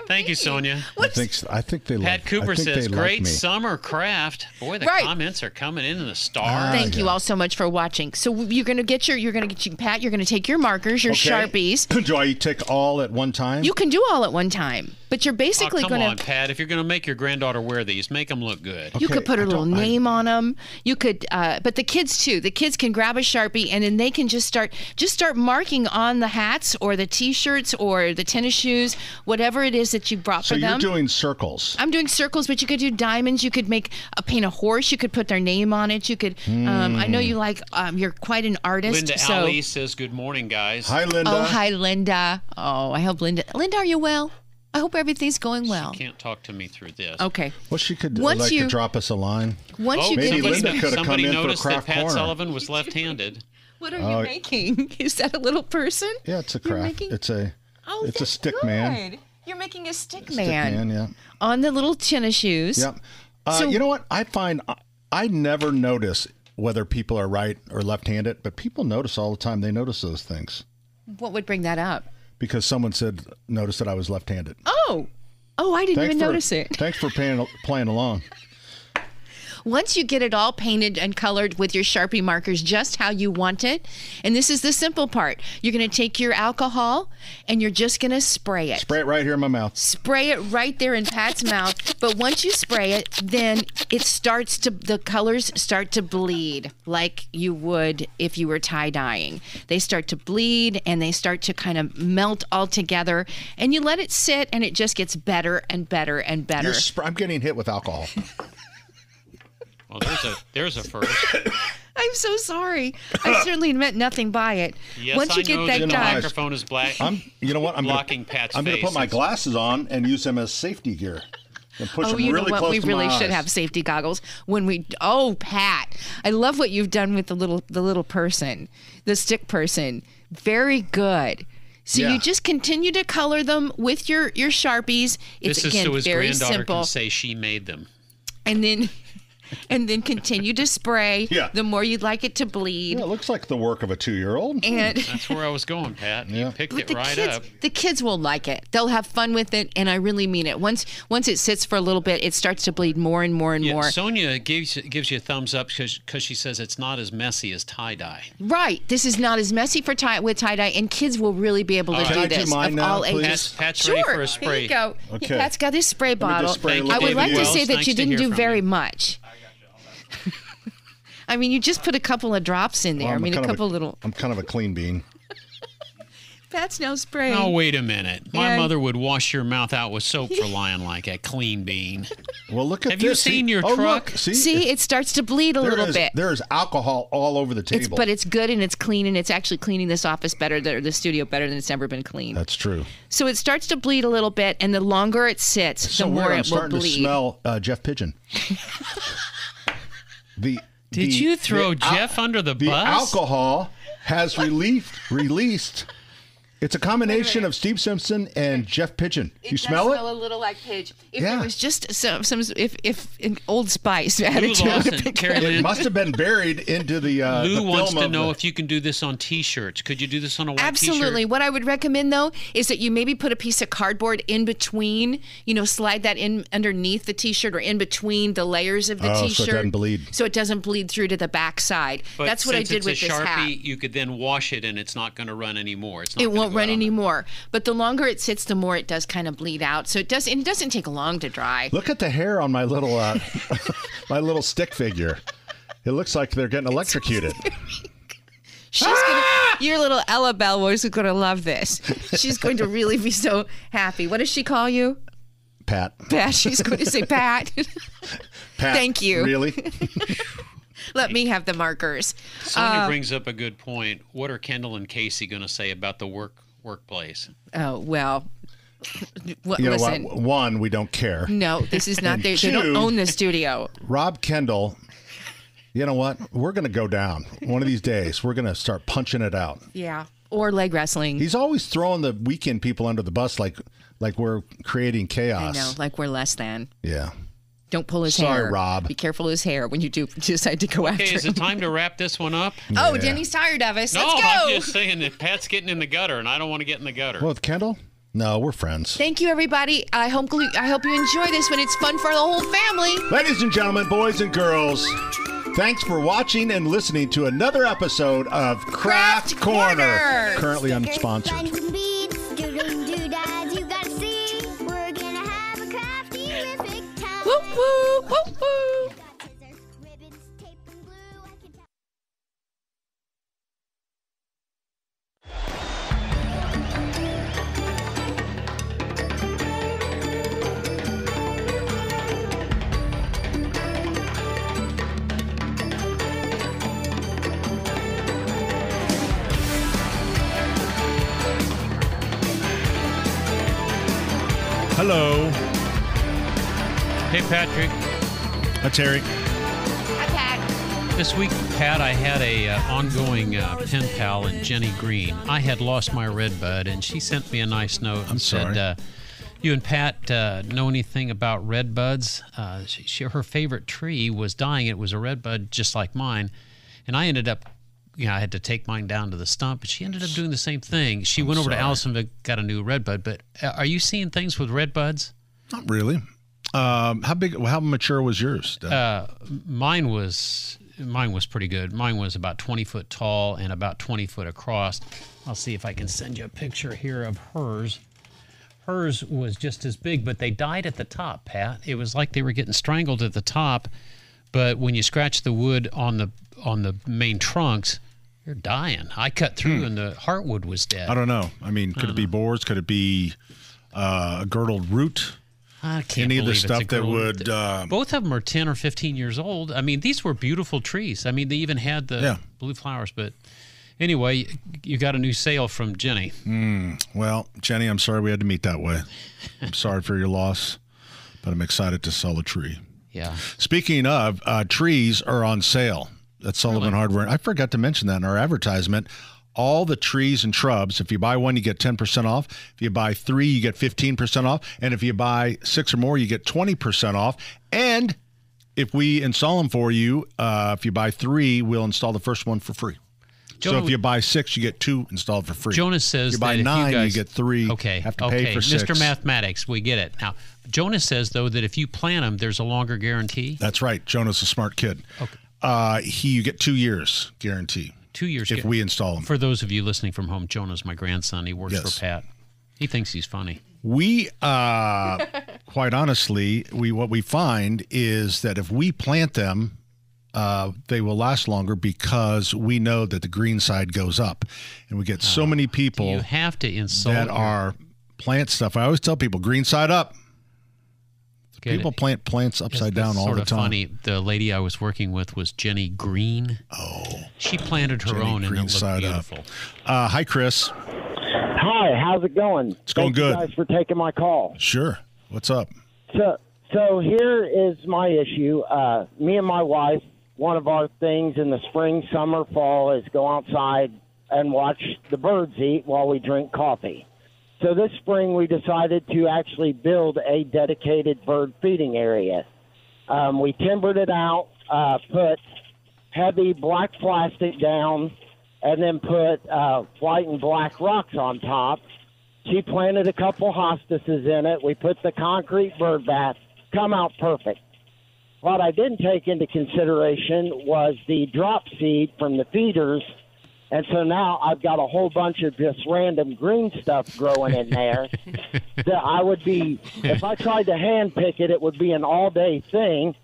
Thank you, Sonia. I think I think they Pat like, Cooper I think says, they like great me. summer craft. Boy, the Right. comments are coming in in the stars. Ah, Thank you all so much for watching. So you're going to get your, you're going to get you, Pat. You're going to take your markers, your Okay. sharpies. Do I take all at one time? You can do all at one time, but you're Oh, basically come going on, to. Pat. If you're going to make your granddaughter wear these, make them look good. You could put I a little don't- I- name on them. You could, uh, but the kids too. The kids can grab a sharpie and then they can just start, just start marking on the hats or the T-shirts or the tennis shoes, whatever it is that you brought so for you're them. doing circles. I'm doing circles, but you could do diamonds. You could make a paint a horse. You could put their name on it. You could. Um, I know you like. Um, you're quite an artist. Linda so. Ali says, good morning, guys. Hi, Linda. Oh, hi, Linda. Oh, I hope Linda. Linda, are you well? I hope everything's going well. Can't talk to me through this. Okay. Well, she could Once like you- to drop us a line. Once oh, you Maybe this- Linda could have come somebody in for a noticed that Pat corner. Sullivan was left-handed. What are you making? Is that a little person? Yeah, it's a craft. making- It's a Oh, it's a that's stick man. good. You're making a stick Stick man, man, yeah. on the little tennis shoes. Yep. Uh, So- you know what? I find I, I never notice whether people are right or left-handed, but people notice all the time. They notice those things What would bring that up? Because someone said notice that I was left-handed. Oh, oh, I didn't even for, notice it. Thanks for paying, playing along. Once you get it all painted and colored with your Sharpie markers just how you want it, and this is the simple part, you're going to take your alcohol and you're just going to spray it. Spray it right here in my mouth. Spray it right there in Pat's mouth. But once you spray it, then it starts to, the colors start to bleed like you would if you were tie dyeing. They start to bleed and they start to kind of melt all together. And you let it sit and it just gets better and better and better. Sp- I'm getting hit with alcohol. Well, there's a there's a first. I'm so sorry. I certainly meant nothing by it. Yes, Once you I get know that that the done, microphone is black. I'm. You know what? I'm blocking gonna, Pat's I'm going to put my glasses on and use them as safety gear. And push oh, them you really know what? close We really should eyes. have safety goggles when we. Oh, Pat, I love what you've done with the little the little person, the stick person. Very good. So Yeah. you just continue to color them with your your sharpies. It's this is again so his very granddaughter simple, can say she made them. and then and then continue to spray. Yeah. The more you'd like it to bleed. Yeah, it looks like the work of a two-year-old. And- hmm. That's where I was going, Pat. You picked But it the right kids, up. the kids will like it. They'll have fun with it, and I really mean it. Once once it sits for a little bit, it starts to bleed more and more and Yeah, more. Sonia gives gives you a thumbs up because she says it's not as messy as tie dye. Right. This is not as messy for tie with tie dye, and kids will really be able to All do right. Can I do this mine of now, all please? ages. Pat's- Pat's sure. ready for a Here spray. you go. Okay. Pat's got his spray bottle. spray a I little would bit like of to say that Nice you didn't do very you. much. I mean, you just put a couple of drops in there. Well, I mean, a kind of couple little. I'm kind of a clean bean. Pat's no spray. Oh, wait a minute. My And- mother would wash your mouth out with soap for lying like a clean bean. Well, look at Have you this. See- seen your oh, truck? Look, see, See, it starts to bleed a There little is- bit. There is alcohol all over the table. It's, but it's good and it's clean and it's actually cleaning this office better, the, the studio better than it's ever been cleaned. That's true. So it starts to bleed a little bit, and the longer it sits, So the more weird. I'm it will starting bleed. to smell uh, Jeff Pigeon. the Did the- you throw the al- Jeff under the, the bus? alcohol has relieved released. It's a combination of Steve Simpson and Jeff Pigeon. It you does smell it? a little like Pidge. If Yeah. it was just some, some if if an Old Spice Lou added to it, it'd be Carrie good. Lynn- It must have been buried into the. Uh, Lou the wants film to know the- if you can do this on T-shirts. Could you do this on a white Absolutely. T-shirt? What I would recommend though is that you maybe put a piece of cardboard in between, you know, slide that in underneath the t-shirt or in between the layers of the Oh, so it t-shirt. doesn't bleed. So it doesn't bleed through to the back side. But That's what I since did it's with a this Sharpie, hat. you could then wash it and it's not going to run anymore. It's not It won't out run anymore. But the longer it sits, the more it does kind of bleed out. So it does it doesn't take long to dry. Look at the hair on my little uh, my little stick figure. It looks like they're getting electrocuted. She's gonna your little Ella Bell was gonna love this. She's going to really be so happy. What does she call you? Pat. Pat. She's going to say Pat. Pat. Thank you. Really? Let me have the markers. Sonia Uh, brings up a good point. What are Kendall and Casey going to say about the work workplace? Oh well. What, you know listen, what? One, we don't care. no, this is not And their. They don't own the studio. Rob Kendall. You know what? We're going to go down one of these days. We're going to start punching it out. Yeah, or leg wrestling. He's always throwing the weekend people under the bus, like like we're creating chaos. I chaos. know, like we're less than. Yeah. Don't pull his Sorry, hair. Rob. Be careful of his hair when you do decide to go Okay, after is him. it time to wrap this one up? Oh, Yeah. Denny's tired of us. No, Let's go. I'm just saying that Pat's getting in the gutter, and I don't want to get in the gutter. Well, with Kendall? No, we're friends. Thank you, everybody. I hope I hope you enjoy this when it's fun for the whole family. Ladies and gentlemen, boys and girls, thanks for watching and listening to another episode of Craft, Corner. Corner. Currently unsponsored. Whoop, whoop, whoop, whoop. Hello. Hey, Patrick. Hi, Terry. Hi, Pat. This week, Pat, I had a uh, ongoing uh, pen pal in Jenny Green. I had lost my red bud, and she sent me a nice note and said, sorry. uh, "You and Pat uh, know anything about red buds? Uh, she, she, her favorite tree was dying. It was a red bud, just like mine, and I ended up." You know, I had to take mine down to the stump, but she ended up doing the same thing. She went over to sorry. Allisonville, got a new red bud. But uh, are you seeing things with red buds? Not really. Um, how big? How mature was yours? Uh, mine was mine was pretty good. Mine was about 20 foot tall and about 20 foot across. I'll see if I can send you a picture here of hers. Hers was just as big, but they died at the top, Pat. It was like they were getting strangled at the top, but when you scratch the wood on the on the main trunks, you're dying. I cut through and the heartwood was dead. Hmm. I don't know. I mean, could it be borers? Could it be uh, a girdled root? I can't Any of the believe it's a stuff that would. Uh, Both of them are 10 or 15 years old. I mean, these were beautiful trees. I mean, they even had the Yeah. blue flowers. But anyway, you got a new sale from Jenny. hmm, well, Jenny, I'm sorry we had to meet that way. I'm sorry for your loss, but I'm excited to sell a tree. Yeah. Speaking of, uh, trees are on sale at Sullivan Hardware. I forgot to mention that in our advertisement. All the trees and shrubs, if you buy one, you get 10% off. If you buy three, you get 15% off. And if you buy six or more, you get 20% off. And if we install them for you, uh, if you buy three, we'll install the first one for free. so if you buy six, you get two installed for free. Jonas says you buy nine, you, guys, get three. Okay. Have to okay. pay for Mr. Mathematics, we get it. Now, Jonas says, though, that if you plant them, there's a longer guarantee. That's right. Jonah's a smart kid. Okay. Uh, he you get two years guarantee. Two years. if gu- we install them. For those of you listening from home, Jonah's my grandson. He works Yes. for Pat. He thinks he's funny. We, uh, quite honestly, we what we find is that if we plant them, uh, they will last longer because we know that the green side goes up, and we get so many people You have to insult that your- are plant stuff. I always tell people green side up. Get People it. plant plants upside That's down all sort the of time. Funny. The lady I was working with was Jenny Green. Oh, she planted her Jenny own and it Green looked side up. beautiful. Uh, hi, Chris. Hi, how's it going? It's going Thank good. You guys for taking my call. Sure. What's up? So, so here is my issue. Uh, me and my wife, one of our things in the spring, summer, fall is go outside and watch the birds eat while we drink coffee. So this spring we decided to actually build a dedicated bird feeding area. Um, we timbered it out, uh, put heavy black plastic down, and then put uh, white and black rocks on top. She planted a couple hospices in it. We put the concrete bird bath. Come out perfect. What I didn't take into consideration was the drop seed from the feeders. And so now I've got a whole bunch of just random green stuff growing in there that I would be, if I tried to hand pick it, it would be an all day thing.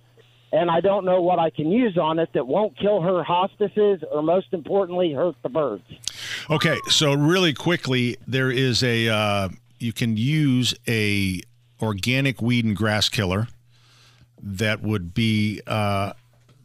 And I don't know what I can use on it that won't kill her hospices or, most importantly, hurt the birds. Okay, so really quickly, there is a uh, you can use a organic weed and grass killer that would be uh,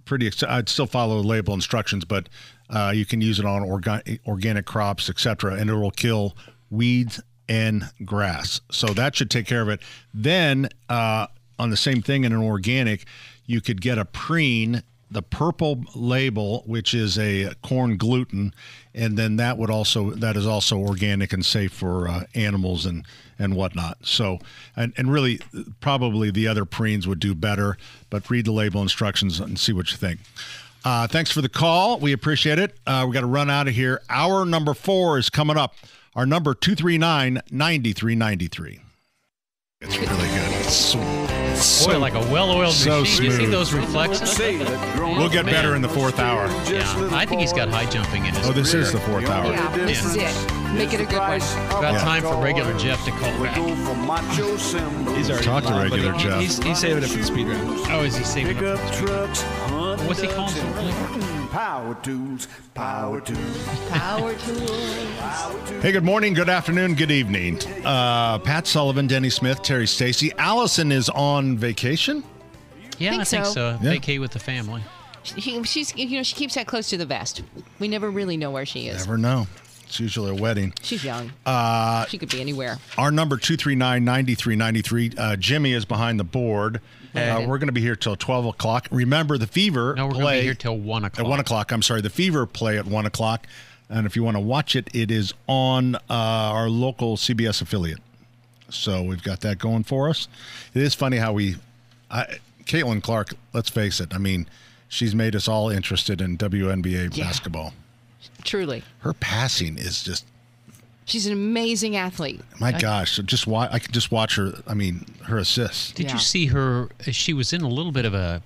pretty. ex- I'd still follow the label instructions, but uh, you can use it on orga- organic crops, etc., and it will kill weeds and grass. So that should take care of it. Then uh, on the same thing in an organic, you could get a preen the purple label, which is a corn gluten, and then that would also that is also organic and safe for uh, animals and and whatnot. So, and and really, probably the other preens would do better, but read the label instructions and see what you think. Uh, thanks for the call. We appreciate it. Uh, we got to run out of here. Hour number four is coming up. Our number 239 9393. It's really good. It's so, it's so- Boy, like a well-oiled so machine. You see those reflexes? We'll get better in the fourth hour. Yeah, I think he's got high jumping in his Oh, this career. is the fourth hour. Yeah, this is it. Make it a good one. About Yeah. time for regular Jeff to call back. He's already Talk to live, regular Jeff. He's, he's saving it for the speed round. Oh, is he saving it? Pickup trucks, hunting What's he calling ducks, so early? and Power tools, power tools. Power tools. Hey, good morning, good afternoon, good evening. Uh, Pat Sullivan, Denny Smith, Terry Stacy. Allison is on vacation. Yeah, Think I think so. so. Yeah. Vacay with the family. She, she's, you know, she keeps that close to the vest. We never really know where she is. Never know. It's usually a wedding. She's young. Uh, she could be anywhere. Our number 239-9393. Uh, Jimmy is behind the board. Uh, we're going to be here till 12 o'clock. Remember, the Fever No, we're gonna be play here till 1 o'clock. At 1 o'clock. I'm sorry. The Fever play at 1 o'clock. And if you want to watch it, it is on uh, our local CBS affiliate. So we've got that going for us. It is funny how we, I, Caitlin Clark, let's face it, I mean, she's made us all interested in WNBA Yeah. basketball. Truly. Her passing is just She's an amazing athlete. my gosh, just watch. I can just watch her. I mean, her assists. Did Yeah. you see her? She was in a little bit of a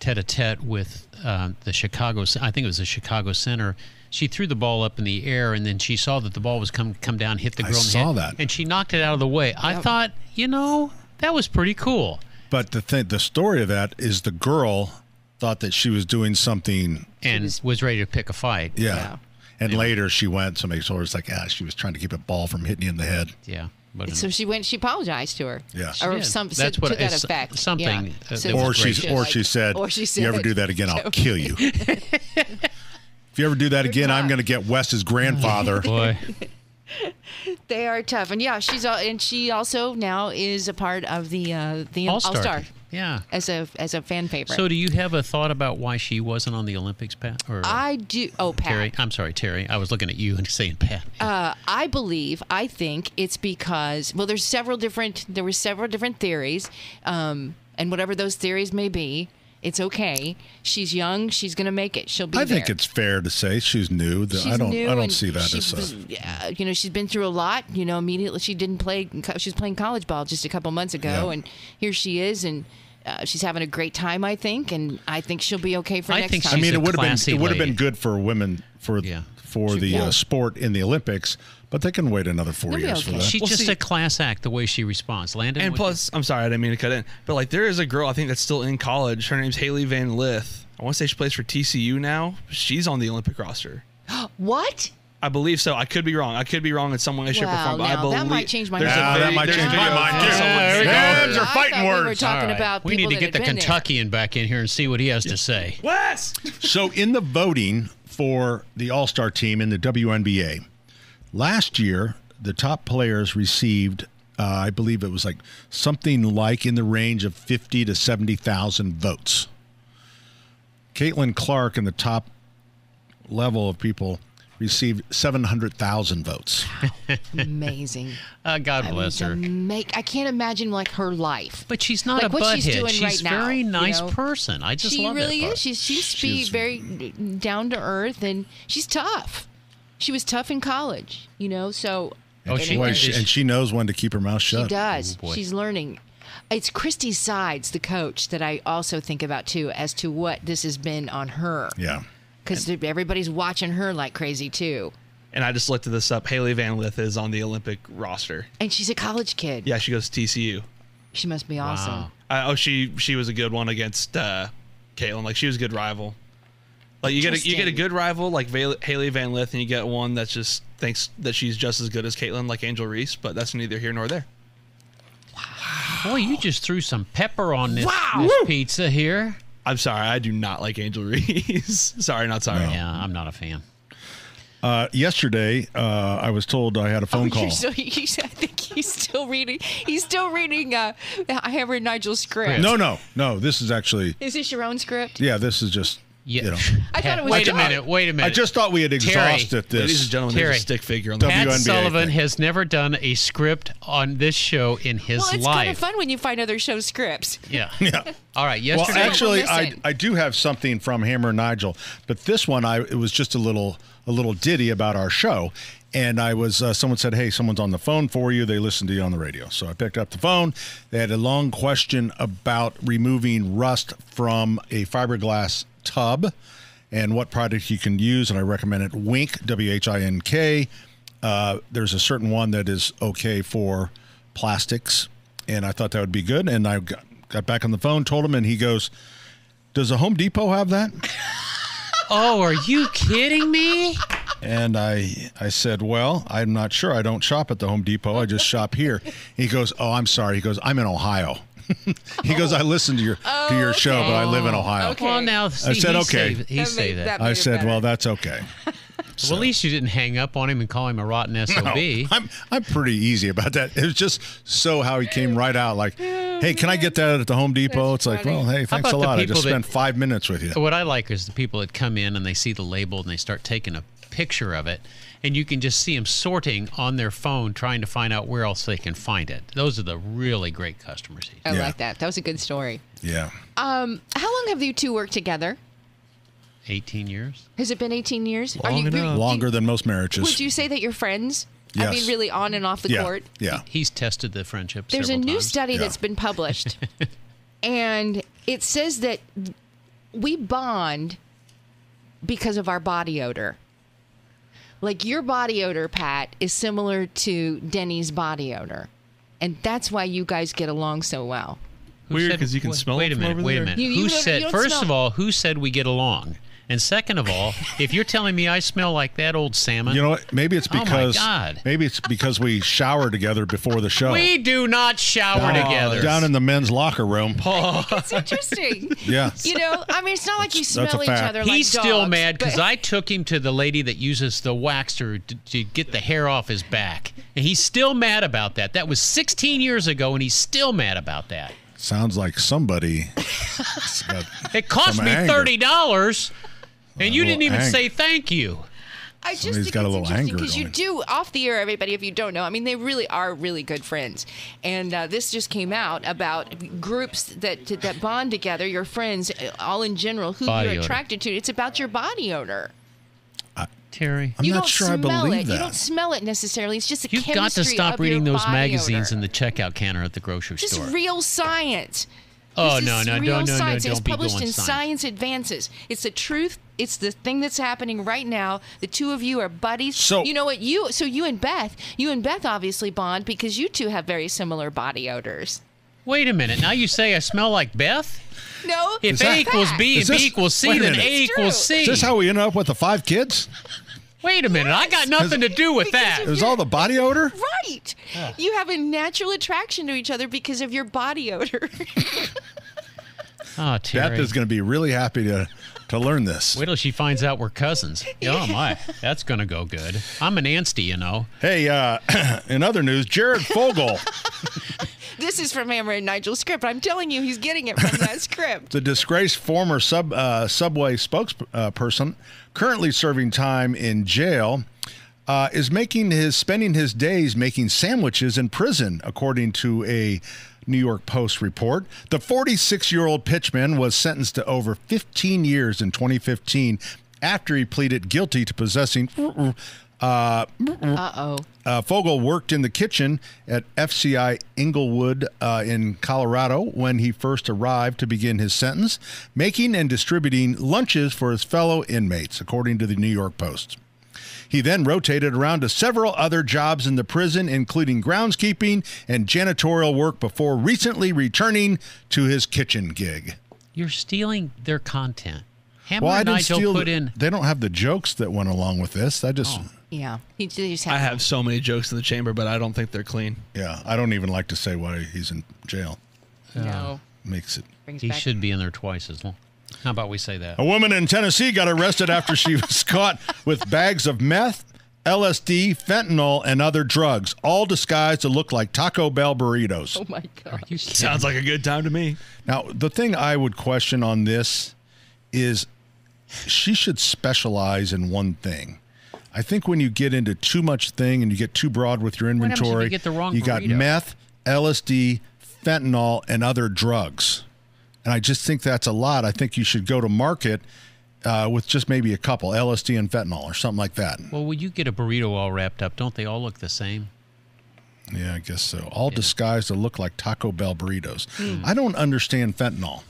tete-a-tete with uh, the Chicago. I think it was the Chicago center. She threw the ball up in the air, and then she saw that the ball was come come down, hit the I girl in the saw head, that. and she knocked it out of the way. I thought, you know, that was pretty cool. But the thing, the story of that is the girl thought that she was doing something. And was, ready to pick a fight. Yeah. And later she went. Somebody told her it's like, ah, she was trying to keep a ball from hitting you in the head. Yeah. But So she went. She apologized to her. Yeah. Or did. some That's to what- that it's effect. something, Yeah. uh, So or she, or she said, Or she "If you ever do that again, I'll kill you." if you ever do that again, I'm going to get Wes's grandfather. Boy. They are tough, and yeah, she's al- and she also now is a part of the uh, the All Star Yeah. as a as a fan favorite. So, do you have a thought about why she wasn't on the Olympics, Pat? Or I do. Oh, Pat. Terry? I'm sorry, Terry. I was looking at you and saying Pat. Uh, I believe, I think it's because well, there's several different there were several different theories, um, and whatever those theories may be, it's okay. She's young. She's gonna make it. She'll be I there. think it's fair to say she's new. The- I don't. new I don't see that she's, as. A, uh, you know, she's been through a lot. You know, immediately she didn't play. She was playing college ball just a couple months ago, Yeah. and here she is, and uh, she's having a great time. I think, and I think she'll be okay for I next think time. I mean, it would have been it would have been good for women for for the Yeah. uh, sport in the Olympics, but they can wait another 4 They'll be years for that. She's Well, just see- a class act the way she responds. Landon, And what- plus, I'm sorry, I didn't mean to cut in, but like there is a girl I think that's still in college. Her name's Hailey Van Lith. I want to say she plays for TCU now. She's on the Olympic roster. what? I believe so. I could be wrong. I could be wrong in some way, shape, or form. But I now, believe that might change my there's mind. Yeah, that might change my mind, of too. someone There we go. are I fighting thought we were talking All right. about we need to get the had been there. Kentuckian back in here and see what he has to say. Wes. So, in the voting for the All Star team in the WNBA, last year, the top players received, uh, I believe it was like something like in the range of 50 to 70,000 votes. Caitlin Clark in the top level of people received 700,000 votes. Amazing. Uh, God I bless her. Make I can't imagine like her life. But she's not Like a what she's doing She's right now, very you nice know? person. I just she love really that part. is. She seems to be She's- very down to earth, and she's tough. She was tough in college, you know. So Oh, and, she- boy, she, she- and she knows when to keep her mouth shut. she shut. does. Oh, she's learning. It's Christie Sides, the coach, that I also think about too, as to what this has been on her. Yeah. Because everybody's watching her like crazy too, And I just looked this up. Hailey Van Lith is on the Olympic roster. and she's a college kid. Yeah, she goes to TCU. She must be awesome. Wow. Uh, oh, she she was a good one against uh, Caitlin. Like she was a good rival. Like you get a, you get a good rival like Val- Hailey Van Lith, and you get one that just thinks that she's just as good as Caitlin, like Angel Reese. But that's neither here nor there. Wow! Boy, you just threw some pepper on this, Wow. this pizza here. I'm sorry, I do not like Angel Reese. sorry, not sorry. Yeah, I'm not a fan. Uh, yesterday, uh, I was told I had a phone oh, call. Still, he's, I think he's still reading. He's still reading uh, Hammer and Nigel's script. No, no, no. This is actually, Is this your own script? yeah, this is just, Yeah. you know. I thought it was. Wait a minute. Wait a minute. I just thought we had Terry. exhausted Ladies this. and gentlemen, Terry. there's a stick figure on the Pat WNBA Sullivan thing. has never done a script on this show in his life. Well, it's kind of fun when you find other show scripts. Yeah. Yeah. All right. Well, actually, I. I do have something from Hammer Nigel, but this one I it was just a little a little ditty about our show, and I was uh, someone said, "Hey, someone's on the phone for you." They listened to you on the radio, so I picked up the phone. They had a long question about removing rust from a fiberglass tub and what product you can use, and I recommend it Whink W H I N K. Uh, there's a certain one that is okay for plastics, and I thought that would be good. And I got, got back on the phone, told him, and he goes, "Does a Home Depot have that?" oh, are you kidding me? And I I said, "Well, I'm not sure. I don't shop at the Home Depot. I just shop here." He goes, "Oh, I'm sorry." He goes, "I'm in Ohio." He goes, I listened to your to your show, but I live in Ohio. Well, now I said he okay. Say, he say that. I said, well, that's okay. Well, at least you didn't hang up on him and call him a rotten sob. No, I'm I'm pretty easy about that. It was just so how he came right out like, hey, can I get that at the Home Depot? It's like, well, hey, thanks a lot. I people just that- spent five minutes with you. What I like is the people that come in and they see the label and they start taking a picture of it, and you can just see them sorting on their phone, trying to find out where else they can find it. Those are the really great customers. I like that. That was a good story. Yeah. Um, how long have you two worked together? 18 years. Has it been 18 years? Are Long you, enough. Longer than most marriages. Would you say that you're friends? I Yes. mean, really on and off the court? Yeah. He's tested the friendship. There's a new times. study that's been published, and it says that we bond because of our body odor. Like your body odor, Pat, is similar to Denny's body odor, and that's why you guys get along so well. Who Weird 'cause you can wait- smell Wait it a minute. Wait there. a minute. You- you who said? First smell- of all, who said we get along? And second of all, if you're telling me I smell like that old salmon, You know what? Maybe it's Oh my because God. maybe it's because we shower together before the show. we do not shower Down- together. Down in the men's locker room. Oh. It's interesting. Yeah. You know, I mean, it's not like you That's- that's smell each fact. other like He's still dogs, mad because but- I took him to the lady that uses the waxer to, to get the hair off his back, and he's still mad about that. That was 16 years ago, and he's still mad about that. Sounds like somebody. It cost Some me anger. thirty dollars, and you didn't even anger. say thank you. I just Somebody's think got a it's little interesting anger because you going. do off the air. Everybody, if you don't know, I mean, they really are really good friends. And uh, this just came out about groups that that bond together. Your friends, uh, all in general, who Body you're odor. attracted to. It's about your body odor. Terry, I'm you not don't sure I smell believe it. that. You don't smell it necessarily. It's just a You've got to chemistry stop of reading your those body magazines odor. in the checkout counter at the grocery Just store. real science. Oh, This no, is no, real no, no, no, science. It's don't be published in science. Science Advances. It's the truth. It's the thing that's happening right now. The two of you are buddies. So- you know what? You so you and Beth, you and Beth obviously bond because you two have very similar body odors. Wait a minute. Now you say I smell like Beth? No, If A that- equals B Is and this- B equals C, then. A equals C. Is this how we end up with the five kids? Wait a minute. I got nothing to do with that. It was all the body odor? right. You have a natural attraction to each other because of your body odor. Oh, Terry. Beth is going to be really happy to to learn this. Wait till she finds out we're cousins. Oh my, that's gonna go good. I'm an Ansty, you know. Hey, uh, in other news, Jared Fogle, this is from Hammer and Nigel's script. I'm telling you, he's getting it from that script. the disgraced former sub uh, Subway spokesperson, currently serving time in jail, uh, is making his spending his days making sandwiches in prison, according to a New York Post report. The 46 year old pitchman was sentenced to over 15 years in 2015 after he pleaded guilty to possessing. Uh, Uh oh. uh, Fogle worked in the kitchen at FCI Englewood uh, in Colorado when he first arrived to begin his sentence, making and distributing lunches for his fellow inmates, according to the New York Post. He then rotated around to several other jobs in the prison, including groundskeeping and janitorial work, before recently returning to his kitchen gig. You're stealing their content. Hammer well, I and didn't Nigel steal. put the- in. They don't have the jokes that went along with this. I just. Oh. Yeah. He they just I have. have so many jokes in the chamber, but I don't think they're clean. Yeah, I don't even like to say why he's in jail. No. Makes it. Brings He back- should be in there twice as long. How about we say that? A woman in Tennessee got arrested after she was caught with bags of meth, LSD, fentanyl, and other drugs, all disguised to look like Taco Bell burritos. Oh my god. Sounds like a good time to me. Now, the thing I would question on this is she should specialize in one thing. I think when you get into too much thing and you get too broad with your happens if you inventory, get the wrong you got meth, LSD, fentanyl, and other drugs. And I just think that's a lot. I think you should go to market uh, with just maybe a couple, LSD and fentanyl or something like that. Well, when you get a burrito all wrapped up, don't they all look the same? Yeah, I guess so. All disguised to look like Taco Bell burritos. Hmm. I don't understand fentanyl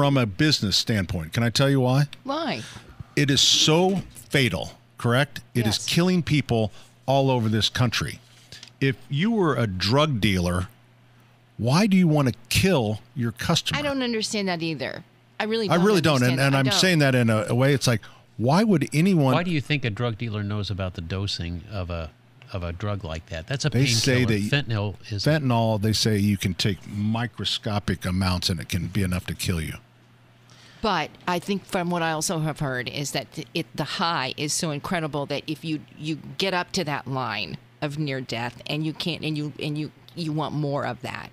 from a business standpoint. Can I tell you why? Why? It is so fatal, correct? It is Yes. killing people all over this country. If you were a drug dealer, why do you want to kill your customer? I don't understand that either. I really. I Don't really don't. And, and. I I'm don't. saying that in a, a way it's like, why would anyone. Why do you think a drug dealer knows about the dosing of a of a drug like that. That's a pain. They say painkiller. that Fentanyl is fentanyl. They say you can take microscopic amounts and it can be enough to kill you. But I think from what I also have heard is that it the high is so incredible that if you you get up to that line of near death and you can't and you and you you want more of that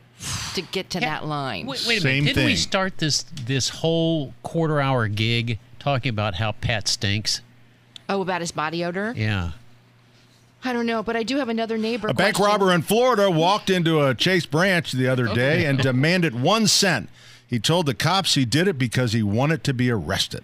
to get to that line. Wait, wait a minute. Didn't we start this this whole quarter hour gig talking about how Pat stinks? Oh, about his body odor? Yeah. I don't know, but I do have another neighbor. A bank robber in Florida walked into a Chase branch the other day and demanded one cent. He told the cops he did it because he wanted to be arrested.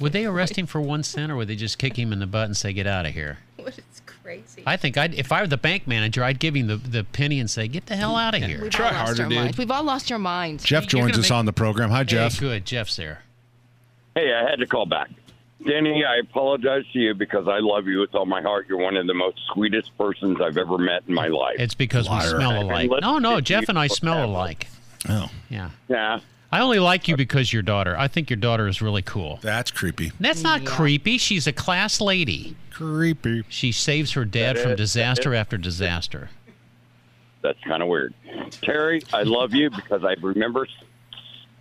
Would they arrest him for one cent, or would they just kick him in the butt and say, "Get out of here"? What is crazy? I think I'd, if I were the bank manager, I'd give him the, the penny and say, "Get the hell out of here." We've all lost our minds. We've all lost our minds. Jeff joins us on the program. Hi, Jeff. Hey, good. Jeff's there. Hey, I had to call back. Danny, I apologize to you because I love you with all my heart. You're one of the most sweetest persons I've ever met in my life. It's because we smell alike. No, no, Jeff and I smell alike. Oh. Yeah. Yeah. I only like you because your daughter. I think your daughter is really cool. That's creepy. That's not creepy. She's a class lady. Creepy. She saves her dad That from is- disaster after disaster. That's kind of weird. Terry, I love you because I remember s-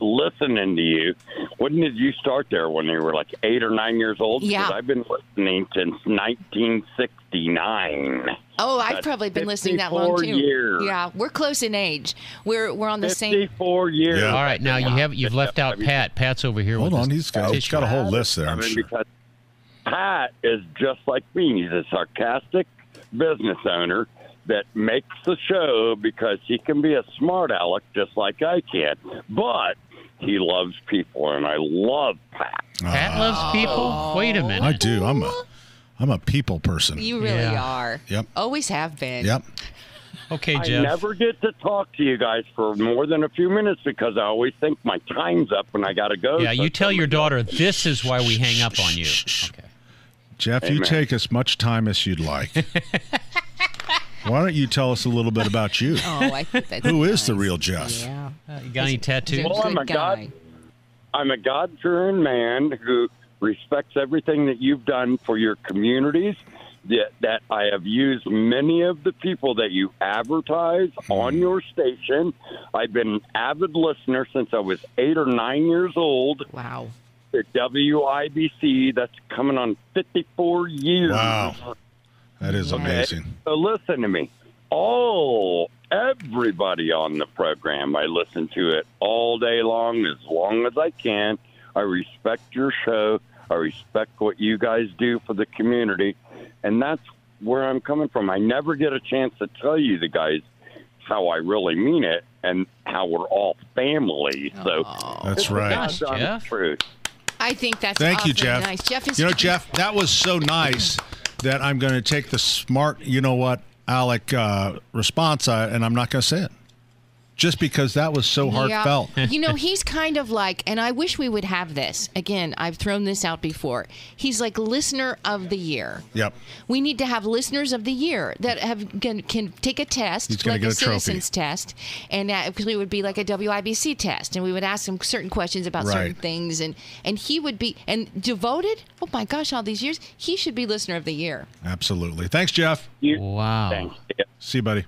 listening to you. When did you start there? When you were like eight or nine years old? Yeah. I've been listening since 1969. Oh, I've That's probably been listening that long too. years. Yeah, we're close in age. We're we're on the same. 54 years. All right, now you have you've left out Pat. Pat's over here. Hold with on, he's got, he's got a whole list there, I I'm mean, sure. because Pat is just like me. He's a sarcastic business owner that makes the show because he can be a smart aleck just like I can. But he loves people, and I love Pat. Pat uh-huh. loves people. Wait a oh. minute. I do. I'm a I'm a people person. You really Yeah. are. Yep. Always have been. Yep. Okay, Jeff. I Jeff. never get to talk to you guys for more than a few minutes because I always think my time's up and I got to go. Yeah, So you tell your daughter this is why we hang up on you. Okay. Jeff, you Amen. take as much time as you'd like. Why don't you tell us a little bit about you? Oh, I think that's Who is the real Jeff? Yeah. Uh, you got any tattoos? Well, I'm a God. I'm a God-fearing man who respects everything that you've done for your communities. That, that I have used many of the people that you advertise on your station. I've been an avid listener since I was eight or nine years old. Wow. At WIBC, that's coming on 54 years. Wow. That is amazing. So listen to me. All everybody on the program, I listen to it all day long, as long as I can. I respect your show. I respect what you guys do for the community, and that's where I'm coming from. I never get a chance to tell you the guys how I really mean it and how we're all family. So That's right. Gosh, Jeff. truth. I think that's Thank you, Jeff. Nice. Jeff is you know, Jeff, that was so nice that I'm going to take the smart, you know what, Alec uh, response, uh, and I'm not going to say it. Just because that was so heartfelt. Yeah. you know, he's kind of like, and I wish we would have this. Again, I've thrown this out before. He's like listener of the year. Yep. We need to have listeners of the year that have can, can take a test, He's like get a, a citizens test, and that it would be like a WIBC test, and we would ask him certain questions about certain things, and and he would be and devoted. Oh my gosh, all these years, he should be listener of the year. Absolutely. Thanks, Jeff. You, Wow. Thanks. See you, buddy.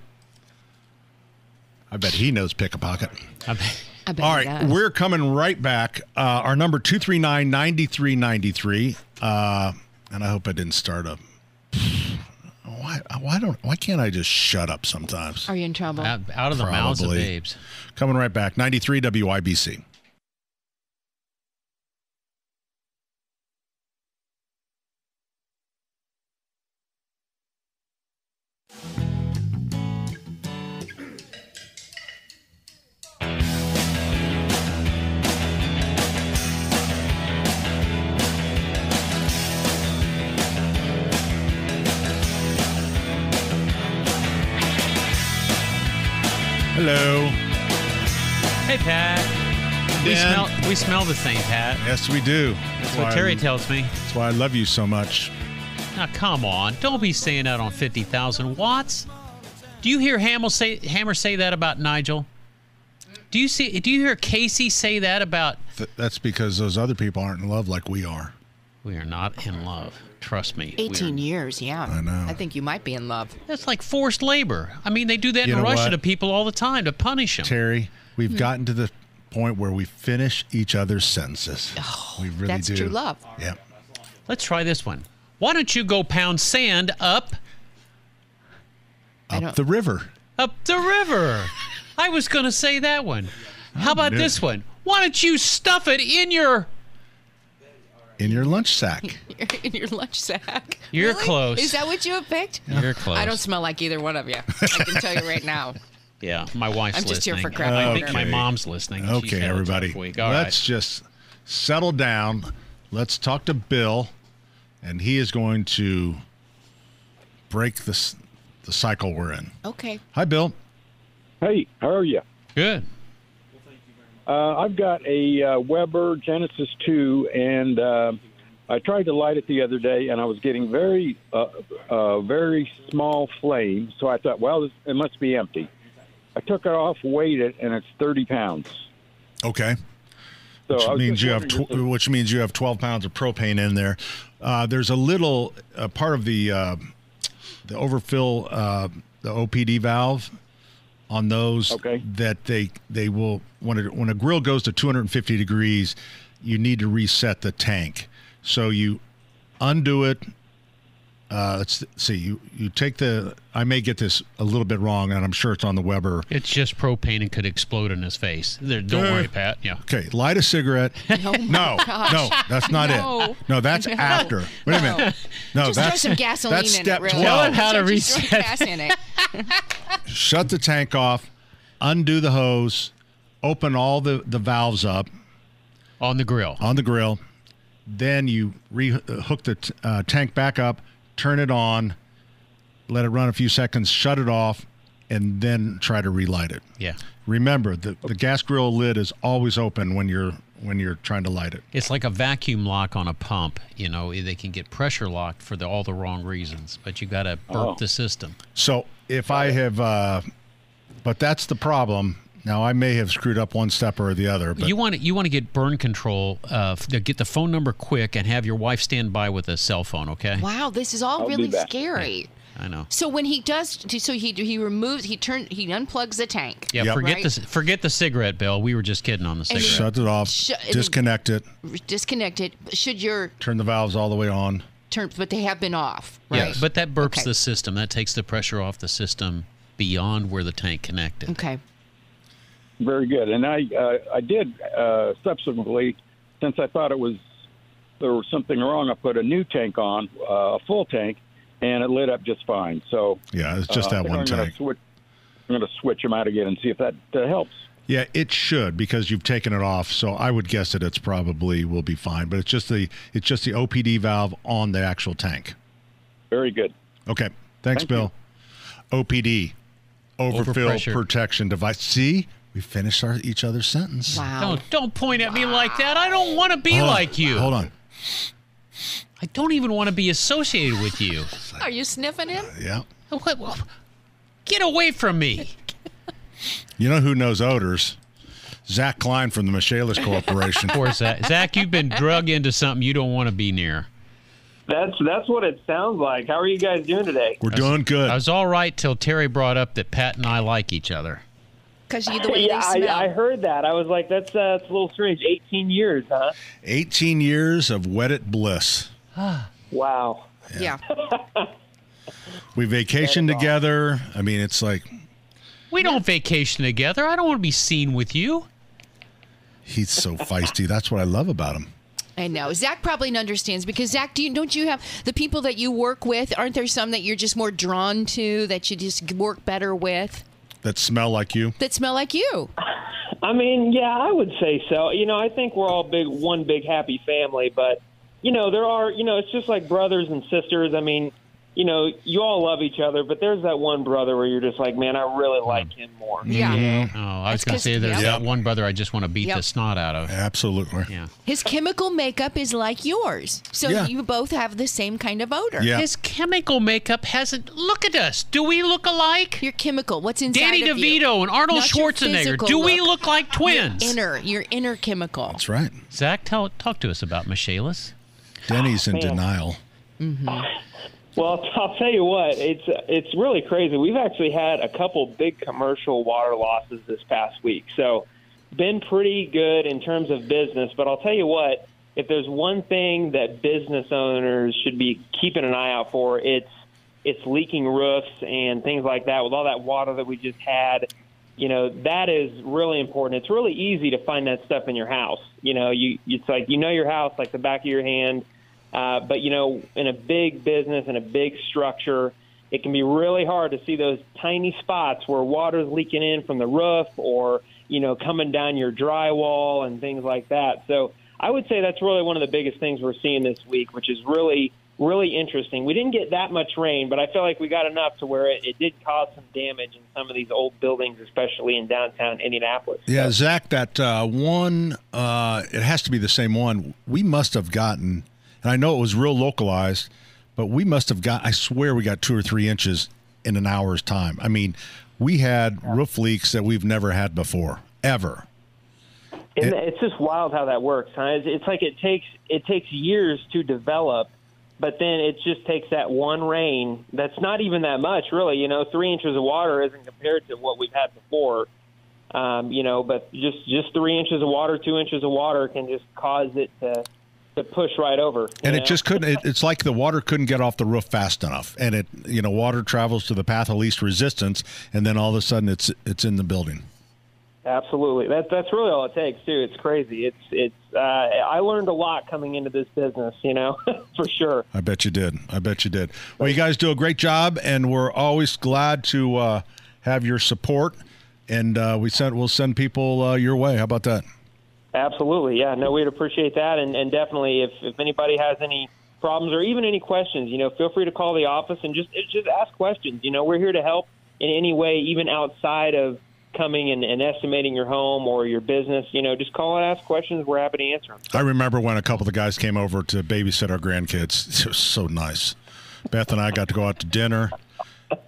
I bet he knows pick a pocket. I bet All he right, does. we're coming right back. Uh, our number 239 9393. Uh, and I hope I didn't start up. Why, why don't why can't I just shut up sometimes? Are you in trouble? Out, out of the mouths of babes. Coming right back. 93 WIBC. Hello. Hey, Pat. We Dan. smell we smell the same, Pat. Yes, we do. That's what Terry tells me. That's why I love you so much. Now, come on. Don't be saying that on 50,000 watts. Do you hear Hammer say, Hammer say that about Nigel? Do you see? Do you hear Casey say that about? Th- that's because those other people aren't in love like we are. We are not in love. Trust me. we are- 18 years, yeah. I know. I think you might be in love. That's like forced labor. I mean, they do that You in know Russia what? to people all the time to punish them. Terry, we've Hmm. gotten to the point where we finish each other's sentences. we really That's do. true love. Yeah. Let's try this one. Why don't you go pound sand up Up the river. up the river? I was going to say that one. How about this one? Why don't you stuff it in your In your lunch sack. in your lunch sack. You're Really? close. Is that what you have picked? You're close. I don't smell like either one of you. I can tell you right now. Yeah, my wife's I'm just here listening. for crap I think my mom's listening. Okay, had a tough everybody. Let's right. just settle down. Let's talk to Bill, and he is going to break this the cycle we're in. Okay. Hi, Bill. Hey, how are you? Good. Uh, I've got a uh, Weber Genesis 2, and uh, I tried to light it the other day, and I was getting very, uh, uh, very small flame. So I thought, well, this, it must be empty. I took it off, weighed it, and it's 30 pounds. Okay. So which means you have tw- which means you have 12 pounds of propane in there. Uh, there's a little uh, part of the uh, the overfill uh, the OPD valve on those okay. that they they will when it, when a grill goes to 250 degrees, you need to reset the tank. So you undo it. Uh, let's see. You you take the. I may get this a little bit wrong, and I'm sure it's on the Weber. It's just propane and could explode in his face. There, don't Uh, worry, Pat. Yeah. Okay, light a cigarette. Oh no, gosh. no, that's not No. it. No, that's No. after. Wait a minute. No, Just that's throw some gasoline that's in step it, really. Tell him how to Just throw reset. gas in it. Shut the tank off, undo the hose, open all the, the valves up on the grill. On the grill. Then you re hook the t- uh, tank back up, turn it on, let it run a few seconds, shut it off, and then try to relight it. Yeah. Remember, the, the gas grill lid is always open when you're when you're trying to light it. It's like a vacuum lock on a pump. You know, they can get pressure locked for the, all the wrong reasons, but you got to burp Oh. the system. So if I have, uh, but that's the problem. Now I may have screwed up one step or the other, but you want to you want to get burn control. Uh, f- get the phone number quick and have your wife stand by with a cell phone. Okay. Wow, this is all I'll really back. scary. I know. So when he does, so he he removes, he turns, he unplugs the tank. Yeah. Forget right? the forget the cigarette, Bill. We were just kidding on the cigarette. shut it off, Sh- disconnect it, Disconnect it. Should your turn the valves all the way on. turn, but they have been off. Yeah, Right? but that burps Okay. the system. That takes the pressure off the system beyond where the tank connected. Okay. Very good. And I uh, I did uh, subsequently, since I thought it was there was something wrong, I put a new tank on, uh, a full tank, and it lit up just fine. So Yeah, it's just uh, that one I'm gonna tank. Switch, I'm going to switch them out again and see if that uh, helps. Yeah, it should because you've taken it off. So I would guess that it's probably will be fine. But it's just the it's just the OPD valve on the actual tank. Very good. Okay, thanks, Thank Bill. OPD, overfill protection device. See, we finished our each other's sentence. Don't don't point at me like that. I don't want to be Hold on, like you. Hold on. I don't even want to be associated with you. Are you sniffing him? Uh, yeah. What- what- Get away from me. You know who knows odors? Zach Klein from the Michaelis Corporation. Poor Zach. Zach, you've been drug into something you don't want to be near. That's that's what it sounds like. How are you guys doing today? We're doing good. I was all right till Terry brought up that Pat and I like each other. Because you the way yeah, they smell. I, I heard that. I was like, that's uh, that's a little strange. 18 years, huh? 18 years of wedded bliss. Wow. Yeah. We vacation together. I mean, it's like We don't vacation together. I don't want to be seen with you. he's so feisty. That's what I love about him. I know. Zach probably understands because Zach, do you, don't you have the people that you work with? Aren't there some that you're just more drawn to that you just work better with That smell like you. that smell like you? I mean, yeah, I would say so. You know, I think we're all big, one big happy family, but you know, there are, you know, it's just like brothers and sisters. I mean, you know, you all love each other, but there's that one brother where you're just like, man, I really hmm. like him more. Yeah. Mm-hmm. Oh, I was going to say there's yeah. that one brother I just want to beat Yep. the snot out of. Absolutely. Yeah. His chemical makeup is like yours, so Yeah. you both have the same kind of odor. Yeah. His chemical makeup hasn't. Look at us. Do we look alike? Your chemical. What's inside Danny of you? DeVito and Arnold Not Schwarzenegger. physical Do we look. look like twins? Your inner, your inner chemical. That's right. Zach, tell talk to us about Michaelis. Denny's in Man. denial. Mm-hmm. Well, I'll tell you what, it's it's really crazy. We've actually had a couple big commercial water losses this past week, so been pretty good in terms of business. But I'll tell you what, if there's one thing that business owners should be keeping an eye out for, it's it's leaking roofs and things like that. With all that water that we just had, you know that is really important. It's really easy to find that stuff in your house. You know, you it's like you know your house like the back of your hand. Uh, but you know, in a big business and a big structure, it can be really hard to see those tiny spots where water's leaking in from the roof or you know coming down your drywall and things like that. So I would say that's really one of the biggest things we're seeing this week, which is really really interesting. We didn't get that much rain, but I feel like we got enough to where it, it did cause some damage in some of these old buildings, especially in downtown Indianapolis. Yeah, Zach, that uh, one, uh, it has to be the same one. We must have gotten, and I know it was real localized, but we must have got, I swear we got two or three inches in an hour's time. I mean, we had roof leaks that we've never had before, ever. And it's just wild how that works. Huh? It's, it's like it takes it takes years to develop, but then it just takes that one rain. That's not even that much, really. You know, three inches of water isn't compared to what we've had before. Um, you know, but just just three inches of water, two inches of water can just cause it to to push right over. And know? it just couldn't, it, it's like the water couldn't get off the roof fast enough. And it, you know, water travels to the path of least resistance, and then all of a sudden it's it's in the building. Absolutely. That, that's really all it takes, too. It's crazy. It's it's. Uh, I learned a lot coming into this business, you know, for sure. I bet you did. I bet you did. Well, you guys do a great job, and we're always glad to uh, have your support. And uh, we sent we'll send people uh, your way. How about that? Absolutely. Yeah. No, we'd appreciate that. And, and definitely, if, if anybody has any problems or even any questions, you know, feel free to call the office and just just ask questions. You know, we're here to help in any way, even outside of coming and, and estimating your home or your business. You know, just call and ask questions. We're happy to answer them. I remember when a couple of the guys came over to babysit our grandkids. It was so nice. Beth and I got to go out to dinner,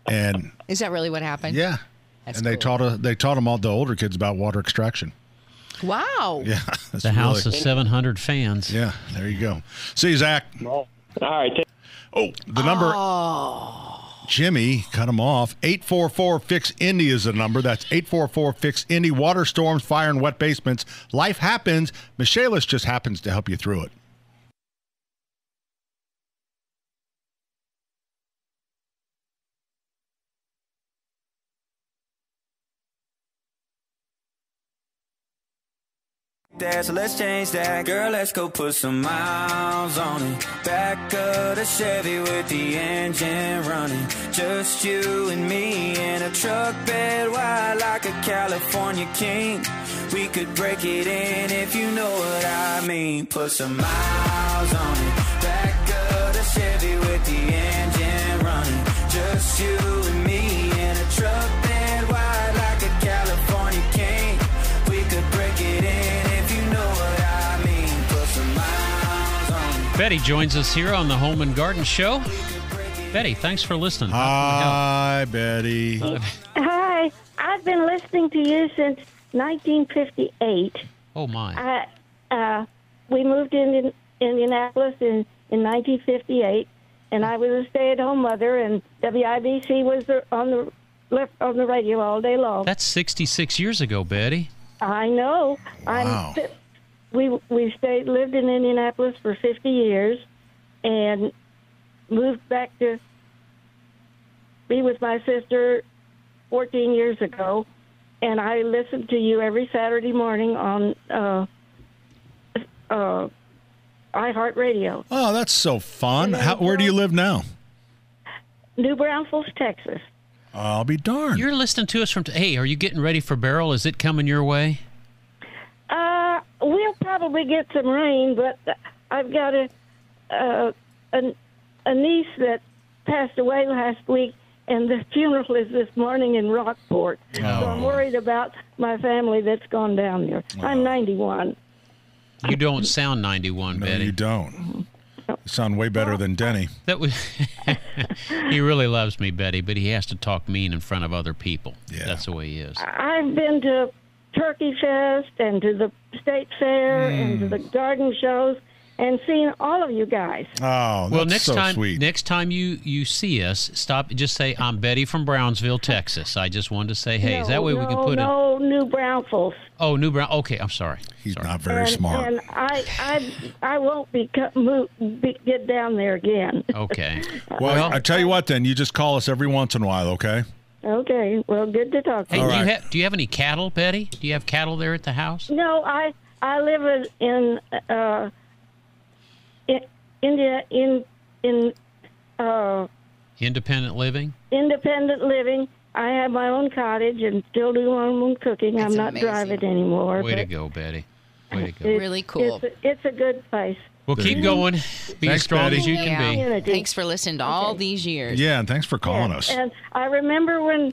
and Is that really what happened? yeah, That's and they taught uh, they taught them all the older kids about water extraction. Wow. Yeah, that's The house really- of 700 fans. Yeah, there you go. See you, Zach. All right. Oh, the number. Oh. Jimmy cut him off. 844 Fix Indy is the number. That's 844 Fix Indy. Water storms, fire, and wet basements. Life happens. Michaelis just happens to help you through it. That, so let's change that. Girl, let's go put some miles on it. Back of the Chevy with the engine running. Just you and me in a truck bed wide like a California king. We could break it in if you know what I mean. Put some miles on it. Back of the Chevy with the engine Betty joins us here on the Home and Garden Show. Betty, thanks for listening. Hi, Betty. Hi, I've been listening to you since 1958. Oh my! I, uh, we moved in Indianapolis in, in 1958, and I was a stay-at-home mother, and WIBC was on the left on the radio all day long. That's 66 years ago, Betty. I know. Wow. I'm, we we stayed lived in Indianapolis for 50 years, and moved back to be with my sister 14 years ago, and I listened to you every Saturday morning on uh, uh, iHeartRadio, Oh, that's so fun. How, where do you live now? New Braunfels, Texas. I'll be darned. You're listening to us from. hey, are you getting ready for Beryl? Is it coming your way? We'll probably get some rain, but I've got a uh, a, a niece that passed away last week, and the funeral is this morning in Rockport. So I'm worried about my family that's gone down there. I'm 91. You don't sound 91, No, Betty. you don't. You sound way better than Denny. That was. he really loves me, Betty, but he has to talk mean in front of other people. Yeah. That's the way he is. I've been to Turkey Fest and to the State Fair and to the mm. garden shows, and seeing all of you guys. Oh, well, next so time, sweet. next time you you see us, stop. Just say, "I'm Betty from Brownsville, Texas." I just wanted to say, "Hey." no, that way no, we can put it. no New Braunfels. Oh, New Brown. Okay, I'm sorry. He's not very and, smart. And I, I, I won't be, move, be get down there again. Okay. well, I tell you what, then you just call us every once in a while, okay? Okay. Well, good to talk to Hey, you. do you have do you have any cattle, Betty? Do you have cattle there at the house? No, I I live in, in uh in India in in uh Independent living. independent living. I have my own cottage and still do my own cooking. I'm not driving anymore. Way to go, Betty. Way to go. it's- It's a, it's a good place. Well, keep going. Be as Thanks, strong Betty. as you can be. Thanks for listening to all these years. Yeah, and thanks for calling us. And I remember when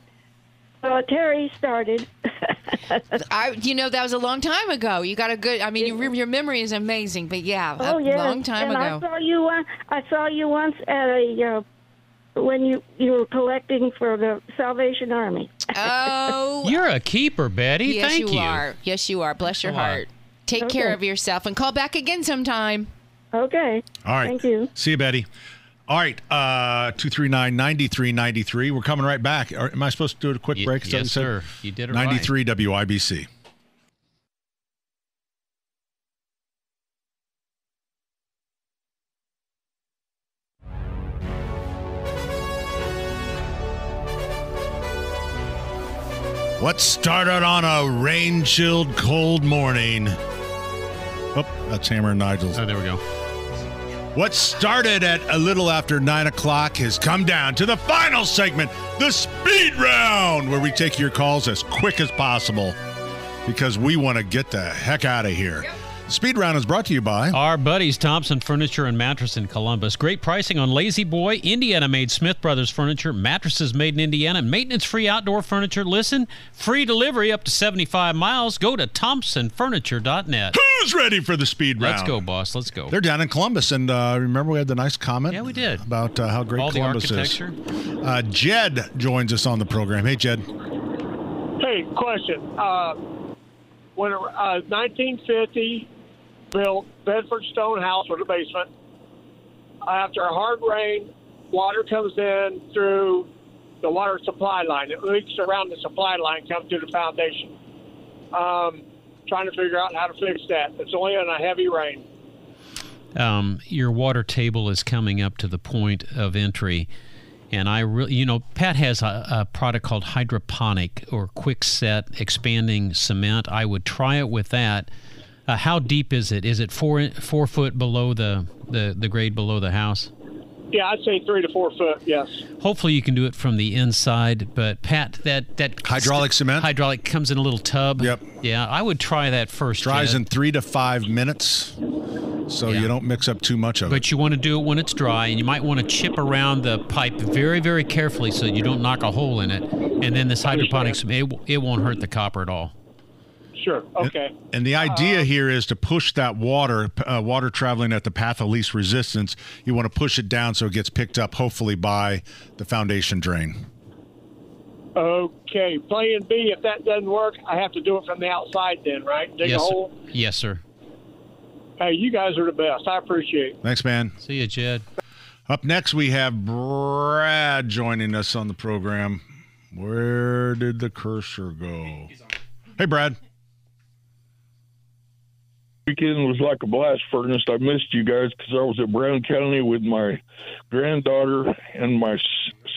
uh, Terry started. I, you know, that was a long time ago. You got a good. I mean, your, your memory is amazing. But yeah, Oh a yeah, long time and ago. I saw you. Uh, I saw you once at a uh, when you you were collecting for the Salvation Army. Oh, You're a keeper, Betty. yes, Thank you, are. Yes, you are. Bless your Come on. heart. Take Okay. care of yourself and call back again sometime. Okay. All right. Thank you. See you, Betty. All right, uh, 239-9393. We're coming right back. Are- Am I supposed to do a quick break? Is that what yes, sir. You did it right. 93 WIBC. What started on a rain chilled cold morning? Oh, that's Hammer and Nigel's. Oh, there we go. What started at a little after nine o'clock has come down to the final segment, the speed round, where we take your calls as quick as possible because we want to get the heck out of here. Speed round is brought to you by Our buddies Thompson Furniture and Mattress in Columbus. Great pricing on La-Z-Boy, Indiana made Smith Brothers furniture, mattresses made in Indiana, maintenance free outdoor furniture. Listen, free delivery up to 75 miles. Go to thompsonfurniture.net. Who's ready for the speed round? Let's go, boss. Let's go. They're down in Columbus, and uh, remember we had the nice comment. Yeah, we did. about uh, how great All the Columbus is. Uh, Jed joins us on the program. Hey, Jed. Hey, question. Uh, when uh, 1950 built Bedford stone house with a basement. After a hard rain, water comes in through the water supply line. It leaks around the supply line, comes through the foundation. Um, trying to figure out how to fix that. It's only in a heavy rain. um, your water table is coming up to the point of entry. And I really, you know, Pat has a, a product called hydroponic or quick set expanding cement. I would try it with that. Uh, how deep is it? Is it four four foot below the, the, the grade below the house? Yeah, I'd say three to four foot. Yes. Hopefully you can do it from the inside. But Pat, that that Hydraulic cement? hydraulic comes in a little tub. Yep. Yeah, I would try that first. Dries Jed. in three to five minutes, so you don't mix up too much of it. But you want to do it when it's dry, and you might want to chip around the pipe very, very carefully so you don't knock a hole in it. And then this hydroponics, it, it won't hurt the copper at all. Sure. Okay. And the idea here is to push that water, uh, water traveling at the path of least resistance. You want to push it down so it gets picked up, hopefully by the foundation drain. Okay. Plan B. If that doesn't work, I have to do it from the outside. Then, right? Dig yes, a sir. hole. Yes, sir. Hey, you guys are the best. I appreciate. it. Thanks, man. See you, Jed. Up next, we have Brad joining us on the program. Where did the cursor go? Hey, Brad. Weekend was like a blast furnace. I missed you guys because I was at Brown County with my granddaughter and my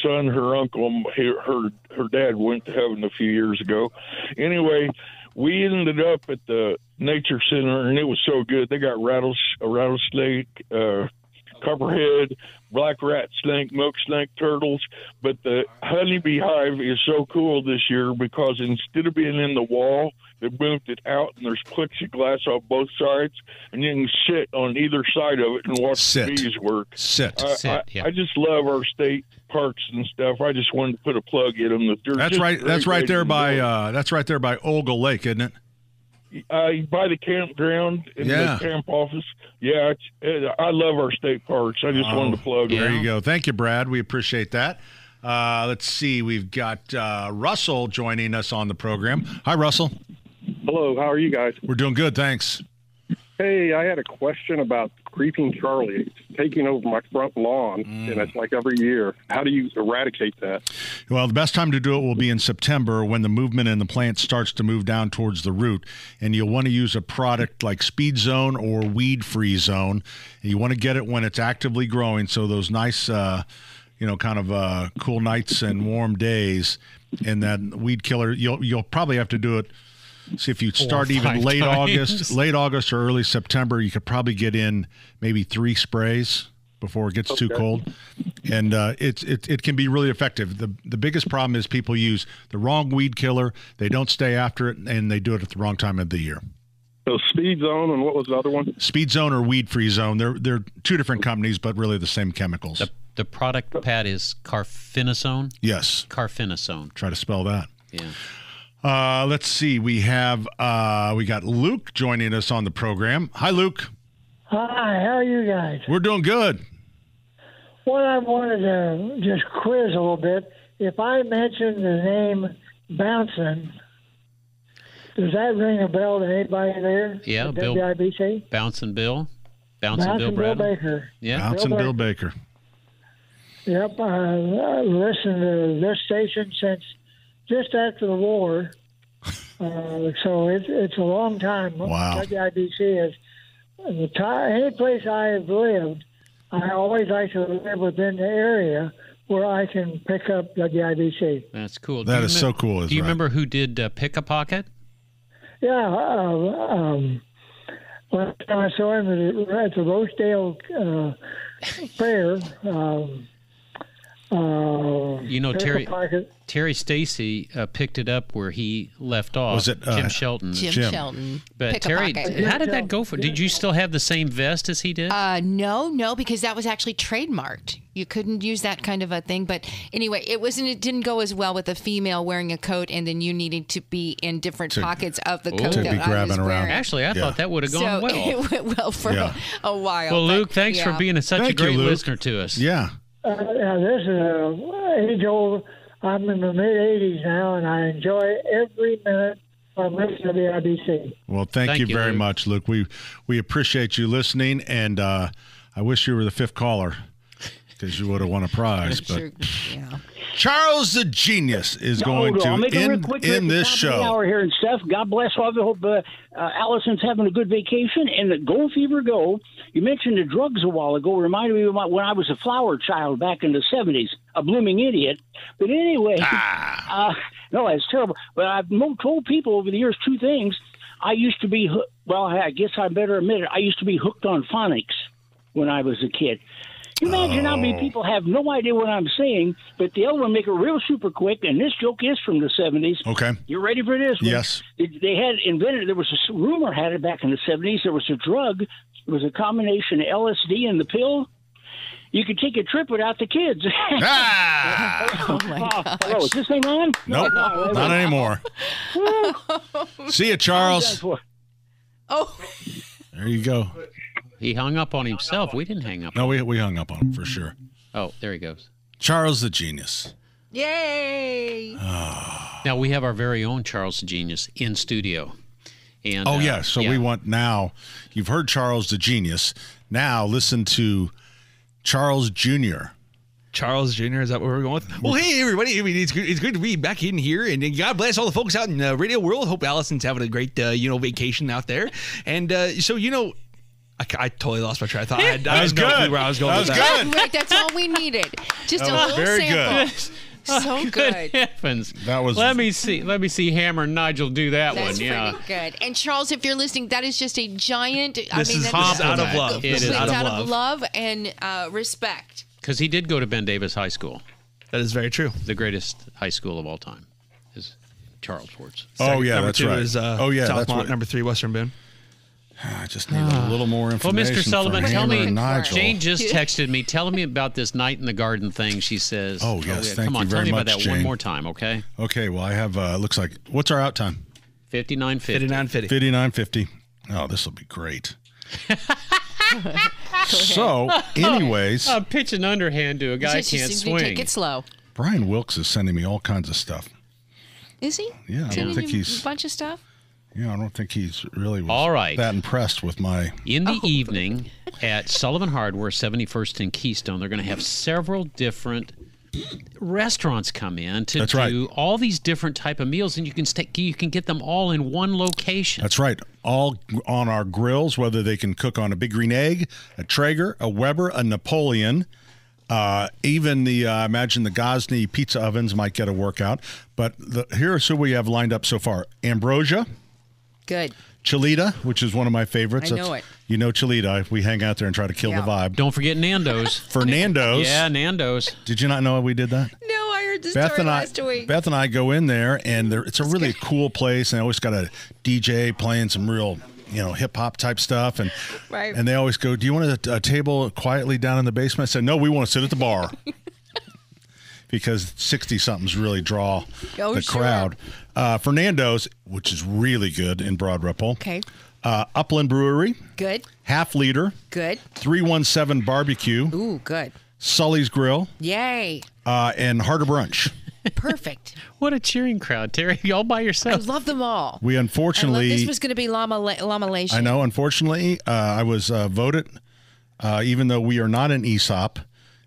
son. Her uncle, her her, dad went to heaven a few years ago. Anyway, we ended up at the nature center, and it was so good. They got rattles a rattlesnake. Uh, copperhead, black rat snake, milk snake turtles. But the honeybee hive is so cool this year because instead of being in the wall, they moved it out and there's plexiglass on both sides, and you can sit on either side of it and watch Sit. the bees work. Sit. I, Sit, I, yeah. I just love our state parks and stuff. I just wanted to put a plug in them. That they're That's right. That's right there by enjoy. uh, that's right there by Ogle Lake, isn't it? uh, by the campground in Yeah. the camp office. Yeah, it's, it, I love our state parks. I just wanted to plug Oh, There them. you go. Thank you, Brad. We appreciate that. Uh, let's see. We've got uh, Russell joining us on the program. Hi, Russell. Hello, how are you guys? We're doing good, thanks. Hey, I had a question about creeping Charlie. It's taking over my front lawn, and it's like every year. How do you eradicate that? Well, the best time to do it will be in September when the movement in the plant starts to move down towards the root. And you'll want to use a product like Speed Zone or Weed Free Zone. And you want to get it when it's actively growing. So those nice, uh, you know, kind of uh, cool nights and warm days. And that weed killer, you'll you'll probably have to do it. See if you start even late times. August, late August or early September, you could probably get in maybe three sprays before it gets too cold, and uh, it's it, it can be really effective. the The biggest problem is people use the wrong weed killer. They don't stay after it, and they do it at the wrong time of the year. So Speed Zone, and what was the other one? Speed Zone or Weed Free Zone. They're they're two different companies, but really the same chemicals. The, the product, Pat, is carfentrazone. yes, Carfentrazone. try to spell that. Yeah. Uh, let's see. We have uh, we got Luke joining us on the program. Hi, Luke. Hi, how are you guys? We're doing good. What I wanted to just quiz a little bit. If I mention the name Bouncing, does that ring a bell to anybody there? Yeah, Bill- WIBC? Bouncing Bill. Bouncing, Bouncing Bill Bill Bradley. Baker. Yeah. Bouncing Bill Baker. Yep, I I listened to this station since just after the war. Uh, so it's it's a long time. Wow. WIBC is the time. Any place I have lived, I always like to live within the area where I can pick up WIBC. That's cool. That is you so cool, is Do you right. remember who did uh, Pick a Pocket? Yeah. Uh, um, last time I saw him at the Rosedale uh, Fair. Um, uh, You know, Terry Pocket. Terry Stacy uh, picked it up where he left off. Was it, uh, Jim Shelton? Jim Jim. Shelton. But Pick Terry, how did that go for? Did you still have the same vest as he did? Uh, no, no, because that was actually trademarked. You couldn't use that kind of a thing. But anyway, it wasn't. It didn't go as well with a female wearing a coat, and then you needed to be in different To- pockets of the Oh. coat To that be I was grabbing around. wearing. Actually, I thought that would have gone so well. It went well for Yeah. a, a while. well, but, Luke, thanks for being a, such a Thank you, great Luke. listener to us. Yeah. Uh, yeah, this is a age old. I'm in the mid 80s now, and I enjoy every minute I'm listening to the IBC. Well, thank, Thank you, you, very Luke. much, Luke. We we appreciate you listening, and uh, I wish you were the fifth caller because you would have won a prize. But Sure, yeah. Charles the Genius is going Hold. I'll to make it real quick in here at the this top of the show. hour here and stuff. God bless all of you. Hope uh, uh, Allison's having a good vacation. And the Gold Fever Go, you mentioned the drugs a while ago. Reminded me of my, when I was a flower child back in the 70s, a blooming idiot. But anyway, uh, no, it's terrible. But I've told people over the years two things. I used to be, hoo- well, I guess I better admit it. I used to be hooked on phonics when I was a kid. You imagine how many people have no idea what I'm saying, but the other one make it real super quick. And this joke is from the 70s. Okay. You're ready for this? one? Yes. They they had invented. There was a rumor had it back in the 70s. There was a drug. It was a combination of LSD and the pill. You could take a trip without the kids. Ah! oh my Hello, is this thing on? Nope, No, not anymore. See you, Charles. Oh, There you go. He hung up on himself. We didn't hang up. No, we we hung up on him for sure. Oh, there he goes. Charles the Genius. yay! Now we have our very own Charles the Genius in studio. And oh uh, yeah, so we want now. You've heard Charles the Genius. Now listen to Charles Jr. Charles Jr. Is that what we're going with? Well, hey everybody! I mean, it's good. It's good to be back in here, and uh, God bless all the folks out in the radio world. Hope Allison's having a great, uh, you know, vacation out there. And uh, so, you know, I, I totally lost my train of thought. I, had, I was had no good. where I was going That with was that. good. Right, that's all we needed. Just That a little very sample. good. So good. heavens. That was. Let me see. Let me see Hammer and Nigel do that That's one. Yeah. good. And Charles, if you're listening, that is just a giant. I This mean, is that's out of love. It It's is out, out of of love and uh, respect. Because he did go to Ben Davis High School. That is very true. The greatest high school of all time is Charles Ford's. Oh yeah, number that's two right. Is, uh, oh yeah, Southmont, that's right. number three, Western Bend. I just need a little more information. Well. Mr. Sullivan, from tell me. Jane just texted me. Tell me about this night in the garden thing. She says. Oh, yes, yeah, thank Come you on, tell very me about much, that one more time, okay? Okay, well I have. Uh, looks like what's our out time? Fifty-nine fifty. Fifty-nine fifty. Fifty nine fifty. Oh, this will be great. so, anyways, I'm pitching underhand to a guy Just- can't just swing. Take it slow. Brian Wilkes is sending me all kinds of stuff. Is he? Yeah, I don't think he's- a bunch of stuff. Yeah, I don't think he's really was All right. that impressed with my. In Oh. the evening at Sullivan Hardware, 71st and Keystone, they're going to have several different restaurants come in to That's do right. all these different type of meals, and you can st- you can get them all in one location. That's right. All on our grills, whether they can cook on a big green egg, a Traeger, a Weber, a Napoleon. Uh, even the uh, imagine the Gozney pizza ovens might get a workout. But the, here's who we have lined up so far: Ambrosia, Good. Cholita, which is one of my favorites. I know it. You know Cholita. We hang out there and try to kill Yeah. the vibe. Don't forget Nando's. Fernando's. yeah, Nando's. Did you not know we did that? No, I heard the Beth story and I, last week. Beth and I go in there, and there, it's a really cool place. And they always got a DJ playing some real, you know, hip hop type stuff, and Right. and they always go, "Do you want a, a table quietly down in the basement?" I said, "No, we want to sit at the bar." Because sixty somethings really draw Oh, the sure. crowd. Uh, Fernando's, which is really good in Broad Ripple. Okay. Uh, Upland Brewery, Good. Half Liter, Good. Three One Seven Barbecue, Ooh, good. Sully's Grill, Yay. uh, and Harder Brunch. Perfect. What a cheering crowd, Terry! You all by yourself. I love them all. We I love, unfortunately this was going to be llama llamalation. I know. Unfortunately, uh, I was uh, voted, uh, even though we are not an ESOP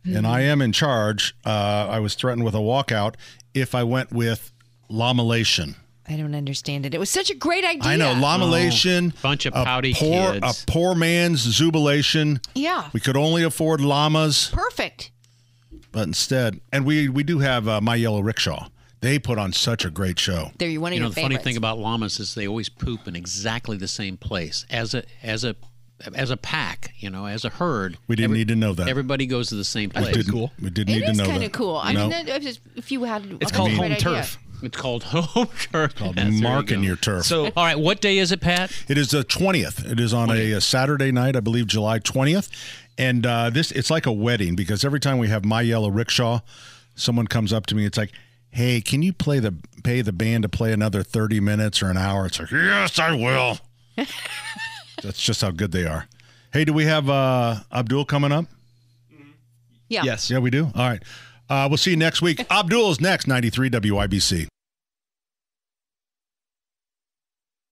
and I am in charge. Uh, I was threatened with a walkout if I went with Lamalation. I don't understand it. It was such a great idea. I know Lamalation, bunch of a pouty poor, kids. a poor man's Zubilation. Yeah. We could only afford llamas, Perfect. but instead, and we we do have uh, My Yellow Rickshaw. They put on such a great show. They're one of you know, your the funny thing about llamas is they always poop in exactly the same place as a as a as a pack. You know, as a herd. We didn't need to know that. Everybody goes to the same We place. didn't, we didn't It need to is know kind of cool. I No. mean, that- if if you had, It's a called great home idea. turf. It's called home turf. called Yes, there you your turf. So All right, what day is it, Pat? It is the twentieth. It is on a, a Saturday night, I believe, July twentieth. And uh, this it's like a wedding because every time we have my yellow rickshaw, someone comes up to me. It's like, "Hey, can you play the pay the band to play another thirty minutes or an hour?" It's like, "Yes, I will." That's just how good they are. Hey, do we have uh, Abdul coming up? Yeah. yes. Yeah, we do. All right. Uh, we'll see you next week. Abdul is next. Ninety three WIBC.